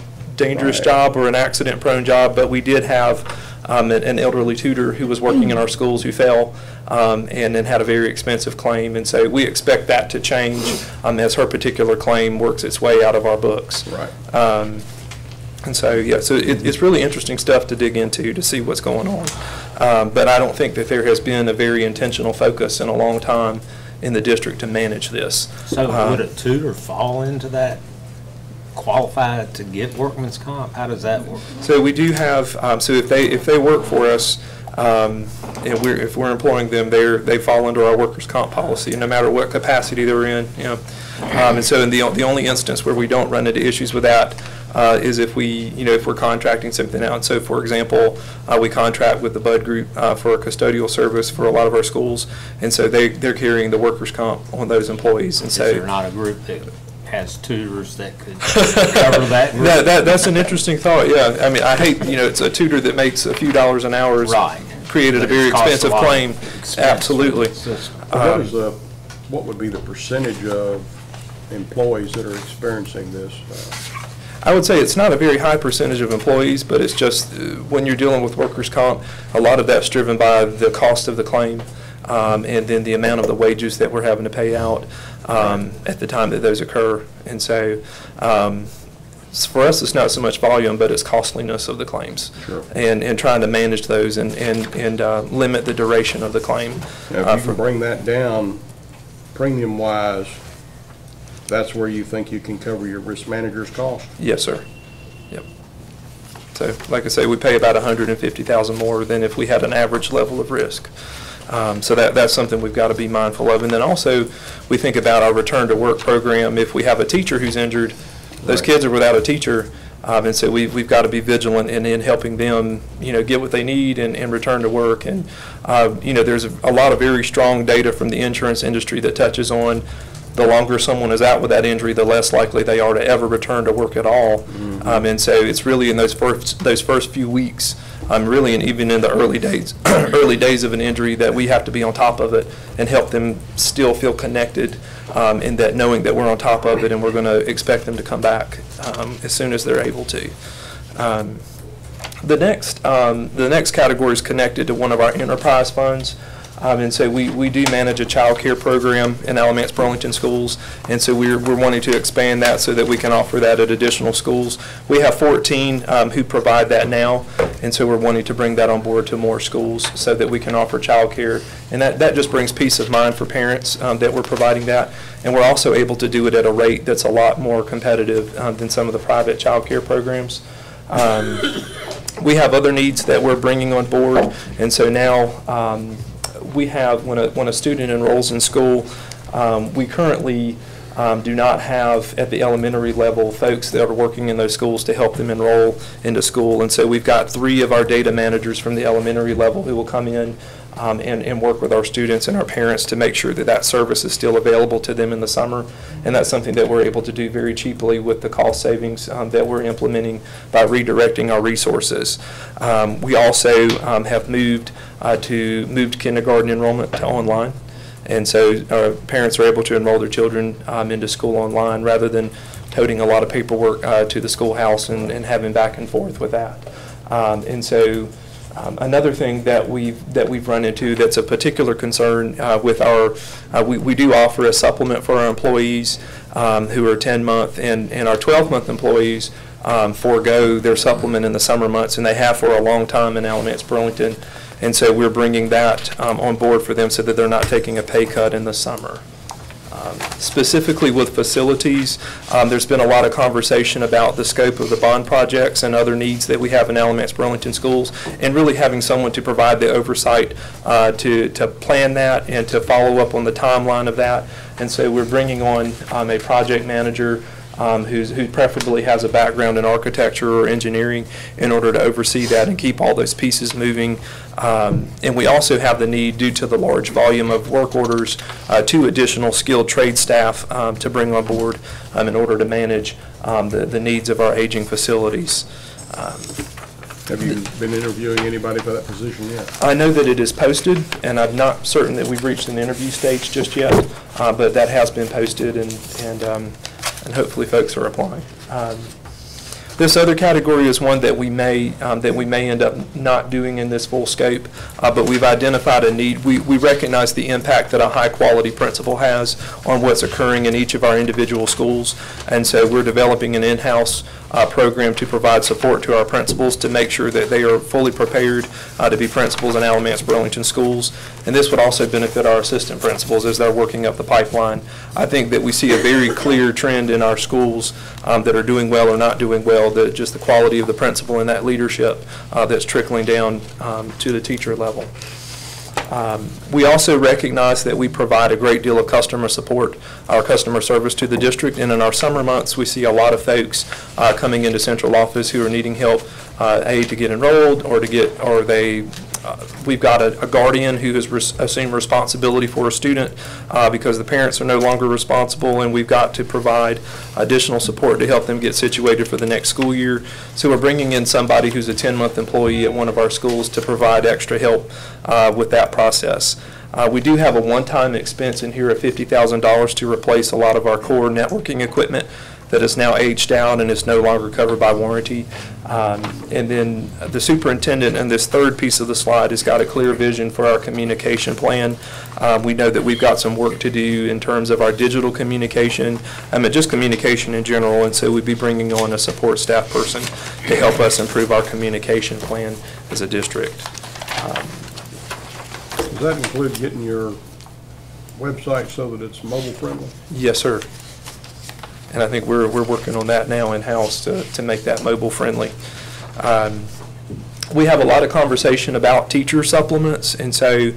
dangerous Right. job or an accident-prone job, but we did have um, an an elderly tutor who was working in our schools who fell um, and then had a very expensive claim. And so we expect that to change um, as her particular claim works its way out of our books. Right. Um, And so, yeah, so it, it's really interesting stuff to dig into to see what's going on. Um, But I don't think that there has been a very intentional focus in a long time in the district to manage this. So Uh, would a tutor fall into that, qualified to get workman's comp? How does that work? So we do have, um, so if they, if they work for us, um, and we're, if we're employing them, they're, they fall under our workers' comp policy, no matter what capacity they're in, you know. Um, and so in the, the only instance where we don't run into issues with that, uh, is if we, you know, if we're contracting something out. So for example, uh, we contract with the Budd Group, uh, for a custodial service for a lot of our schools. And so they, they're carrying the workers' comp on those employees, and so. there not a group that has tutors that could cover that group? That, that, that's an interesting thought, yeah. I mean, I hate, you know, it's a tutor that makes a few dollars an hour. has Right. Created a But it very costs a expensive claim. expense. Absolutely. What is the, what would be the percentage of employees that are experiencing this? uh, I would say it's not a very high percentage of employees, but it's just, uh, when you're dealing with workers' comp, a lot of that's driven by the cost of the claim, um, and then the amount of the wages that we're having to pay out, um, at the time that those occur. And so, um, for us, it's not so much volume, but it's costliness of the claims. Sure. And, and trying to manage those and, and, and, uh, limit the duration of the claim. Now, uh, if you for- can bring that down, premium-wise, that's where you think you can cover your risk manager's cost? Yes, sir. Yep. So, like I say, we pay about hundred and fifty thousand more than if we had an average level of risk. Um, so that, that's something we've got to be mindful of. And then also, we think about our return to work program. If we have a teacher who's injured, those Right. kids are without a teacher. Um, and so we've, we've got to be vigilant in, in helping them, you know, get what they need and, and return to work. And, uh, you know, there's a, a lot of very strong data from the insurance industry that touches on the longer someone is out with that injury, the less likely they are to ever return to work at all. Um, and so it's really in those first, those first few weeks, um, really, and even in the early days, early days of an injury, that we have to be on top of it and help them still feel connected, um, in that knowing that we're on top of it and we're going to expect them to come back, um, as soon as they're able to. Um, the next, um, the next category is connected to one of our enterprise funds. Um, And so we, we do manage a child care program in Alamance Burlington schools, and so we're, we're wanting to expand that so that we can offer that at additional schools. We have 14 um, who provide that now, and so we're wanting to bring that on board to more schools so that we can offer child care. And that, that just brings peace of mind for parents um, that we're providing that. And we're also able to do it at a rate that's a lot more competitive um, than some of the private child care programs. Um, we have other needs that we're bringing on board, and so now um, we have, when a, when a student enrolls in school, um, we currently um, do not have at the elementary level folks that are working in those schools to help them enroll into school. And so we've got three of our data managers from the elementary level who will come in um, and, and work with our students and our parents to make sure that that service is still available to them in the summer. And that's something that we're able to do very cheaply with the cost savings um, that we're implementing by redirecting our resources. Um, we also um, have moved uh, to moved kindergarten enrollment to online. And so our parents are able to enroll their children um, into school online rather than toting a lot of paperwork uh, to the schoolhouse and, and having back and forth with that. Um, and so um, Another thing that we've, that we've run into that's a particular concern uh, with our, uh, we, we do offer a supplement for our employees um, who are 10-month, and, and our 12-month employees um, forego their supplement in the summer months, and they have for a long time in Alamance Burlington. And so we're bringing that um, on board for them so that they're not taking a pay cut in the summer. Um, Specifically with facilities, um, there's been a lot of conversation about the scope of the bond projects and other needs that we have in Alamance Burlington schools, and really having someone to provide the oversight uh, to, to plan that and to follow up on the timeline of that. And so we're bringing on um, a project manager um, who's, who preferably has a background in architecture or engineering in order to oversee that and keep all those pieces moving. Um, and we also have the need, due to the large volume of work orders, uh, two additional skilled trade staff um, to bring on board um, in order to manage um, the, the needs of our aging facilities. Um, Have you been interviewing anybody for that position yet? I know that it is posted, and I'm not certain that we've reached an interview stage just yet, uh, but that has been posted, and, and, um, and hopefully folks are applying. Um, This other category is one that we may, um, that we may end up not doing in this full scope, uh, but we've identified a need. We, we recognize the impact that a high-quality principal has on what's occurring in each of our individual schools, and so we're developing an in-house uh, program to provide support to our principals to make sure that they are fully prepared uh, to be principals in Alamance Burlington schools. And this would also benefit our assistant principals as they're working up the pipeline. I think that we see a very clear trend in our schools um, that are doing well or not doing well, that just the quality of the principal and that leadership uh, that's trickling down um, to the teacher level. Um, We also recognize that we provide a great deal of customer support, our customer service to the district, and in our summer months, we see a lot of folks uh, coming into central office who are needing help, uh, A, to get enrolled, or to get, or they, uh, we've got a a guardian who has res- assumed responsibility for a student uh, because the parents are no longer responsible, and we've got to provide additional support to help them get situated for the next school year. So we're bringing in somebody who's a 10-month employee at one of our schools to provide extra help uh, with that process. Uh, We do have a one-time expense in here of $50,000 to replace a lot of our core networking equipment that is now aged out and is no longer covered by warranty. Um, And then the superintendent, and this third piece of the slide, has got a clear vision for our communication plan. Um, We know that we've got some work to do in terms of our digital communication, I mean, just communication in general, and so we'd be bringing on a support staff person to help us improve our communication plan as a district. Um, Does that include getting your website so that it's mobile friendly? Yes, sir. And I think we're, we're working on that now in-house to, to make that mobile-friendly. Um, We have a lot of conversation about teacher supplements, and so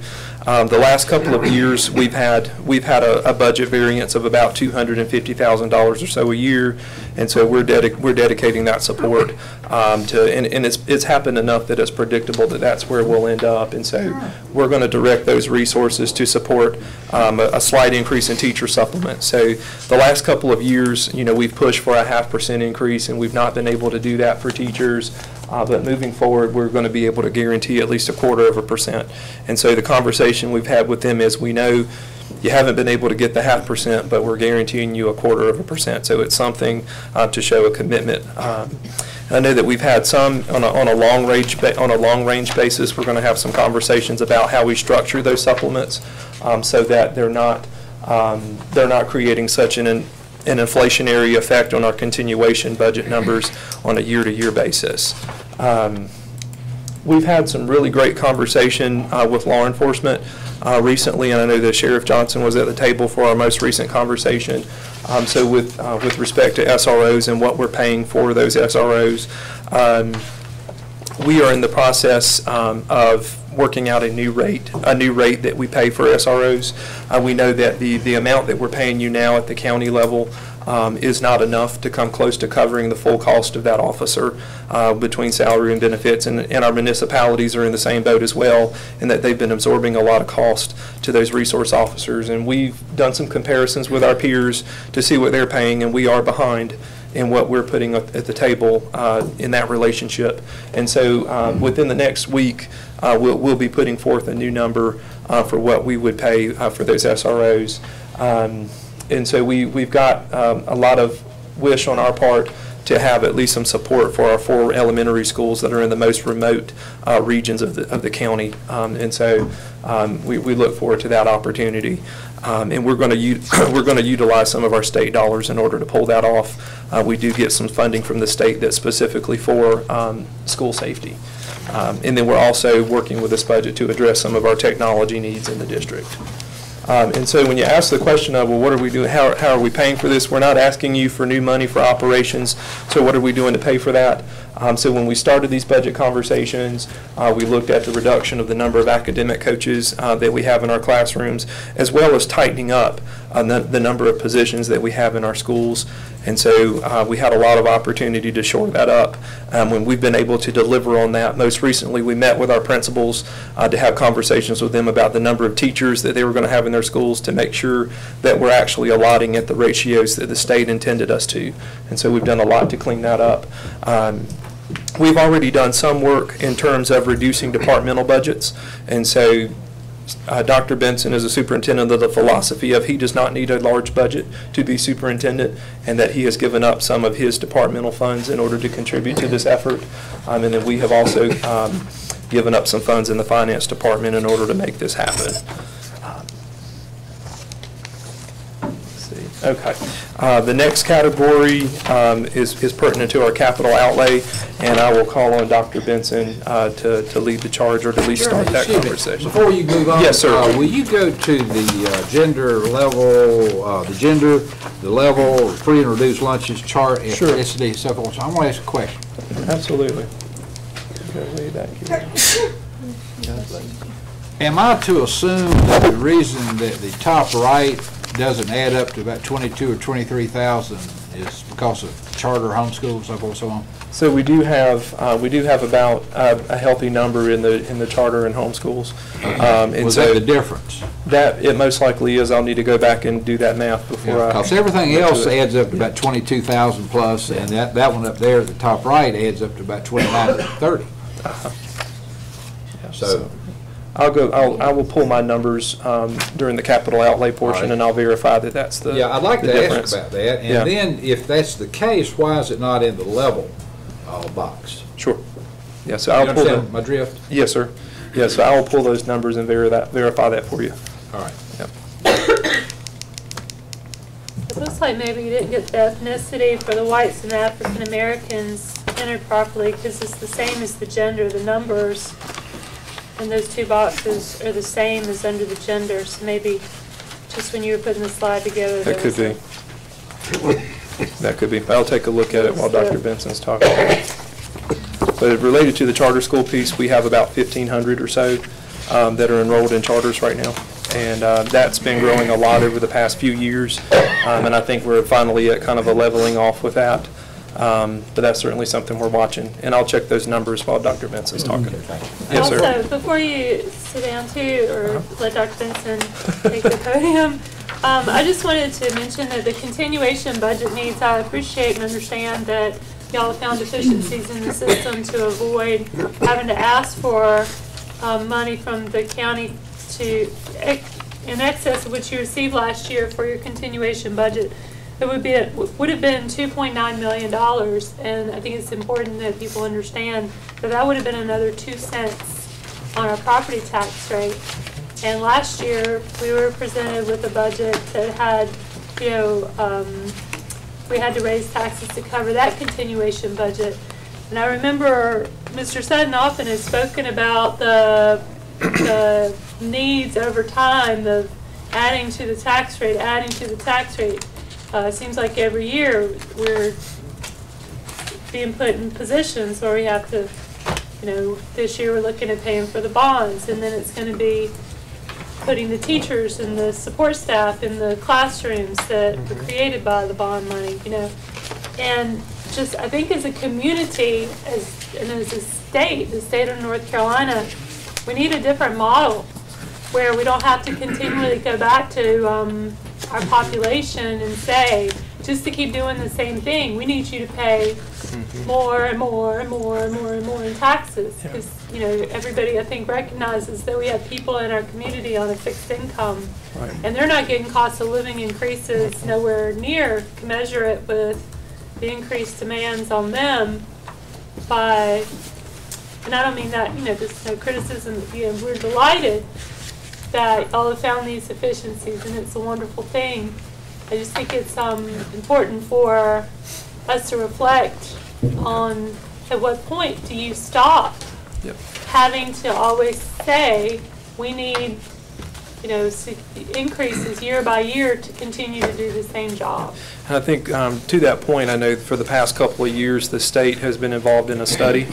um, the last couple of years, we've had, we've had a, a budget variance of about $250,000 or so a year, and so we're dedic, we're dedicating that support um, to, and, and it's, it's happened enough that it's predictable that that's where we'll end up, and so we're going to direct those resources to support um, a a slight increase in teacher supplements. So the last couple of years, you know, we've pushed for a half percent increase, and we've not been able to do that for teachers. Uh, But moving forward, we're going to be able to guarantee at least a quarter of a percent. And so the conversation we've had with them is, we know you haven't been able to get the half percent, but we're guaranteeing you a quarter of a percent. So it's something uh, to show a commitment. Um, I know that we've had some on a, on a long range, on a long range basis. We're going to have some conversations about how we structure those supplements um, so that they're not, um, they're not creating such an, an inflationary effect on our continuation budget numbers on a year-to-year basis. Um, We've had some really great conversation uh, with law enforcement uh, recently, and I know that Sheriff Johnson was at the table for our most recent conversation. Um, So with, uh, with respect to SROs and what we're paying for those SROs, um, we are in the process um, of working out a new rate, a new rate that we pay for SROs. Uh, We know that the, the amount that we're paying you now at the county level um, is not enough to come close to covering the full cost of that officer uh, between salary and benefits. And, and our municipalities are in the same boat as well, in that they've been absorbing a lot of cost to those resource officers. And we've done some comparisons with our peers to see what they're paying, and we are behind in what we're putting at the table uh, in that relationship. And so uh, within the next week, uh, we'll, we'll be putting forth a new number uh, for what we would pay uh, for those SROs. Um, And so we, we've got um, a lot of wish on our part to have at least some support for our four elementary schools that are in the most remote uh, regions of the, of the county. Um, And so um, we, we look forward to that opportunity. Um, And we're going to, we're going to utilize some of our state dollars in order to pull that off. Uh, We do get some funding from the state that's specifically for um, school safety. Um, And then we're also working with this budget to address some of our technology needs in the district. Um, And so when you ask the question of, well, what are we doing, how, how are we paying for this? We're not asking you for new money for operations, so what are we doing to pay for that? Um, So when we started these budget conversations, uh, we looked at the reduction of the number of academic coaches uh, that we have in our classrooms, as well as tightening up uh, the the number of positions that we have in our schools. And so uh, we had a lot of opportunity to shore that up. Um, When we've been able to deliver on that, most recently, we met with our principals uh, to have conversations with them about the number of teachers that they were going to have in their schools to make sure that we're actually allotting at the ratios that the state intended us to. And so we've done a lot to clean that up. Um, We've already done some work in terms of reducing departmental budgets. And so uh, Dr. Benson is a superintendent of the philosophy of he does not need a large budget to be superintendent, and that he has given up some of his departmental funds in order to contribute to this effort. Um, And then we have also um, given up some funds in the finance department in order to make this happen. Um, let's see. Okay. Uh, The next category um, is is pertinent to our capital outlay, and I will call on Dr. Benson uh, to to lead the charge or to at least start that conversation. Before you move on. Yes, sir. uh, Will you go to the uh, gender level, uh, the gender, the level, free and reduced lunches chart? Sure. SD and so forth? So I want to ask a question. Absolutely. Go way back here. Am I to assume that the reason that the top right doesn't add up to about 22 or 23,000 is because of charter homeschool, so forth, and so on? So we do have, uh, we do have about uh, a healthy number in the, in the charter and homeschools. Um, and Was so that the difference? That, it most likely is. I'll need to go back and do that math before I. Because everything to else it. adds up to about 22,000 plus, and that, that one up there at the top right adds up to about 29 to 30. So, I'll go, I'll, I will pull my numbers um, during the capital outlay portion, right. and I'll verify that that's the yeah, I'd like the to ask about that. Yeah. And then, if that's the case, why is it not in the level uh, box? Sure. Yeah, so You I'll pull understand the. my drift? Yes, sir. Yeah, so I will pull those numbers and veri- that, verify that for you. All right. Yep. It looks like maybe you didn't get the ethnicity for the whites and African Americans entered properly because it's the same as the gender. The numbers in those two boxes are the same as under the gender. So maybe just when you were putting the slide together. That there could was be. That could be. I'll take a look at it while Dr. Benson's talking. But related to the charter school piece, we have about 1,500 or so um, that are enrolled in charters right now. And uh, that's been growing a lot over the past few years. Um, And I think we're finally at kind of a leveling off with that. Um, But that's certainly something we're watching. And I'll check those numbers while Dr. Benson's talking. Yes, sir. Also, before you sit down too, or let Dr. Benson take the podium, um, I just wanted to mention that the continuation budget needs, I appreciate and understand that y'all have found deficiencies in the system to avoid having to ask for, um, money from the county to, ex- in excess of what you received last year for your continuation budget. It would be, would have been $2.9 million. And I think it's important that people understand that that would have been another two cents on our property tax rate. And last year, we were presented with a budget that had, you know, um, we had to raise taxes to cover that continuation budget. And I remember Mr. Sutton often has spoken about the, the needs over time of adding to the tax rate, adding to the tax rate. Uh, it seems like every year we're being put in positions where we have to, you know, this year we're looking at paying for the bonds, and then it's going to be putting the teachers and the support staff in the classrooms that were created by the bond money, you know. And just, I think as a community, as, and as a state, the state of North Carolina, we need a different model where we don't have to continually go back to um, our population and say, just to keep doing the same thing, we need you to pay mm-hmm. more and more and more and more and more in taxes. Because, you know, everybody, I think, recognizes that we have people in our community on a fixed income. Right. And they're not getting cost of living increases mm-hmm. nowhere near commensurate with the increased demands on them by, and I don't mean that, you know, there's no criticism, you know, we're delighted that y'all have found these efficiencies and it's a wonderful thing. I just think it's um, important for us to reflect on at what point do you stop Yep. having to always say, we need, you know, increases year by year to continue to do the same job. And I think, um, to that point, I know for the past couple of years, the state has been involved in a study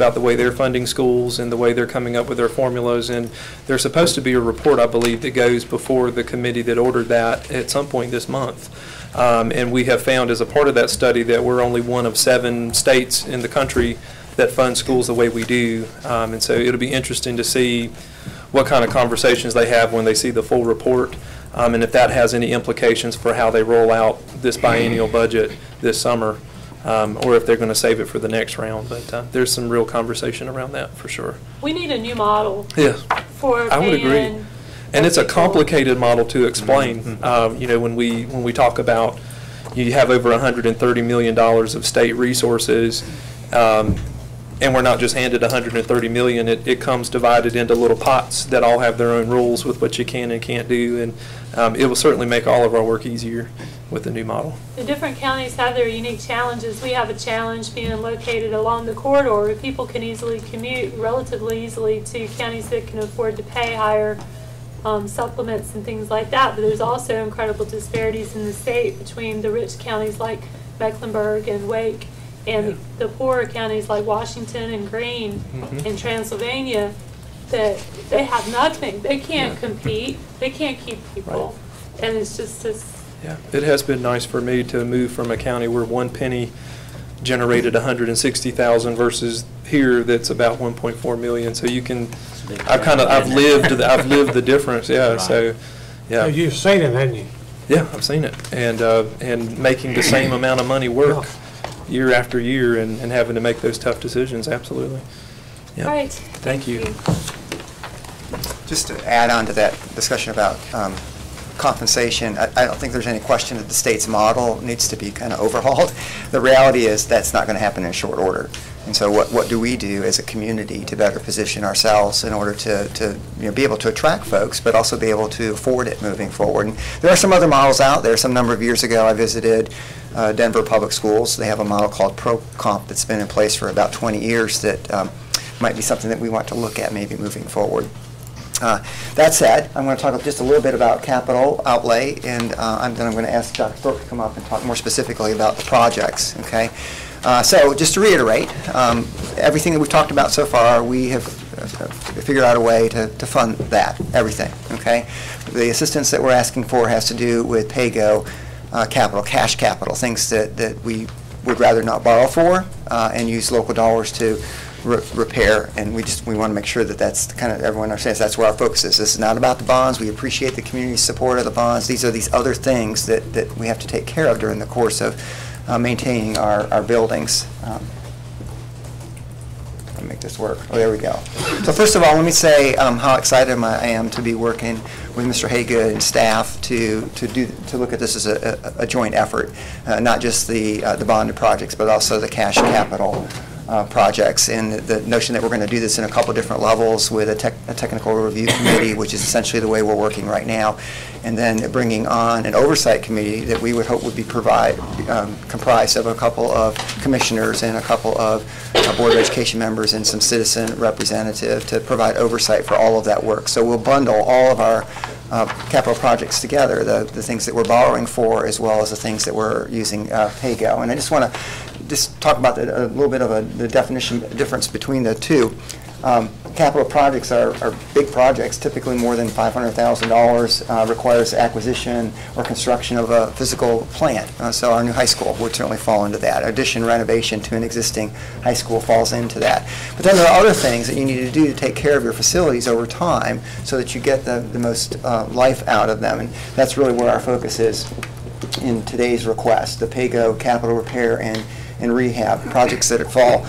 about the way they're funding schools and the way they're coming up with their formulas. And there's supposed to be a report, I believe, that goes before the committee that ordered that at some point this month. Um, And we have found as a part of that study that we're only one of seven states in the country that fund schools the way we do. Um, And so it'll be interesting to see what kind of conversations they have when they see the full report, um, and if that has any implications for how they roll out this biennial budget this summer, um, or if they're going to save it for the next round. But uh, there's some real conversation around that, for sure. We need a new model Yeah, for I would agree. And it's a complicated model to explain. Um, You know, when we, when we talk about, you have over $130 million of state resources, um, and we're not just handed 130 million, it, it comes divided into little pots that all have their own rules with what you can and can't do, and um, it will certainly make all of our work easier with the new model. The different counties have their unique challenges. We have a challenge being located along the corridor people can easily commute relatively easily to counties that can afford to pay higher um, supplements and things like that. But there's also incredible disparities in the state between the rich counties like Mecklenburg and Wake and the poorer counties like Washington and Greene Mhm. and Transylvania that they have nothing. They can't compete. They can't keep people. And it's just this Yeah, it has been nice for me to move from a county where one penny generated 160,000 versus here that's about 1.4 million. So you can, I've kind of, I've lived, the- I've lived the difference, yeah, so, yeah. You've seen it, haven't you? Yeah, I've seen it. And, uh, and making the same amount of money work year after year and, and having to make those tough decisions, absolutely. Yeah. All right. Thank you. Just to add on to that discussion about um, compensation, I I don't think there's any question that the state's model needs to be kind of overhauled. The reality is that's not going to happen in short order. And so what, what do we do as a community to better position ourselves in order to, to, you know, be able to attract folks, but also be able to afford it moving forward? And there are some other models out there. Some number of years ago, I visited uh, Denver Public Schools. They have a model called ProComp that's been in place for about 20 years that um, might be something that we want to look at maybe moving forward. Uh, That said, I'm going to talk just a little bit about capital outlay, and uh, I'm- then I'm going to ask Dr. Thorpe to come up and talk more specifically about the projects, okay? Uh, So just to reiterate, um, everything that we've talked about so far, we have uh, figured out a way to to fund that, everything, okay? The assistance that we're asking for has to do with PAYGO uh, capital, cash capital, things that that we would rather not borrow for uh, and use local dollars to re- repair, and we just, we want to make sure that that's kind of, everyone understands that's where our focus is. This is not about the bonds, we appreciate the community's support of the bonds, these are these other things that, that we have to take care of during the course of uh, maintaining our, our buildings. Um, can make this work. Oh, there we go. So first of all, let me say um, how excited I am to be working with Mr. Hagood and staff to, to do, to look at this as a, a a joint effort, uh, not just the, uh, the bonded projects, but also the cash capital uh, projects. And the notion that we're going to do this in a couple different levels with a tech, a technical review committee, which is essentially the way we're working right now, and then bringing on an oversight committee that we would hope would be provide, um, comprised of a couple of commissioners and a couple of uh, Board of Education members and some citizen representative to provide oversight for all of that work. So we'll bundle all of our uh, capital projects together, the, the things that we're borrowing for as well as the things that we're using uh, PAYGO. And I just want to just talk about the, a little bit of a, the definition difference between the two. Um, Capital projects are, are big projects, typically more than $500,000, uh, requires acquisition or construction of a physical plant. Uh, So our new high school would certainly fall into that. Addition, renovation to an existing high school falls into that. But then there are other things that you need to do to take care of your facilities over time so that you get the, the most uh, life out of them. And that's really where our focus is in today's request, the PAYGO capital repair and, and rehab, projects that fall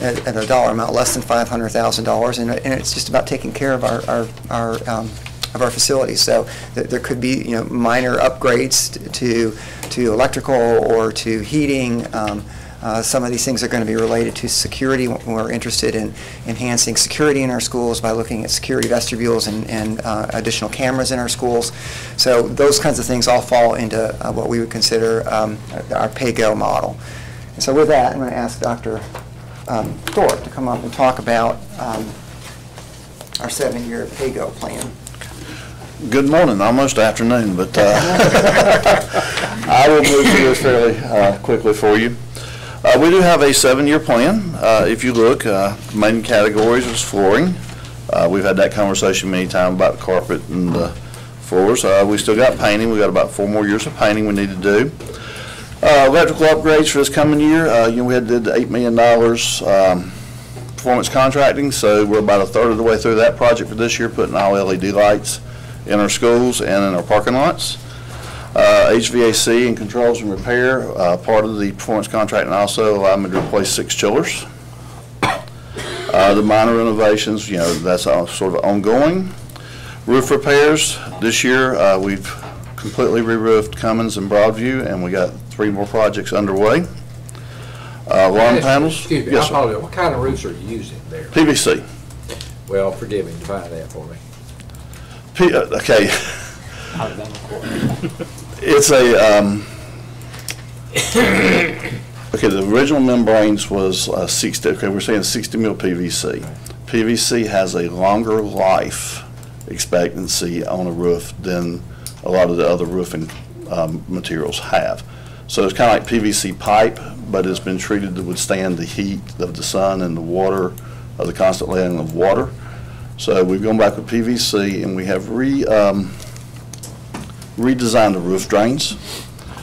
at, at a dollar amount less than $500,000, and, and it's just about taking care of our, our, our um, of our facilities. So th- there could be, you know, minor upgrades to, to electrical or to heating. Um, uh, Some of these things are going to be related to security. We're interested in enhancing security in our schools by looking at security vestibules and, and uh, additional cameras in our schools. So those kinds of things all fall into uh, what we would consider um, our pay-go model. And so with that, I'm going to ask Dr. um, Thorpe to come up and talk about um, our seven-year pay-go plan. Good morning, almost afternoon, but uh, I will move through this fairly uh, quickly for you. Uh, We do have a seven-year plan. Uh, If you look, uh, main categories is flooring. Uh, We've had that conversation many times about the carpet and the floors. Uh, We still got painting, We've got about four more years of painting we need to do. Uh, Electrical upgrades for this coming year, uh, you know, we had did $8 million um, performance contracting, so we're about a third of the way through that project for this year, putting all LED lights in our schools and in our parking lots. Uh, HVAC and controls and repair, uh, part of the performance contract, and also allowed me to replace six chillers. Uh, The minor renovations, you know, that's all sort of ongoing. Roof repairs, this year, uh, we've completely re-roofed Cummings and Broadview, and we got three more projects underway. Uh, Alarm panels. Excuse me, I Yes, sir. apologize. What kind of roofs are you using there? PVC. Well, forgive me, define that for me. P- uh, Okay. It's a, um, okay, the original membranes was uh, 60, okay, we're saying 60 mil PVC. PVC has a longer life expectancy on a roof than a lot of the other roofing um, materials have. So it's kind of like PVC pipe, but it's been treated to withstand the heat of the sun and the water, of the constant laying of water. So we've gone back with PVC and we have re, um, redesigned the roof drains.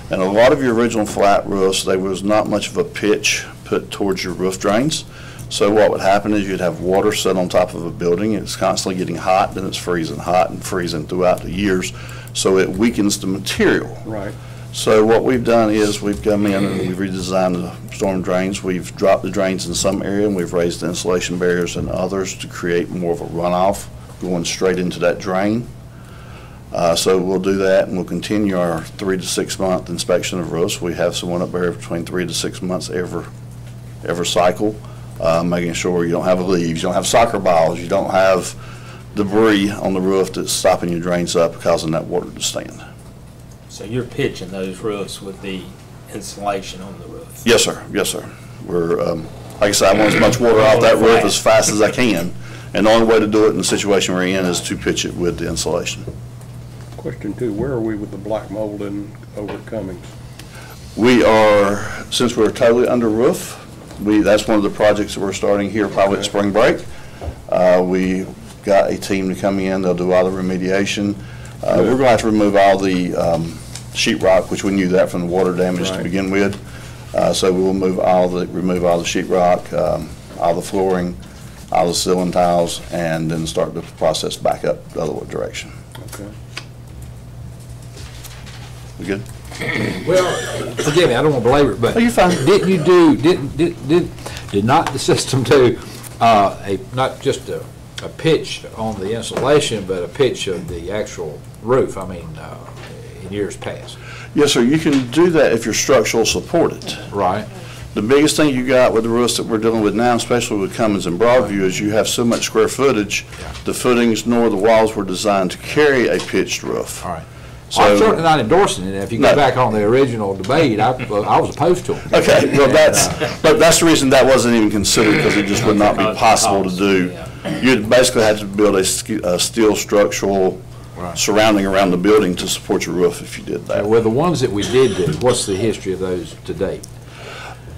And a lot of your original flat roofs, there was not much of a pitch put towards your roof drains. So what would happen is you'd have water set on top of a building, it's constantly getting hot, then it's freezing hot and freezing throughout the years, so it weakens the material. Right. So what we've done is we've come in and we've redesigned the storm drains. We've dropped the drains in some area and we've raised the insulation barriers in others to create more of a runoff going straight into that drain. Uh, So we'll do that and we'll continue our three to six month inspection of roofs. We have someone up there between three to six months every, every cycle, uh, making sure you don't have leaves, you don't have soccer balls, you don't have debris on the roof that's stopping your drains up causing that water to stand. So you're pitching those roofs with the insulation on the roof? Yes, sir. Yes, sir. We're, um, like I said, I want as much water off that roof as fast as I can. And the only way to do it in the situation we're in is to pitch it with the insulation. Question two, where are we with the black mold and overcoming? We are, since we're totally under roof, we, that's one of the projects that we're starting here probably at spring break. Uh, we got a team to come in, they'll do all the remediation. Uh, we're gonna have to remove all the, um, sheet rock, which we knew that from the water damage to Right. begin with. Uh, so we will move all the, remove all the sheet rock, um, all the flooring, all the ceiling tiles, and then start the process back up the other direction. Okay. We good? Well, forgive me, I don't want to belabor it, but. Oh, you're fine. Didn't you do, didn't, did, did, did not the system do uh, a, not just a, a pitch on the insulation, but a pitch of the actual roof, I mean, uh, in years past. Yes, sir, you can do that if you're structural supported. Right. The biggest thing you got with the roofs that we're dealing with now, especially with Cummings and Broadview, is you have so much square footage, the footings nor the walls were designed to carry a pitched roof. All right. So, I'm certainly not endorsing it. If you go No. back on the original debate, I, I was opposed to it. Okay, well, that's, but that's the reason that wasn't even considered, because it just would not be possible to do. You'd basically have to build a a steel structural surrounding around the building to support your roof if you did that. Well, the ones that we did do, what's the history of those to date?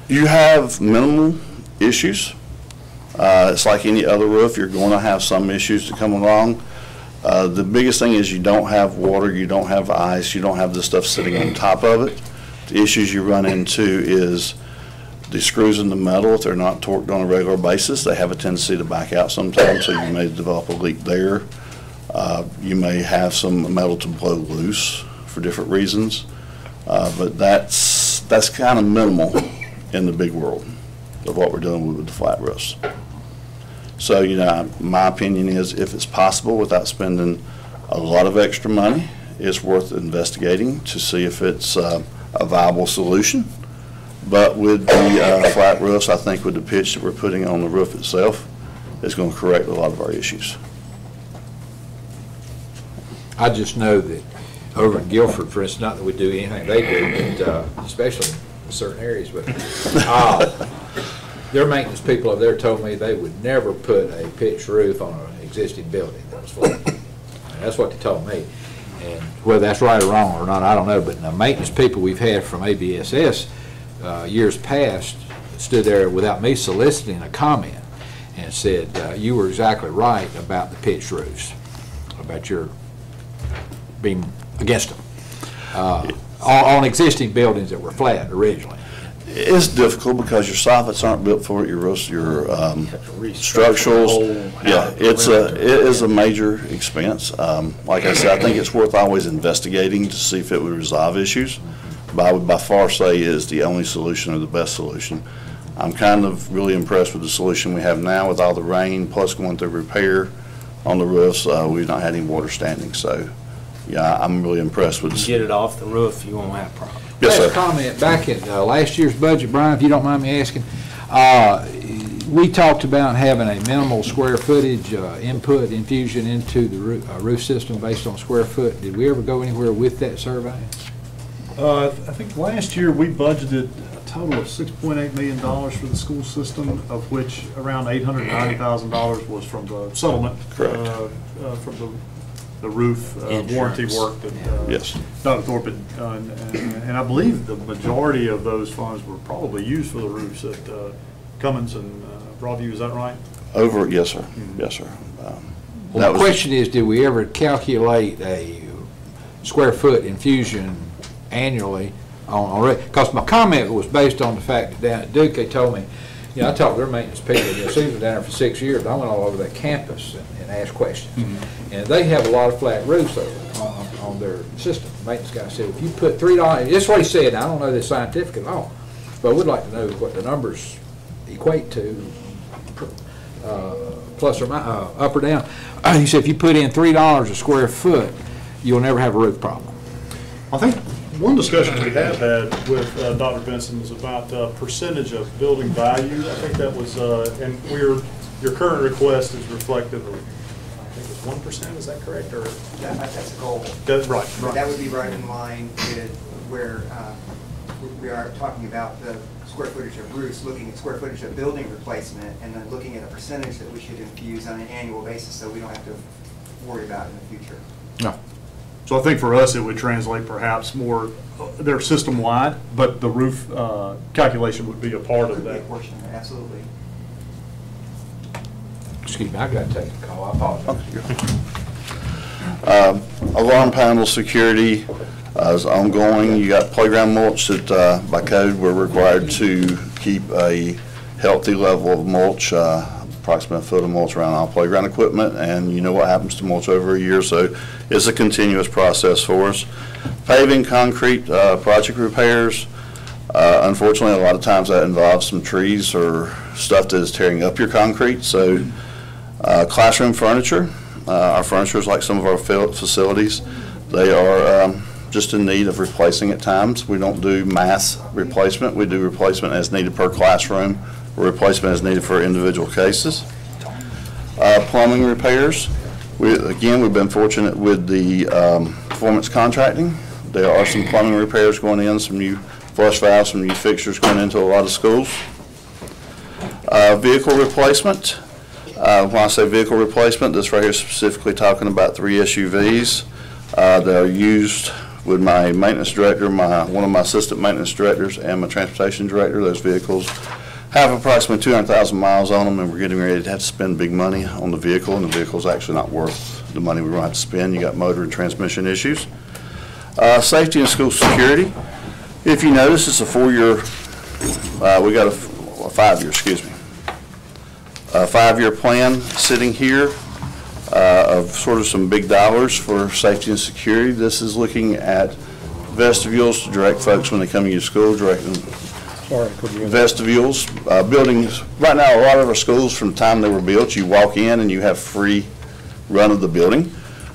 You have minimal issues. Uh, It's like any other roof, you're going to have some issues to come along. Uh, The biggest thing is you don't have water, you don't have ice, you don't have this stuff sitting on top of it. The issues you run into is the screws in the metal, if they're not torqued on a regular basis, they have a tendency to back out sometimes, so you may develop a leak there. Uh, You may have some metal to blow loose for different reasons, Uh, but that's, that's kind of minimal in the big world of what we're doing with the flat roofs. So, you know, my opinion is if it's possible without spending a lot of extra money, it's worth investigating to see if it's uh, a viable solution. But with the uh, flat roofs, I think with the pitch that we're putting on the roof itself, it's going to correct a lot of our issues. I just know that over in Guilford, for instance, not that we do anything they do, but, uh, especially in certain areas, but, uh, their maintenance people over there told me they would never put a pitched roof on an existing building that was flat. That's what they told me. And whether that's right or wrong or not, I don't know, but the maintenance people we've had from ABSS, uh, years past, stood there without me soliciting a comment and said, uh, you were exactly right about the pitch roofs, about your being against them, uh, on, on existing buildings that were flat originally. It's difficult because your soffits aren't built for it, your roast, your um, structurals. Yeah, it's a, it is a major expense. Um, Like I said, I think it's worth always investigating to see if it would resolve issues. But I would by far say is the only solution or the best solution. I'm kind of really impressed with the solution we have now with all the rain, plus going through repair on the roofs. Uh, We've not had any water standing, so, yeah, I'm really impressed with. Get it off the roof, you won't have problems. Yes, sir. Last comment, back in uh, last year's budget, Brian, if you don't mind me asking, uh, we talked about having a minimal square footage uh, input infusion into the roo- uh, roof system based on square foot. Did we ever go anywhere with that survey? Uh, I think last year, we budgeted a total of six point eight million dollars for the school system, of which around eight hundred and ninety thousand dollars was from the settlement. Correct. uh, uh, From the, the roof uh, warranty work that. uh, Yes. Dr. Thorpe had done. And and I believe the majority of those funds were probably used for the roofs at uh, Cummings and uh, Broadview, is that right? Over, yes, sir, yes, sir. Um, Well, that the was- question is, did we ever calculate a square foot infusion annually on, because my comment was based on the fact that down at Duke, they told me, you know, I talked to their maintenance people, you know, Susan was down there for six years, I went all over that campus and, and asked questions. And they have a lot of flat roofs over on, on their system. The Maintenance guy said, if you put three dollars, this is what he said, I don't know this scientific at all, but I would like to know what the numbers equate to, uh, plus or mi, uh, up or down. He said, if you put in three dollars a square foot, you'll never have a roof problem. I think one discussion we have had with uh, Dr. Benson is about uh, percentage of building value. I think that was, uh, and we're, your current request is reflective of, I think it's one percent, is that correct, or? That- That's a goal. That- Right, right. that would be right in line with where uh, we are talking about the square footage of roofs, looking at square footage of building replacement, and then looking at a percentage that we should infuse on an annual basis, so we don't have to worry about in the future. No. So I think for us, it would translate perhaps more, uh, they're system-wide, but the roof uh, calculation would be a part of Could be a that. portion of absolutely. Excuse me, I gotta take a call, I apologize. Um, Alarm panel security uh, is ongoing. You got playground mulch that, uh, by code, we're required to keep a healthy level of mulch, uh, approximately a foot of mulch around all playground equipment, and you know what happens to mulch over a year, so it's a continuous process for us. Paving, concrete, uh, project repairs, uh, unfortunately, a lot of times that involves some trees or stuff that is tearing up your concrete. So uh, classroom furniture, uh, our furniture is like some of our facilities. They are um, just in need of replacing at times. We don't do mass replacement. We do replacement as needed per classroom, replacement as needed for individual cases. Uh, Plumbing repairs, we, again, we've been fortunate with the um, performance contracting. There are some plumbing repairs going in, some new flush valves, some new fixtures going into a lot of schools. Uh, Vehicle replacement, uh, when I say vehicle replacement, this right here is specifically talking about three SUVs uh, that are used with my maintenance director, my, one of my assistant maintenance directors, and my transportation director. Those vehicles have approximately 200,000 miles on them, and we're getting ready to have to spend big money on the vehicle, and the vehicle's actually not worth the money we're going to have to spend. You got motor and transmission issues. Uh, Safety and school security. If you notice, it's a four-year, uh, we got a five-year, excuse me. A five-year plan sitting here uh, of sort of some big dollars for safety and security. This is looking at vestibules to direct folks when they come into school, directing Sorry, put you in. vestibules, uh, buildings. Right now, a lot of our schools, from the time they were built, you walk in and you have free run of the building.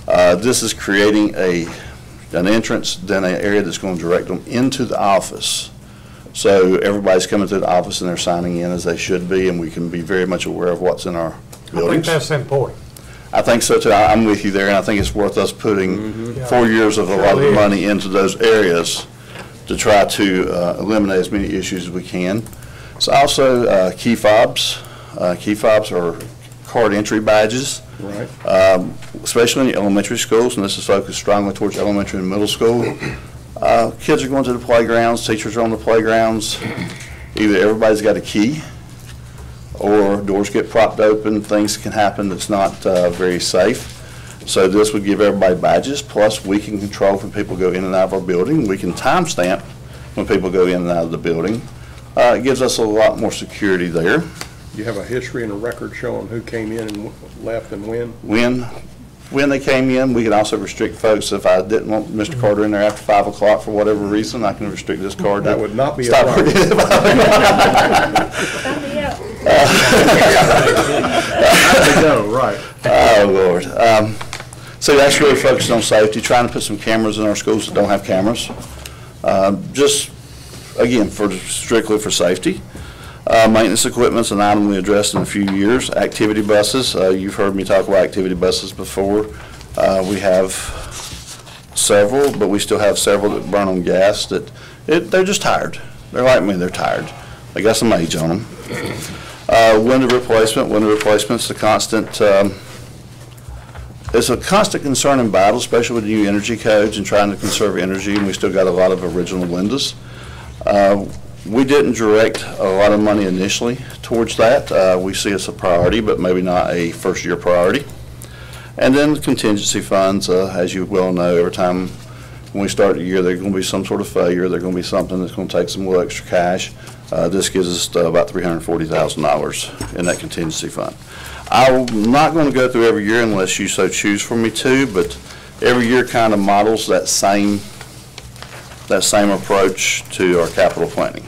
Uh, This is creating a, an entrance, then an area that's going to direct them into the office. So everybody's coming to the office and they're signing in as they should be, and we can be very much aware of what's in our I think buildings. that's important. I think so too. I- I'm with you there, and I think it's worth us putting four years of a lot of is. money into those areas to try to uh, eliminate as many issues as we can. It's also uh, key fobs. Uh, Key fobs are card entry badges. Right. Um, Especially in elementary schools, and this is focused strongly towards elementary and middle school. Uh, Kids are going to the playgrounds, teachers are on the playgrounds. Either everybody's got a key, or doors get propped open, things can happen that's not uh, very safe. So this would give everybody badges, plus we can control when people go in and out of our building. We can timestamp when people go in and out of the building. Uh, It gives us a lot more security there. You have a history and a record showing who came in and left and when? When, when they came in, we can also restrict folks. If I didn't want Mr. Carter in there after 5 o'clock for whatever reason, I can restrict this card. That would not be a Stop. No, right. Oh, Lord. Um, So that's really focused on safety, trying to put some cameras in our schools that don't have cameras. Um, Just, again, for, strictly for safety. Uh, Maintenance equipment's an item we addressed in a few years. Activity buses, uh, you've heard me talk about activity buses before. Uh, We have several, but we still have several that burn on gas that, it, they're just tired. They're like me, they're tired. They got some age on them. Uh, Window replacement, window replacement's a constant, um, it's a constant concern in battle, especially with the new energy codes and trying to conserve energy, and we still got a lot of original windows. Uh, We didn't direct a lot of money initially towards that. Uh, We see it's a priority, but maybe not a first-year priority. And then contingency funds, uh, as you well know, every time when we start the year, there's going to be some sort of failure, there's going to be something that's going to take some little extra cash. Uh, This gives us uh, about $340,000 in that contingency fund. I'm not going to go through every year unless you so choose for me to, but every year kind of models that same, that same approach to our capital planning.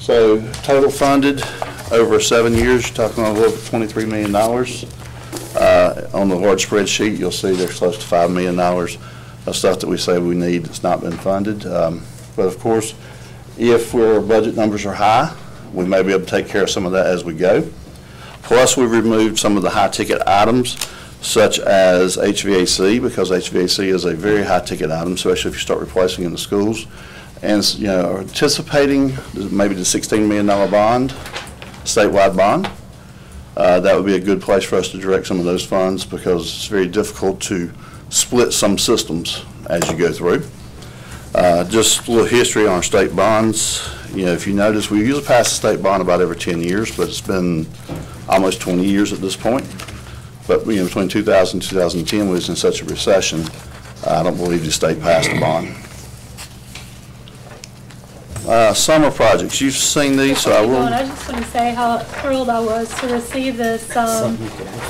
So total funded over seven years, you're talking a little over $23 million. Uh, On the large spreadsheet, you'll see there's close to $5 million of stuff that we say we need that's not been funded. Um, But of course, if our budget numbers are high, we may be able to take care of some of that as we go. Plus, we've removed some of the high-ticket items such as HVAC, because HVAC is a very high-ticket item, especially if you start replacing in the schools. And, you know, anticipating maybe the $16 million bond, statewide bond. Uh, That would be a good place for us to direct some of those funds because it's very difficult to split some systems as you go through. Uh, Just a little history on our state bonds. You know, if you notice, we usually pass a state bond about every 10 years, but it's been almost 20 years at this point. But, you know, between 2000 and 2010, we was in such a recession, I don't believe the state passed a bond. Uh, Summer projects, you've seen these, so I Keep going. will, I just want to say how thrilled I was to receive this um,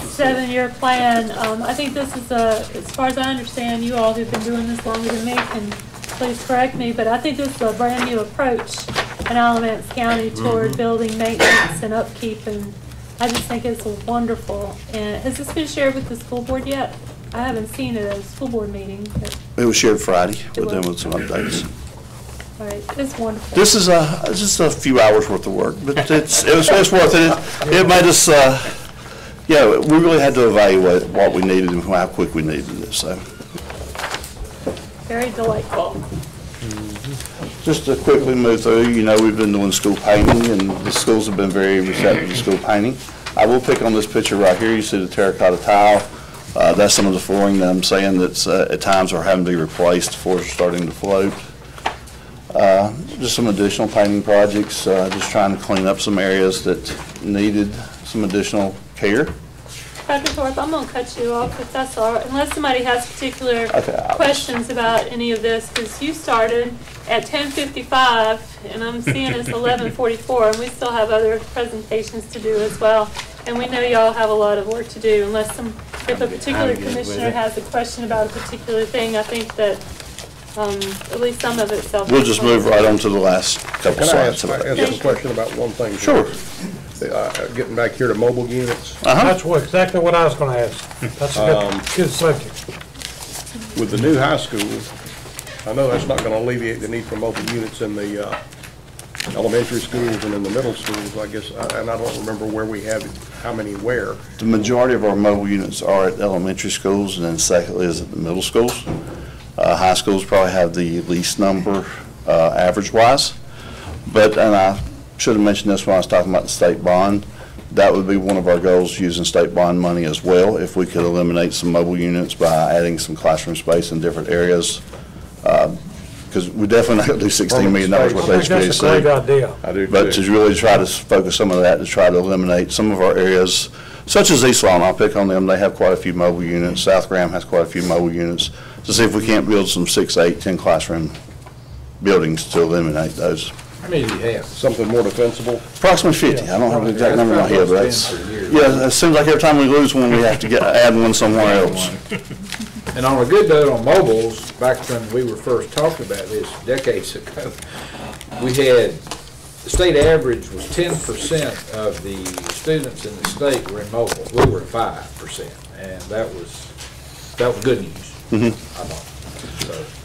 seven-year plan. Um, I think this is a, as far as I understand, you all who've been doing this longer than me can please correct me, but I think this is a brand-new approach in Alamance County toward building maintenance and upkeep, and I just think it's wonderful. And has this been shared with the school board yet? I haven't seen it at a school board meeting, but, It was shared Friday It with them with some updates. all right, it's wonderful. This is a, just a few hours worth of work, but it's, it was, it's worth it. It made us, uh, yeah, we really had to evaluate what we needed and how quick we needed it, so. Very delightful. Just to quickly move through, you know, we've been doing school painting, and the schools have been very receptive to school painting. I will pick on this picture right here, you see the terracotta tile. Uh, That's some of the flooring that I'm saying that's uh, at times are having to be replaced, floors are starting to float. Uh, Just some additional painting projects, uh, just trying to clean up some areas that needed some additional care. Dr. Thorpe, I'm gonna cut you off if that's all right, unless somebody has particular Okay, questions about any of this, because you started at ten fifty-five, and I'm seeing it's eleven forty-four, and we still have other presentations to do as well. And we know y'all have a lot of work to do, unless some, if a particular I'm good with commissioner it. has a question about a particular thing, I think that, um, at least some of it's self. We'll just move right on to the last couple Can I ask, slides. ask a question about one thing? Sure. Uh, Getting back here to mobile units, Uh-huh. That's what, exactly what I was gonna ask. That's a Um, good, good subject. with the new high school, I know that's not gonna alleviate the need for mobile units in the uh, elementary schools and in the middle schools, I guess, I- and I don't remember where we have, it, how many where. The majority of our mobile units are at elementary schools, and then secondly is at the middle schools. Uh, High schools probably have the least number, uh, average-wise. But, and I should have mentioned this when I was talking about the state bond, that would be one of our goals, using state bond money as well, if we could eliminate some mobile units by adding some classroom space in different areas. Uh, because we definitely not going to do $16 million worth of I think that's a HVAC. great idea. I do But too. to really try to focus some of that, to try to eliminate some of our areas, such as Eastlawn, I'll pick on them, they have quite a few mobile units, South Graham has quite a few mobile units, to see if we can't build some six, eight, 10 classroom buildings to eliminate those. How many do you have? Something more defensible. Approximately 50, I don't have the exact number my head, but that's, That's about what's been for yeah, it seems like every time we lose one, we have to get, add one somewhere else. And on a good note on mobiles, back when we were first talking about this decades ago, we had, the state average was ten percent of the students in the state were in mobile. We were at five percent, and that was, that was good news. Mhm. I thought. So,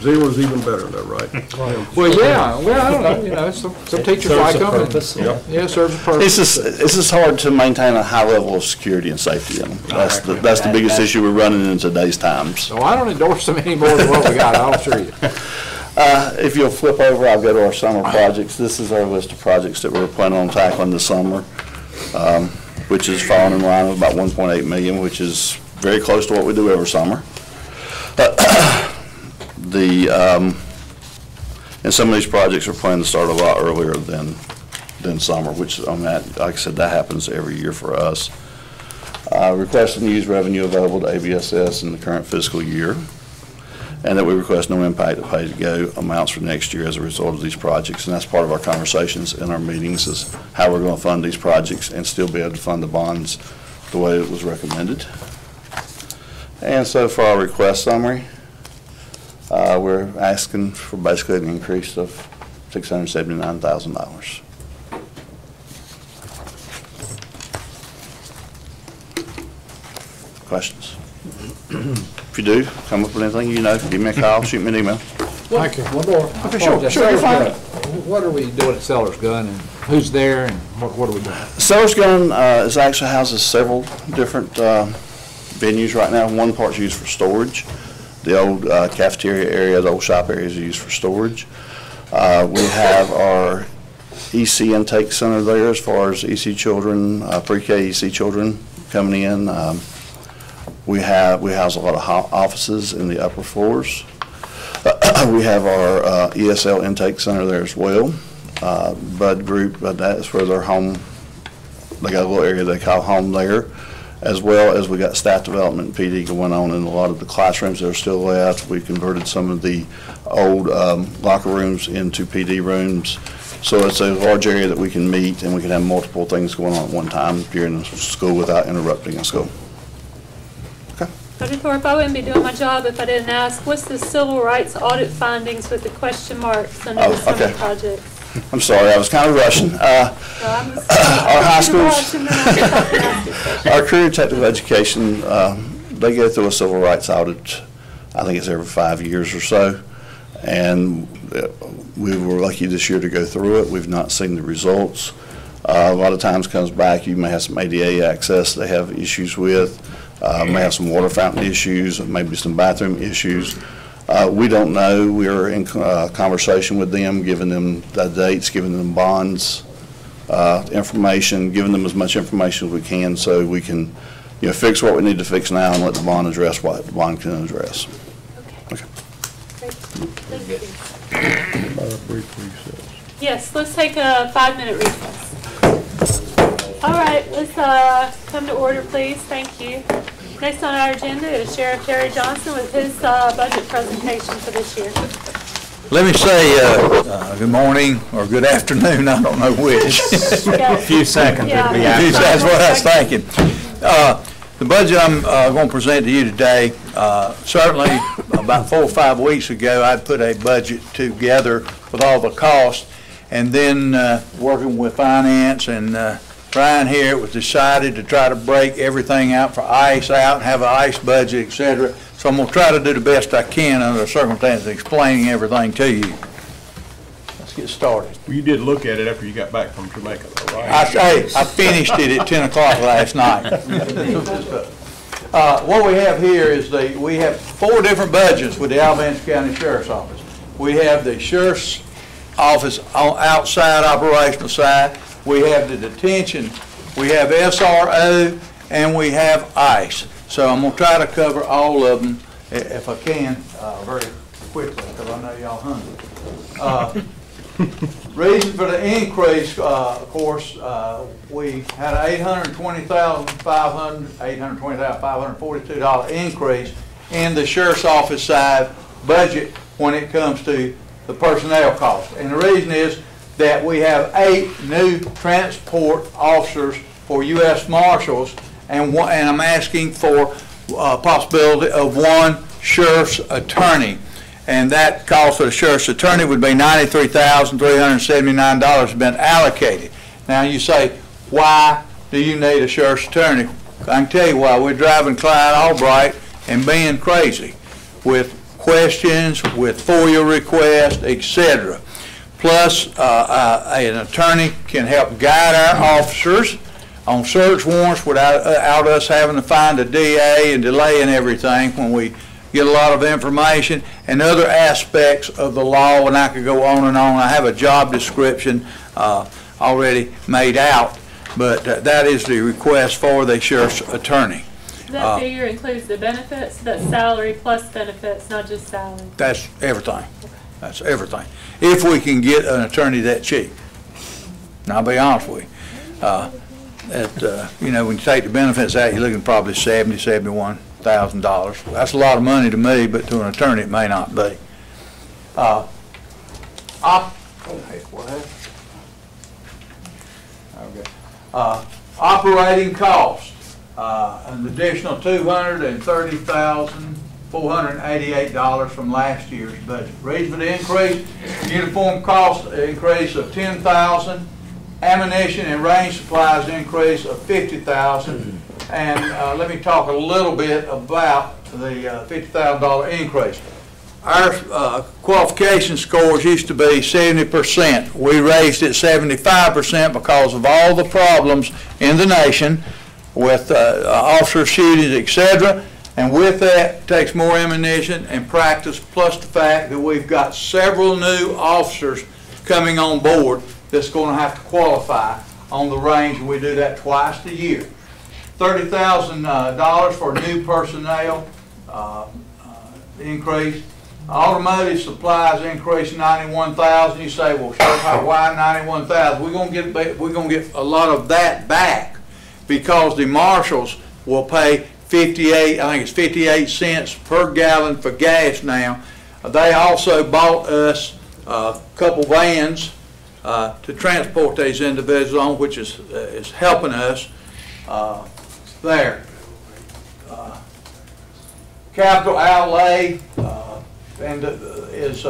Zero's even better though, right? Well, yeah, well, I don't know, you know, some, some teachers like them. and- Yeah. Yeah, serves a purpose. It's just, it's just hard to maintain a high level of security and safety in them. That's, the- that's the biggest issue we're running in today's times. So I don't endorse them any more than what we got, I'll assure you. Uh, If you'll flip over, I'll go to our summer projects. This is our list of projects that we're planning on tackling this summer, um, which is falling in line with about 1.8 million, which is very close to what we do every summer. The, um, and some of these projects are planned to start a lot earlier than, than summer, which, on that, like I said, that happens every year for us. Uh, Requesting to use revenue available to ABSS in the current fiscal year and that we request no impact to pay-to-go amounts for next year as a result of these projects. And that's part of our conversations in our meetings is how we're going to fund these projects and still be able to fund the bonds the way it was recommended. And so for our request summary, uh, we're asking for basically an increase of $679,000. Questions? If you do, come up with anything you know, give me a call, shoot me an email. Thank you. One more. Okay, sure, sure, you're fine. What are we doing at Sellers Gun, and who's there, and what, what are we doing? Sellars-Gunn uh, is actually houses several different uh, venues right now. One part's used for storage. The old uh, cafeteria area, the old shop area is used for storage. Uh, We have our EC intake center there as far as EC children, uh, pre-K EC children coming in. Um, We have, we house a lot of offices in the upper floors. We have our uh, ESL intake center there as well. Uh, Budd Group, uh, that's where their home, they got a little area they call home there, as well as we got staff development and PD going on in a lot of the classrooms that are still left. We converted some of the old um, locker rooms into PD rooms. So it's a large area that we can meet and we can have multiple things going on at one time during the school without interrupting a school. Okay. Dr. Thorpe, I wouldn't be doing my job if I didn't ask, what's the civil rights audit findings with the question marks under Oh, the summer okay. projects? I'm sorry, I was kind of rushing. Uh, Our high schools, our career technical education, um, they go through a civil rights audit, I think it's every five years or so. And uh, we were lucky this year to go through it. We've not seen the results. Uh, A lot of times comes back, you may have some ADA access they have issues with, uh, may have some water fountain issues, maybe some bathroom issues. Uh, We don't know. We are in uh, conversation with them, giving them the dates, giving them bonds, uh, information, giving them as much information as we can so we can, you know, fix what we need to fix now and let the bond address what the bond can address. Okay. Okay. Yes, let's take a five-minute recess. All right, let's uh, come to order, please. Thank you. Next on our agenda is Sheriff Terry Johnson with his uh, budget presentation for this year. Let me say, uh, uh, good morning, or good afternoon, I don't know which. A few seconds, it'll be Few- That's what I was thinking. Uh, The budget I'm going to present to you today, uh, certainly about four or five weeks ago, I put a budget together with all the costs, and then uh, working with finance and Brian here, it was decided to try to break everything out for ICE out, have an ICE budget, et cetera. So I'm going to try to do the best I can under the circumstances, explaining everything to you. Let's get started. Well, you did look at it after you got back from Jamaica, though, right? I, hey, I finished it at ten o'clock last night. Uh, what we have here is the, we have four different budgets with the Alamance County Sheriff's Office. We have the Sheriff's Office on outside operational side, we have the detention, we have SRO, and we have ICE. So I'm gonna try to cover all of them if I can, uh, very quickly, because I know y'all hungry. Uh, Reason for the increase, uh, of course, uh, we had an eight hundred twenty thousand five hundred, eight hundred twenty thousand five hundred forty-two dollar increase in the sheriff's office side budget when it comes to the personnel cost. And the reason is that we have eight new transport officers for U.S. Marshals, and one, and I'm asking for, uh, possibility of one sheriff's attorney. And that cost for the sheriff's attorney would be ninety-three thousand, three hundred and seventy-nine dollars been allocated. Now, you say, why do you need a sheriff's attorney? I can tell you why. We're driving Clyde Albright and being crazy with questions, with FOIA requests, etc. Plus, uh, uh, an attorney can help guide our officers on search warrants without, uh, out us having to find a DA and delaying everything when we get a lot of information and other aspects of the law, and I could go on and on. I have a job description uh, already made out, but uh, that is the request for the sheriff's attorney. Uh, That figure includes the benefits, that's salary plus benefits, not just salary. That's everything. That's everything. If we can get an attorney that cheap. And I'll be honest with you. uh, That, uh, you know, when you take the benefits out, you're looking probably seventy, seventy-one thousand dollars. That's a lot of money to me, but to an attorney, it may not be. Uh, op-? Okay. Uh, Operating cost, uh, an additional two hundred and thirty thousand, four hundred and eighty-eight dollars from last year's budget. Reason for the increase, uniform cost increase of ten thousand, ammunition and range supplies increase of fifty thousand. And, uh, let me talk a little bit about the uh, fifty thousand dollar increase. Our uh, qualification scores used to be seventy percent. We raised it seventy-five percent because of all the problems in the nation with uh, officer shootings, et cetera. And with that, takes more ammunition and practice, plus the fact that we've got several new officers coming on board that's going to have to qualify on the range, we do that twice a year. Thirty thousand uh, dollars for new personnel uh, uh, increase. Automotive supplies ninety-one thousand. You say, well, Sheriff, why ninety-one thousand? We're gonna get, we're gonna get a lot of that back because the marshals will pay fifty-eight, I think it's fifty-eight cents per gallon for gas now. They also bought us a couple vans uh, to transport these individuals on, which is, uh, is helping us uh, there. Uh, Capital outlay uh, and uh, is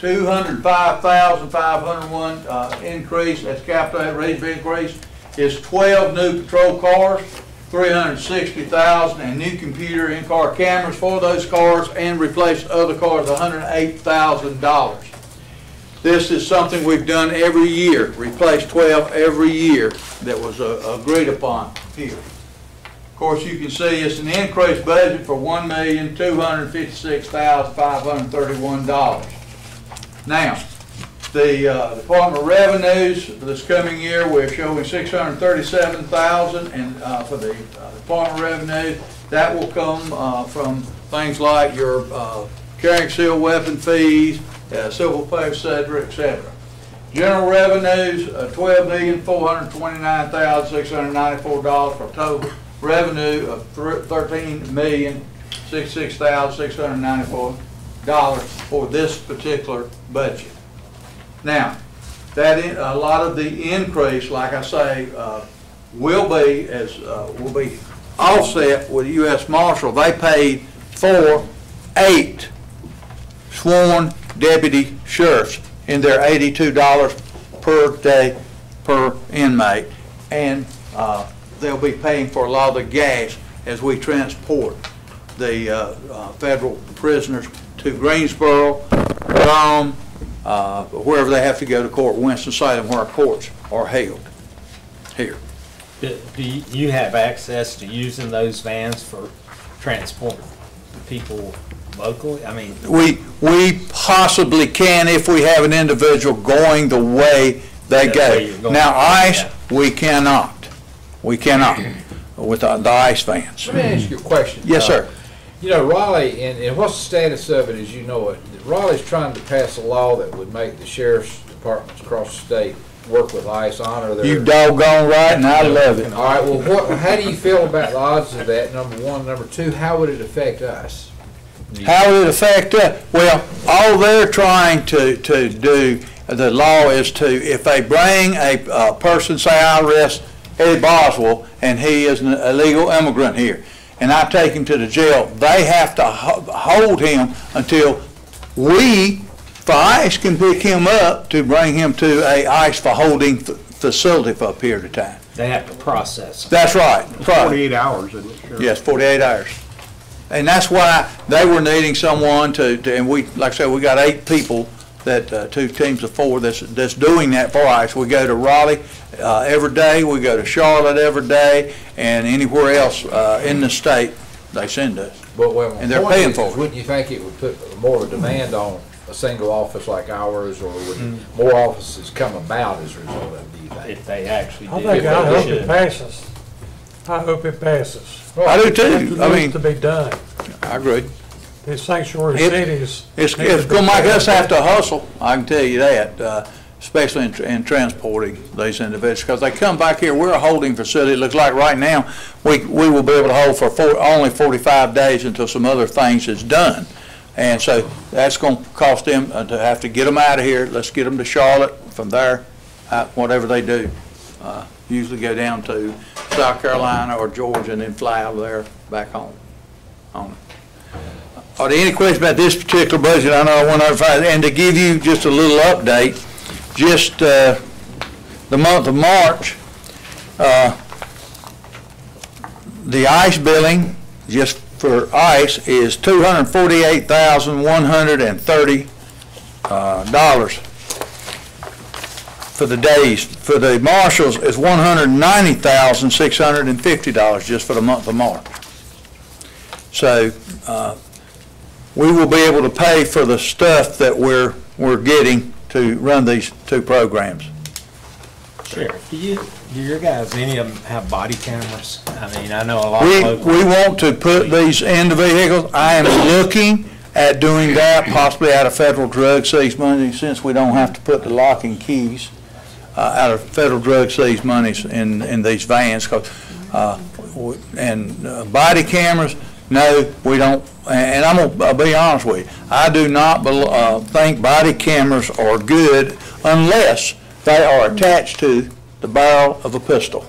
two hundred five thousand five hundred one, uh, increase, that's capital raised increase, is twelve new patrol cars, three hundred sixty thousand, and new computer in-car cameras for those cars, and replace other cars, hundred eight thousand dollars. This is something we've done every year, replace 12 every year that was uh, agreed upon here. Of course, you can see it's an increased budget for $1,256,531. Now, the uh, Department of Revenues for this coming year, we're showing 637,000 and uh, for the uh, Department of Revenue, that will come uh, from things like your uh, carrying concealed weapon fees, uh, civil pay, et cetera, et cetera. General revenues, uh, twelve million, four hundred twenty-nine thousand, six hundred ninety-four dollars for total revenue of thirteen million, sixty-six thousand, six hundred ninety-four dollars for this particular budget. Now, that, in- a lot of the increase, like I say, uh, will be, as, uh, will be offset with U.S. Marshal. They paid for eight sworn deputy sheriffs in their eighty-two dollars per day per inmate. And uh, they'll be paying for a lot of the gas as we transport the uh, uh, federal prisoners to Greensboro, Rome, uh, wherever they have to go to court, Winston-Salem, where our courts are held here. Do do you you have access to using those vans for transport people locally? I mean, We, we possibly can if we have an individual going the way they Yeah, the you're go. going. Now, ICE, we cannot. We cannot with the the ICE vans. Let me ask you a question. Yes, Uh, sir. You know, Raleigh, and, and what's the status of it as you know it? Raleigh's trying to pass a law that would make the sheriff's departments across the state work with ICE, honor their. You doggone right, and I love it. All right, well, what, how do you feel about the odds of that, number one? Number two, how would it affect us? How would it affect us? Well, all they're trying to, to do, the law is to, if they bring a, uh person, say I arrest Eddie Boswell, and he is an illegal immigrant here, and I take him to the jail, they have to ho- hold him until we, for ICE, can pick him up to bring him to a ICE for holding f- facility for a period of time. they have to process. them. That's right. right. Forty-eight hours, isn't it? Sheriff? Yes, 48 hours. And that's why they were needing someone to, to- and we, like I said, we got eight people that, uh, two teams of four that's, that's doing that for us. We go to Raleigh uh, every day, we go to Charlotte every day, and anywhere else uh, in the state, they send us. But, well, And they're paying is, for it. Wouldn't you think it would put more of a demand on a single office like ours, or would Mm. more offices come about as a result of it, do you think? If they actually I do. think, I hope it passes. I hope it passes. I do too. It I needs mean, to be done. I agree. These sanctuary It- cities. It's, need to it's be gonna make us have to hustle, I can tell you that, uh, especially in, in transporting these individuals, because they come back here, we're a holding facility, it looks like right now, we, we will be able to hold for four, only forty-five days until some other things is done. And so that's gonna cost them uh, to have to get them out of here, let's get them to Charlotte, from there, uh, whatever they do. Uh, Usually go down to South Carolina or Georgia and then fly out of there back home on. Are there any questions about this particular budget? I know I went over fast. And to give you just a little update, just uh, the month of March, the ICE billing, just for ICE, is $248,130 uh, for the days. For the marshals, it's $190,650 just for the month of March. So, uh, we will be able to pay for the stuff that we're, we're getting to run these two programs. Sheriff, do you, do your guys, any of them have body cameras? I mean, I know a lot We, of local. we want to put these in the vehicles. I am looking at doing that, possibly out of federal drug seize money, since we don't have to put the lock and keys uh, out of federal drug seize monies in, in these vans. 'cause, uh, w- And uh, body cameras, no, we don't, and I'm gonna be honest with you, I do not bel- uh, think body cameras are good unless they are attached to the barrel of a pistol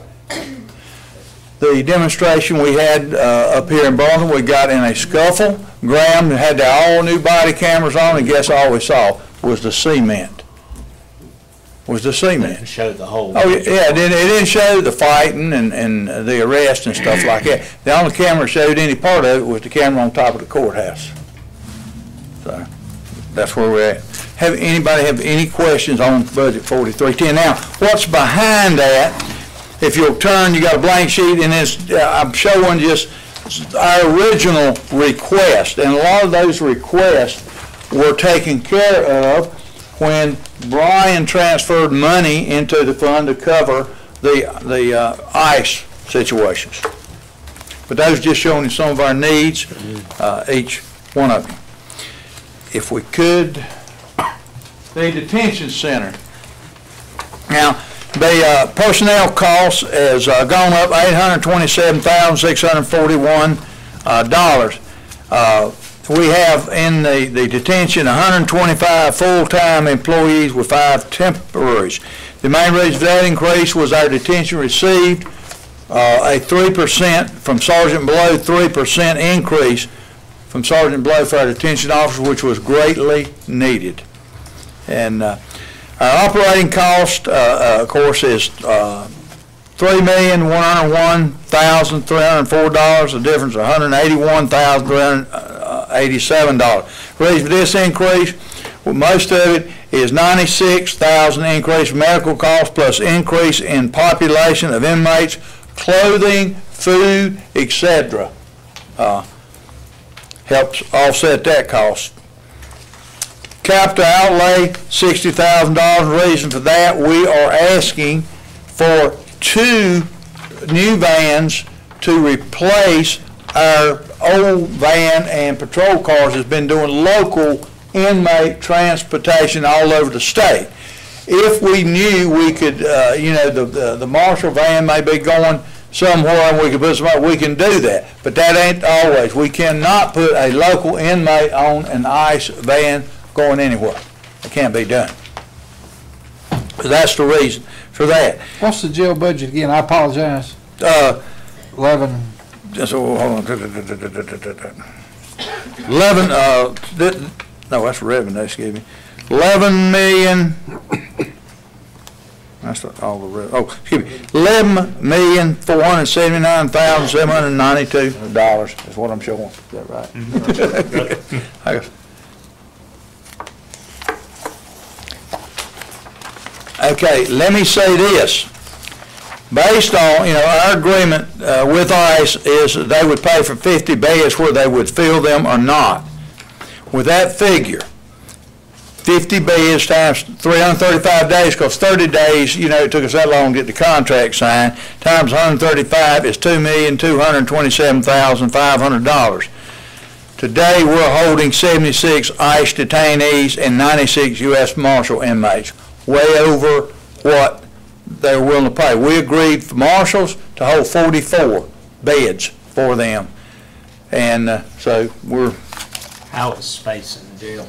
the demonstration we had uh, up here in Baldwin, we got in a scuffle. Graham had the all-new body cameras on, and guess all we saw? was the cement. Was the cement. Showed the whole. Oh, yeah, it didn't, it didn't show the fighting and, and the arrest and stuff like that. The only camera showed any part of it was the camera on top of the courthouse. So, that's where we're at. Have, anybody have any questions on budget forty-three ten? Now, what's behind that, if you'll turn, you got a blank sheet, and it's, uh, I'm showing just our original request, and a lot of those requests were taken care of when Brian transferred money into the fund to cover the, the uh, ICE situations. But those just showing some of our needs, uh, each one of them. If we could, the detention center. Now, the uh, personnel costs has uh, gone up 827,641. uh, dollars. Uh, We have in the the detention 125 full-time employees with five temporaries. The main reason for that increase was our detention received uh, a 3% from Sergeant Below, 3% increase from Sergeant Below for our detention officers, which was greatly needed. And uh, our operating cost, uh, uh, of course, is uh, $3,101,304, the difference of $181,387. Reason for this increase, well, most of it is 96,000 increase in medical costs plus increase in population of inmates, clothing, food, etc. Uh, Helps offset that cost. Capital outlay, sixty thousand dollars. Reason for that, we are asking for two new vans to replace our old van and patrol cars that's been doing local inmate transportation all over the state. If we knew we could, uh, you know, the, the the marshal van may be going somewhere and we can put some, we can do that. But that ain't always. We cannot put a local inmate on an ICE van going anywhere. It can't be done. That's the reason for that. What's the jail budget again? I apologize. Uh, Eleven. just, oh, hold on. Eleven, uh, th- no, that's revenue, excuse me. Eleven million, that's not all the re, oh, excuse me, eleven million, four hundred seventy-nine thousand, seven hundred ninety-two dollars is what I'm showing. Is that right? I guess- Okay, let me say this. Based on, you know, our agreement uh, with ICE is that they would pay for 50 beds where they would fill them or not. With that figure, 50 beds times 335 days, because 30 days, you know, it took us that long to get the contract signed, times 135 is $2,227,500. Today, we're holding 76 ICE detainees and 96 U.S. Marshal inmates, way over what they're willing to pay. We agreed for marshals to hold 44 beds for them. And uh, so we're, How is space in the jail?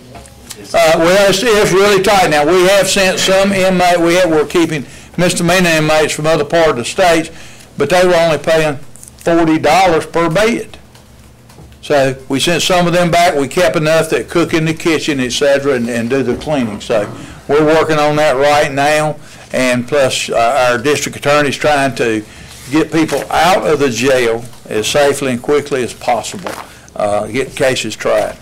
Uh, well, it's, it's really tight now. We have sent some inmate, we have, we're keeping misdemeanor inmates from other part of the states, but they were only paying $40 per bed. So we sent some of them back, we kept enough that cook in the kitchen, et cetera, and, and do the cleaning. So we're working on that right now, and plus, uh, our district attorney's trying to get people out of the jail as safely and quickly as possible, uh, get cases tried.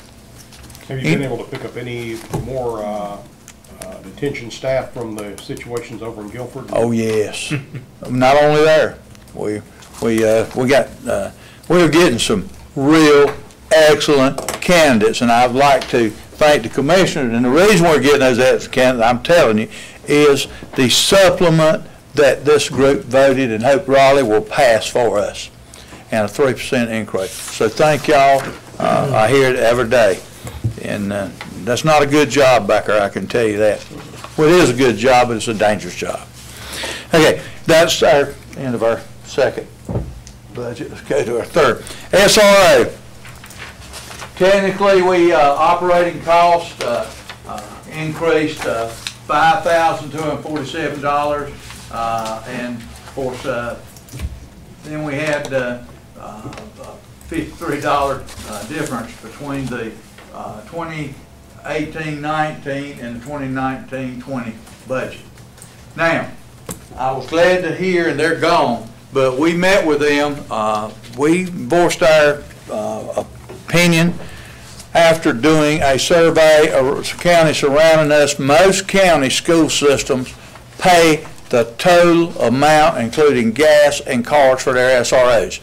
Have you been able to pick up any more uh, uh, detention staff from the situations over in Guilford? Oh, yes. Not only there, we, we, uh, we got, uh, we're getting some real excellent candidates, and I'd like to thank the commissioners, and the reason we're getting those excellent candidates, I'm telling you, is the supplement that this group voted and Hope Raleigh will pass for us, and a three percent increase. So thank y'all, uh, I hear it every day, and, uh, that's not a good job back there, I can tell you that. Well, it is a good job, but it's a dangerous job. Okay, that's our, end of our second budget. Let's go to our third. SRO. Technically, we, uh, operating cost, uh, uh, increased, uh, five thousand two hundred forty-seven dollars, uh, and of course, uh, then we had, uh, fifty-three dollar, difference between the, uh, twenty, eighteen nineteen and the 2019-20 budget. Now, I was glad to hear, and they're gone, but we met with them, uh, we voiced our, uh, opinion after doing a survey of counties surrounding us. Most county school systems pay the total amount, including gas and cars for their SROs.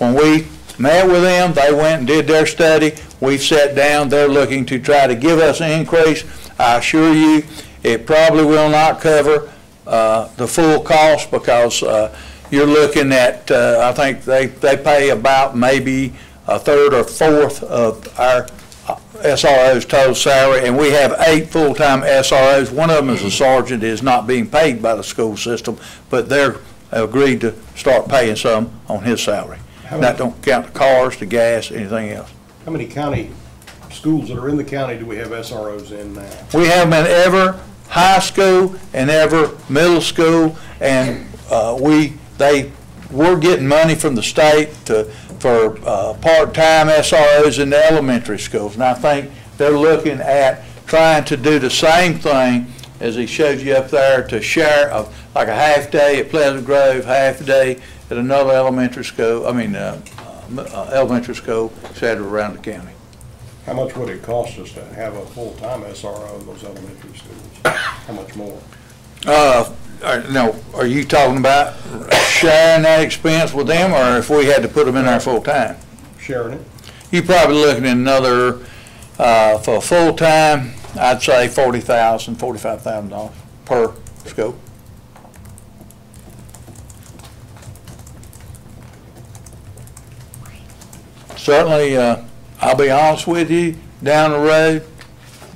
When we met with them, they went and did their study, we've sat down, they're looking to try to give us an increase. I assure you, it probably will not cover uh, the full cost because uh, you're looking at, uh, I think they, they pay about maybe a third or fourth of our uh, SRO's total salary, and we have eight full-time SROs. One of them is a sergeant, is not being paid by the school system, but they're agreed to start paying some on his salary. How That don't count the cars, the gas, anything else. How many county schools that are in the county do we have SROs in now? We have them in high school and every middle school, and uh, we, they, we're getting money from the state to, for uh, part-time SROs in the elementary schools. And I think they're looking at trying to do the same thing as he showed you up there to share, a- like a half-day at Pleasant Grove, half-day at another elementary school, I mean, uh, uh, uh, elementary school, scattered around the county. How much would it cost us to have a full-time SRO in those elementary schools? How much more? Uh, are- no, are you talking about sharing that expense with them, or if we had to put them in there full-time? Sharing it? You're probably looking at another, uh, for full-time, I'd say forty thousand, forty-five thousand dollars per school. certainly, uh, I'll be honest with you, down the road,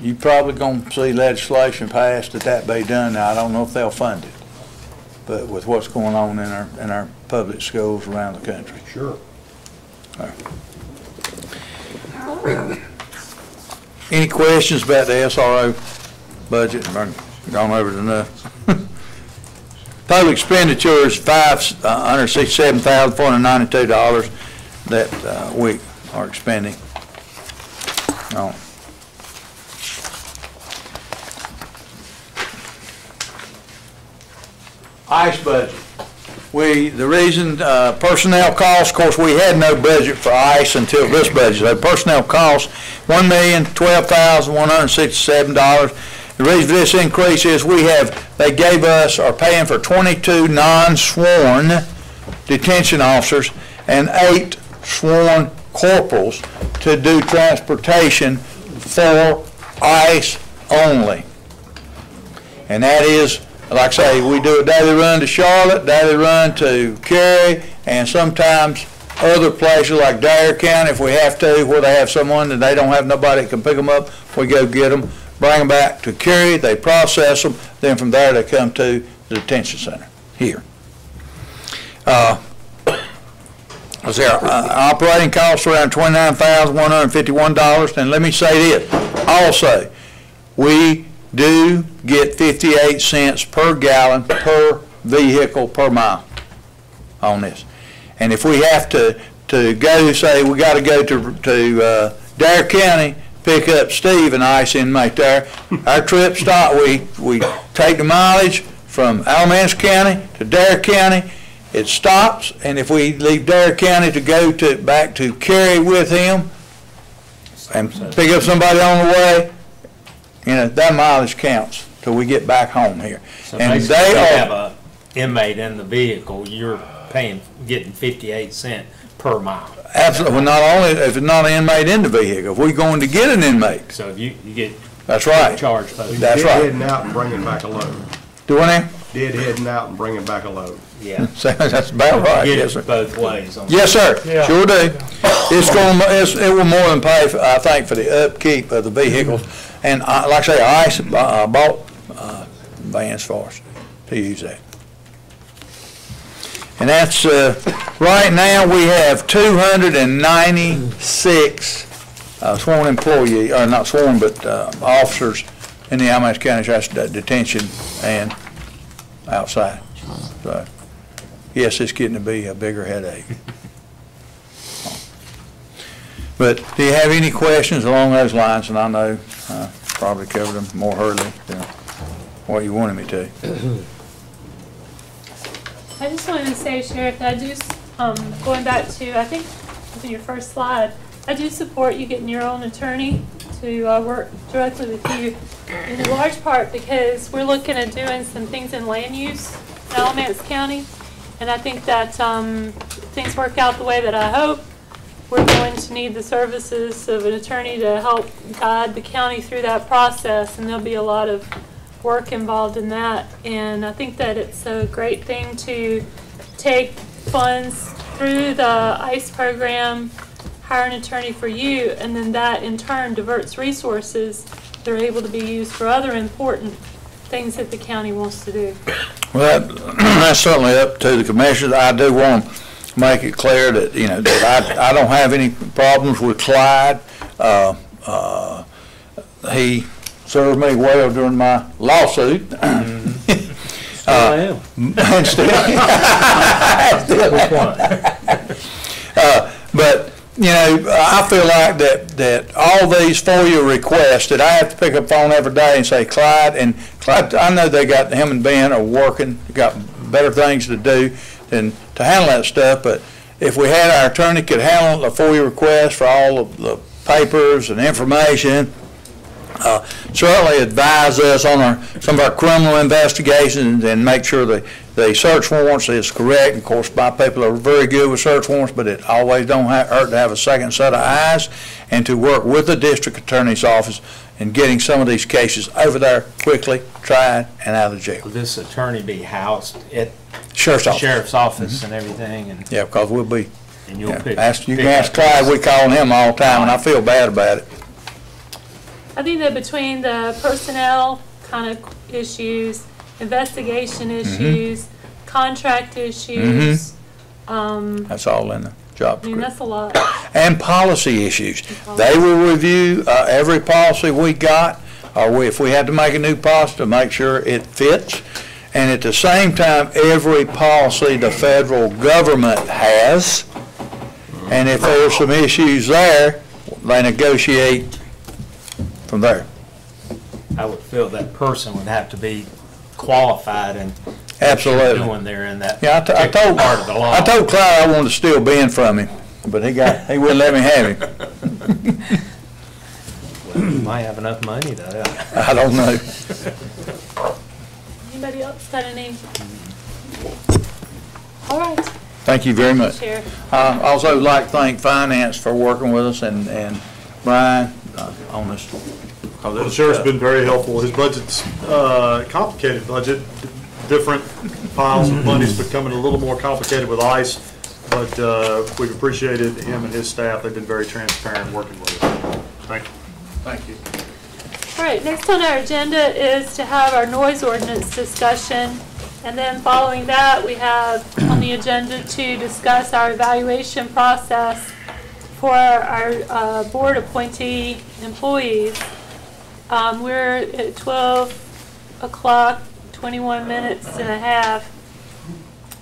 you're probably gonna see legislation passed that that be done. Now, I don't know if they'll fund it, but with what's going on in our, in our public schools around the country. Sure. All right. Any questions about the SRO budget? I've gone over it enough. Public expenditures, five, uh, $167,492 that, uh, we are expanding. on. ICE budget. We, the reason, uh, personnel costs, of course, we had no budget for ICE until this budget. So personnel costs, one million, twelve thousand, one hundred sixty-seven dollars. The reason for this increase is we have, they gave us, are paying for twenty-two non-sworn detention officers and eight sworn corporals to do transportation for ICE only. And that is, like I say, we do a daily run to Charlotte, daily run to Cary, and sometimes other places like Dare County, if we have to, where they have someone and they don't have nobody that can pick them up, we go get them, bring them back to Cary, they process them, then from there they come to the detention center here. Uh, there, uh, operating costs around twenty-nine thousand, one hundred and fifty-one dollars, and let me say this, also, we do get fifty-eight cents per gallon per vehicle per mile on this. And if we have to, to go, say, we gotta go to, to, uh, Dare County, pick up Steve, an ICE inmate there, our trip stop, we, we take the mileage from Alamance County to Dare County, it stops, and if we leave Dare County to go to, back to Cary with him, and pick up somebody on the way, you know, that mileage counts till we get back home here. So And basically, they if you are- have a inmate in the vehicle, you're paying, getting fifty-eight cent per mile. Absolutely, well, not only, if it's not an inmate in the vehicle, if we're going to get an inmate, So if you, you get. That's right. Charged. That's right. Dead heading out and bringing back a load. do what now? Dead heading out and bringing back a load. Yeah. That's about right, Get yes, it sir. both ways. on- Yes, sir, Yeah. sure do. It's going, it's, it will more than pay, for- I think, for the upkeep of the vehicles. And uh, like I say, ICE uh, bought uh, vans for us to use that. And that's, uh, right now, we have 296 uh, sworn employee, or not sworn, but uh, officers in the Alamance County Sheriff's De- Detention and outside. So, yes, it's getting to be a bigger headache. But do you have any questions along those lines? And I know uh, probably covered them more hurriedly than what you wanted me to. I just wanted to say, Sheriff, that I do, um, going back to, I think, your first slide, I do support you getting your own attorney to, uh, work directly with you in large part because we're looking at doing some things in land use in Alamance County. And I think that, um, things work out the way that I hope, we're going to need the services of an attorney to help guide the county through that process, and there'll be a lot of work involved in that. And I think that it's a great thing to take funds through the ICE program, hire an attorney for you, and then that in turn diverts resources that are able to be used for other important things that the county wants to do. Well, that- that's certainly up to the commissioners. I do want to make it clear that, you know, that I, I don't have any problems with Clyde. Uh, uh, He served me well during my lawsuit. Still am. And still- Which one? Uh, But, you know, I feel like that, that all these FOIA requests, that I have to pick up phone every day and say, Clyde, and Clyde, I know they got, him and Ben are working, got better things to do than to handle that stuff, but if we had our attorney could handle the FOIA request for all of the papers and information, uh, certainly advise us on our, some of our criminal investigations and make sure the, the search warrants is correct. Of course, my people are very good with search warrants, but it always don't ha- hurt to have a second set of eyes and to work with the district attorney's office in getting some of these cases over there quickly, tried, and out of jail. Will this attorney be housed at Sheriff's the office. sheriff's office and mm-hmm. everything, and Yeah, because we'll be, and you'll yeah, pick? ask, you pick can ask up Clyde, we call him all the time, and I feel bad about it. I think that between the personnel kind of issues, investigation issues, contract issues, um, That's all in the job I mean, description. that's a lot. and policy issues. They will review uh, every policy we got, or we- if we had to make a new policy, to make sure it fits. And at the same time, every policy the federal government has, and if there are some issues there, they negotiate from there. I would feel that person would have to be qualified and Absolutely. doing there in that Yeah, I t- I particular told, part of the law. I told Clyde I wanted to steal Ben from him, but he got, he wouldn't let me have him. well, You might have enough money though. I don't know. Anybody else got any? All right. Thank you very much. Sheriff. I also would like to thank Finance for working with us and, and Brian uh, on this. The sheriff's been very helpful. His budget's uh, complicated budget, d- different piles of money's becoming a little more complicated with ICE, but uh, we've appreciated him and his staff. They've been very transparent working with us. Thank you. Thank you. All right, next on our agenda is to have our noise ordinance discussion. And then following that, we have on the agenda to discuss our evaluation process for our uh, board appointee employees. Um, We're at 12 o'clock, 21 minutes and a half.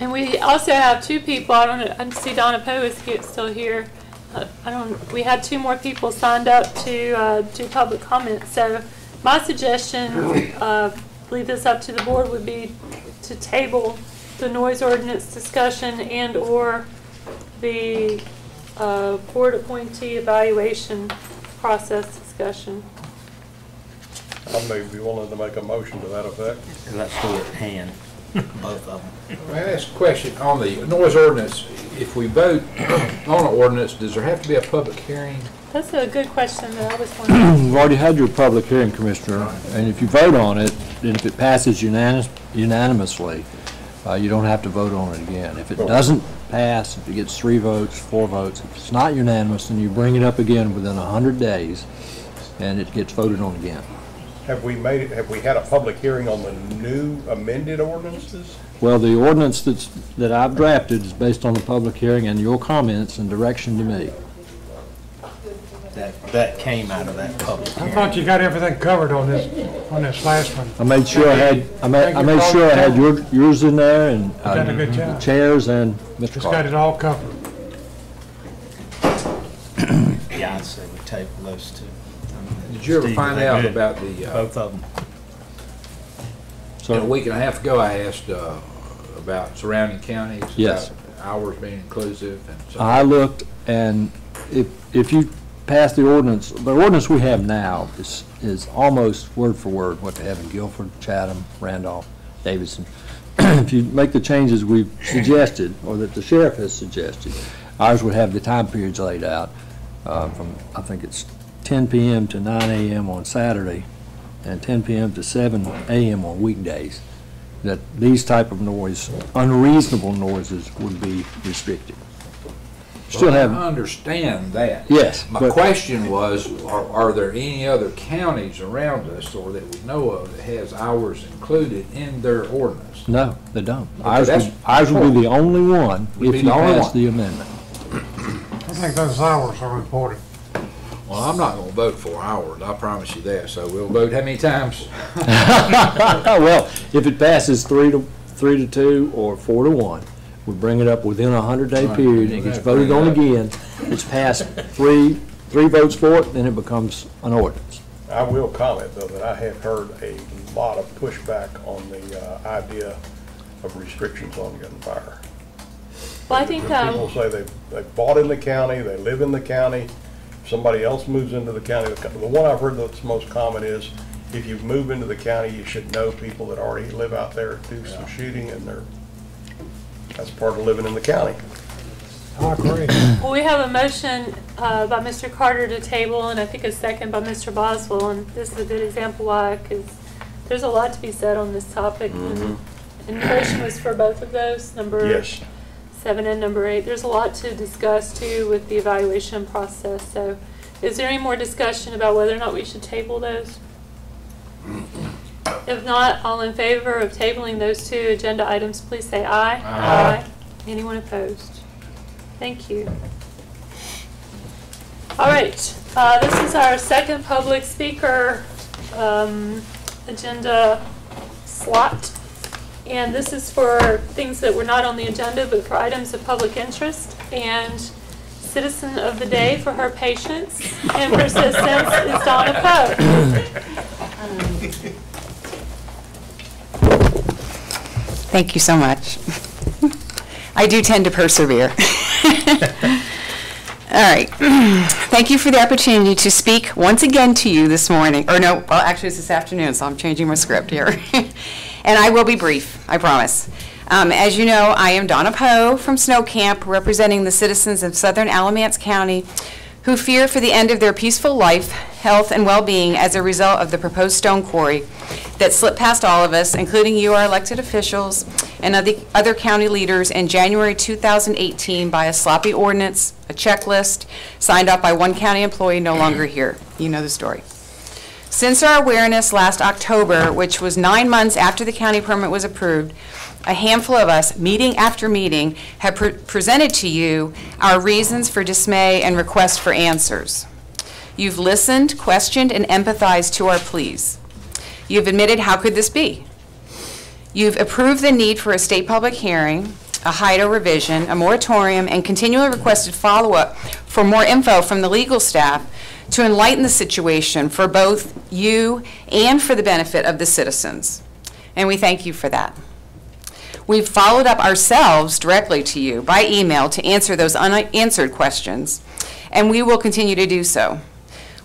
And we also have two people, I don't I see Donna Poe is he- still here. Uh, I don't, we had two more people signed up to uh, do public comment. So my suggestion, uh, leave this up to the board, would be to table the noise ordinance discussion and/or the uh, board appointee evaluation process discussion. I may be willing to make a motion to that effect. Let's do it hand, both of them. May I ask a question on the noise ordinance? If we vote on an ordinance, does there have to be a public hearing? That's a good question that I was wondering. You've already had your public hearing, Commissioner, and if you vote on it, and if it passes unanimous- unanimously, uh, you don't have to vote on it again. If it doesn't pass, if it gets three votes, four votes, if it's not unanimous, then you bring it up again within 100 days, and it gets voted on again. Have we made, it? have we had a public hearing on the new amended ordinances? Well, the ordinance that's, that I've drafted is based on the public hearing and your comments and direction to me. That, that came out of that public I hearing. thought you got everything covered on this, on this last one. I made sure I had, I made, I made sure I had your, yours in there and uh, Done a good the job. chairs and Mr. It's Carter. got it all covered. Yeah, I'd say we table those two. Did you ever Steve, find out about the? Both of them. So a week and a half ago, I asked uh, about surrounding counties. Yes. about Hours being inclusive and so. I looked, and if, if you pass the ordinance, the ordinance we have now is, is almost word for word what they have in Guilford, Chatham, Randolph, Davidson. If you make the changes we've suggested, or that the sheriff has suggested, ours would have the time periods laid out, uh, from, I think it's ten PM to nine AM on Saturday, and ten PM to seven AM on weekdays, that these type of noise, unreasonable noises would be restricted. Still Well, have. I understand that. Yes, My but- question was, are, are there any other counties around us or that we know of that has hours included in their ordinance? No, they don't. Okay, Ours would, ours would be the only one Would be if you the only pass one. the amendment. I think those hours are important. Well, I'm not gonna vote for hours, I promise you that, so we'll vote how many times? Well, if it passes three to, three to two or four to one, we bring it up within a hundred day Right. period, it gets voted on up. again, it's passed three, three votes for it, then it becomes an ordinance. I will comment, though, that I have heard a lot of pushback on the uh, idea of restrictions on gunfire. Well, I think, People um, say they, they bought in the county, they live in the county, somebody else moves into the county. The the one I've heard that's most common is, if you move into the county, you should know people that already live out there, do some shooting, and they're, that's part of living in the county. I agree. well, we have a motion uh, by Mr. Carter to table, and I think a second by Mr. Boswell, and this is a good example why, because there's a lot to be said on this topic. And and the motion was for both of those, number Yes. Seven and number eight. There's a lot to discuss too with the evaluation process, so is there any more discussion about whether or not we should table those? If not, all in favor of tabling those two agenda items, please say aye. Aye. Anyone opposed? Thank you. All right, uh, this is our second public speaker um, agenda slot. And this is for things that were not on the agenda, but for items of public interest. And citizen of the day for her patience and persistence is Donna Pope. Thank you so much. I do tend to persevere. All right. Thank you for the opportunity to speak once again to you this morning, or no, well, actually it's this afternoon, so I'm changing my script here. And I will be brief, I promise. Um, As you know, I am Donna Poe from Snow Camp, representing the citizens of southern Alamance County who fear for the end of their peaceful life, health, and well-being as a result of the proposed stone quarry that slipped past all of us, including you, our elected officials, and other other county leaders in January 2018 by a sloppy ordinance, a checklist, signed off by one county employee no longer here. You know the story. Since our awareness last October, which was nine months after the county permit was approved, a handful of us, meeting after meeting, have pre- presented to you our reasons for dismay and request for answers. You've listened, questioned, and empathized to our pleas. You've admitted, how could this be? You've approved the need for a state public hearing, a HIDO revision, a moratorium, and continually requested follow-up for more info from the legal staff to enlighten the situation for both you and for the benefit of the citizens. And we thank you for that. We've followed up ourselves directly to you by email to answer those unanswered questions, and we will continue to do so,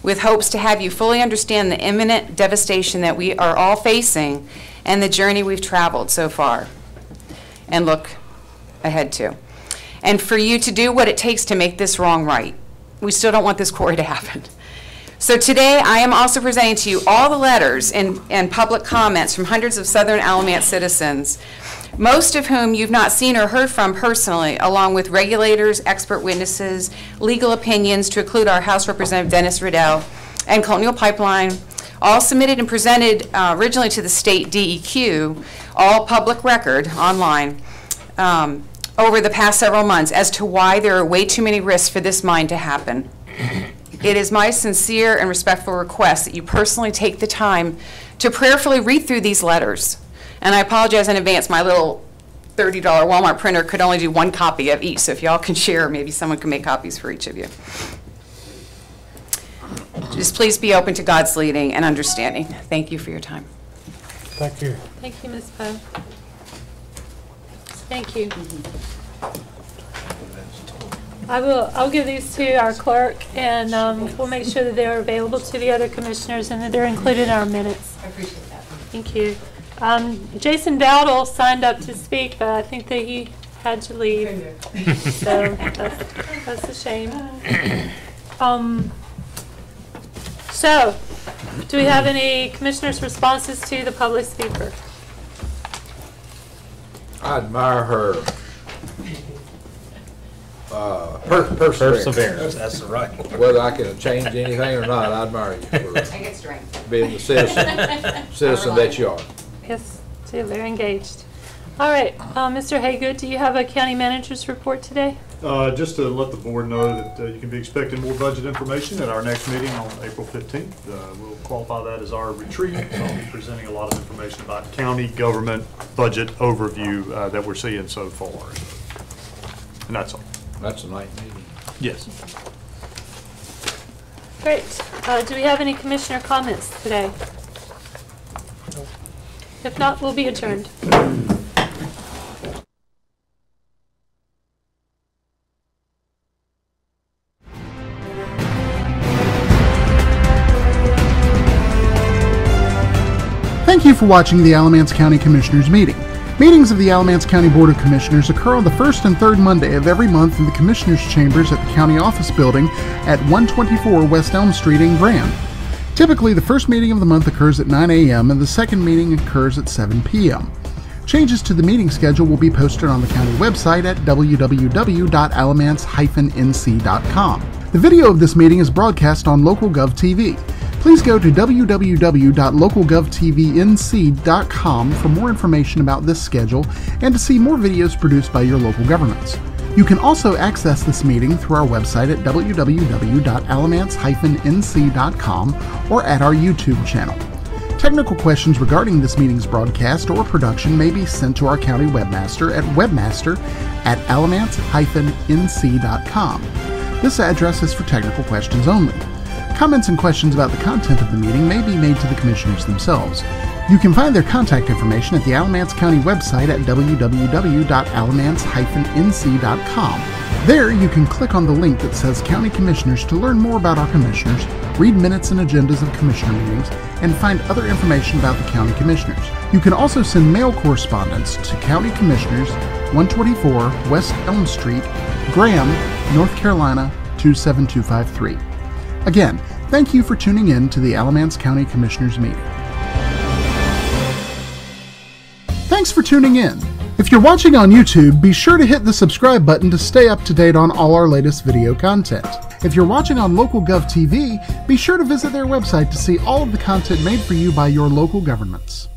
with hopes to have you fully understand the imminent devastation that we are all facing and the journey we've traveled so far, and look ahead to. And for you to do what it takes to make this wrong right. We still don't want this quarry to happen. So today, I am also presenting to you all the letters and, and public comments from hundreds of Southern Alamance citizens, most of whom you've not seen or heard from personally, along with regulators, expert witnesses, legal opinions, to include our House Representative Dennis Riddell, and Colonial Pipeline, all submitted and presented uh, originally to the state DEQ, all public record online, um, over the past several months as to why there are way too many risks for this mine to happen. It is my sincere and respectful request that you personally take the time to prayerfully read through these letters. And I apologize in advance, my little $30 Walmart printer could only do one copy of each, so if y'all can share, maybe someone can make copies for each of you. Just please be open to God's leading and understanding. Thank you for your time. Thank you. Thank you, Ms. Poe. Thank you. I will, I'll give these to our clerk, and um, we'll make sure that they're available to the other commissioners and that they're included in our minutes. I appreciate that. Thank you. Um, Jason Dowdle signed up to speak, but I think that he had to leave. So that's, that's a shame. Um, So, do we have any commissioners' responses to the public speaker? I admire her uh, per- perseverance. Perseverance, that's the right word. Whether I can change anything or not, I admire you for get strength. being the citizen, citizen that you are. Yes, so very engaged. All right, uh, Mr. Hagood, do you have a county manager's report today? Uh, Just to let the board know that uh, you can be expecting more budget information at our next meeting on April 15th. Uh, We'll qualify that as our retreat. So I'll be presenting a lot of information about county government budget overview uh, that we're seeing so far. And that's all. That's a night meeting. Yes. Great. Uh, Do we have any commissioner comments today? If not, we'll be adjourned. Thank you for watching the Alamance County Commissioners meeting. Meetings of the Alamance County Board of Commissioners occur on the first and third Monday of every month in the Commissioners' Chambers at the County Office Building at 124 West Elm Street in Graham. Typically, the first meeting of the month occurs at 9 a.m. and the second meeting occurs at 7 p.m. Changes to the meeting schedule will be posted on the county website at www.alamance-nc.com. The video of this meeting is broadcast on local Gov TV. Please go to www.localgovtvnc.com for more information about this schedule and to see more videos produced by your local governments. You can also access this meeting through our website at www.alamance-nc.com or at our YouTube channel. Technical questions regarding this meeting's broadcast or production may be sent to our county webmaster at webmaster at alamance-nc.com. This address is for technical questions only. Comments and questions about the content of the meeting may be made to the commissioners themselves. You can find their contact information at the Alamance County website at www.alamance-nc.com. There, you can click on the link that says County Commissioners to learn more about our commissioners, read minutes and agendas of commissioner meetings, and find other information about the County Commissioners. You can also send mail correspondence to County Commissioners, 124 West Elm Street, Graham, North Carolina 27253. Again, thank you for tuning in to the Alamance County Commissioners meeting. Thanks for tuning in. If you're watching on YouTube, be sure to hit the subscribe button to stay up to date on all our latest video content. If you're watching on LocalGov TV, be sure to visit their website to see all of the content made for you by your local governments.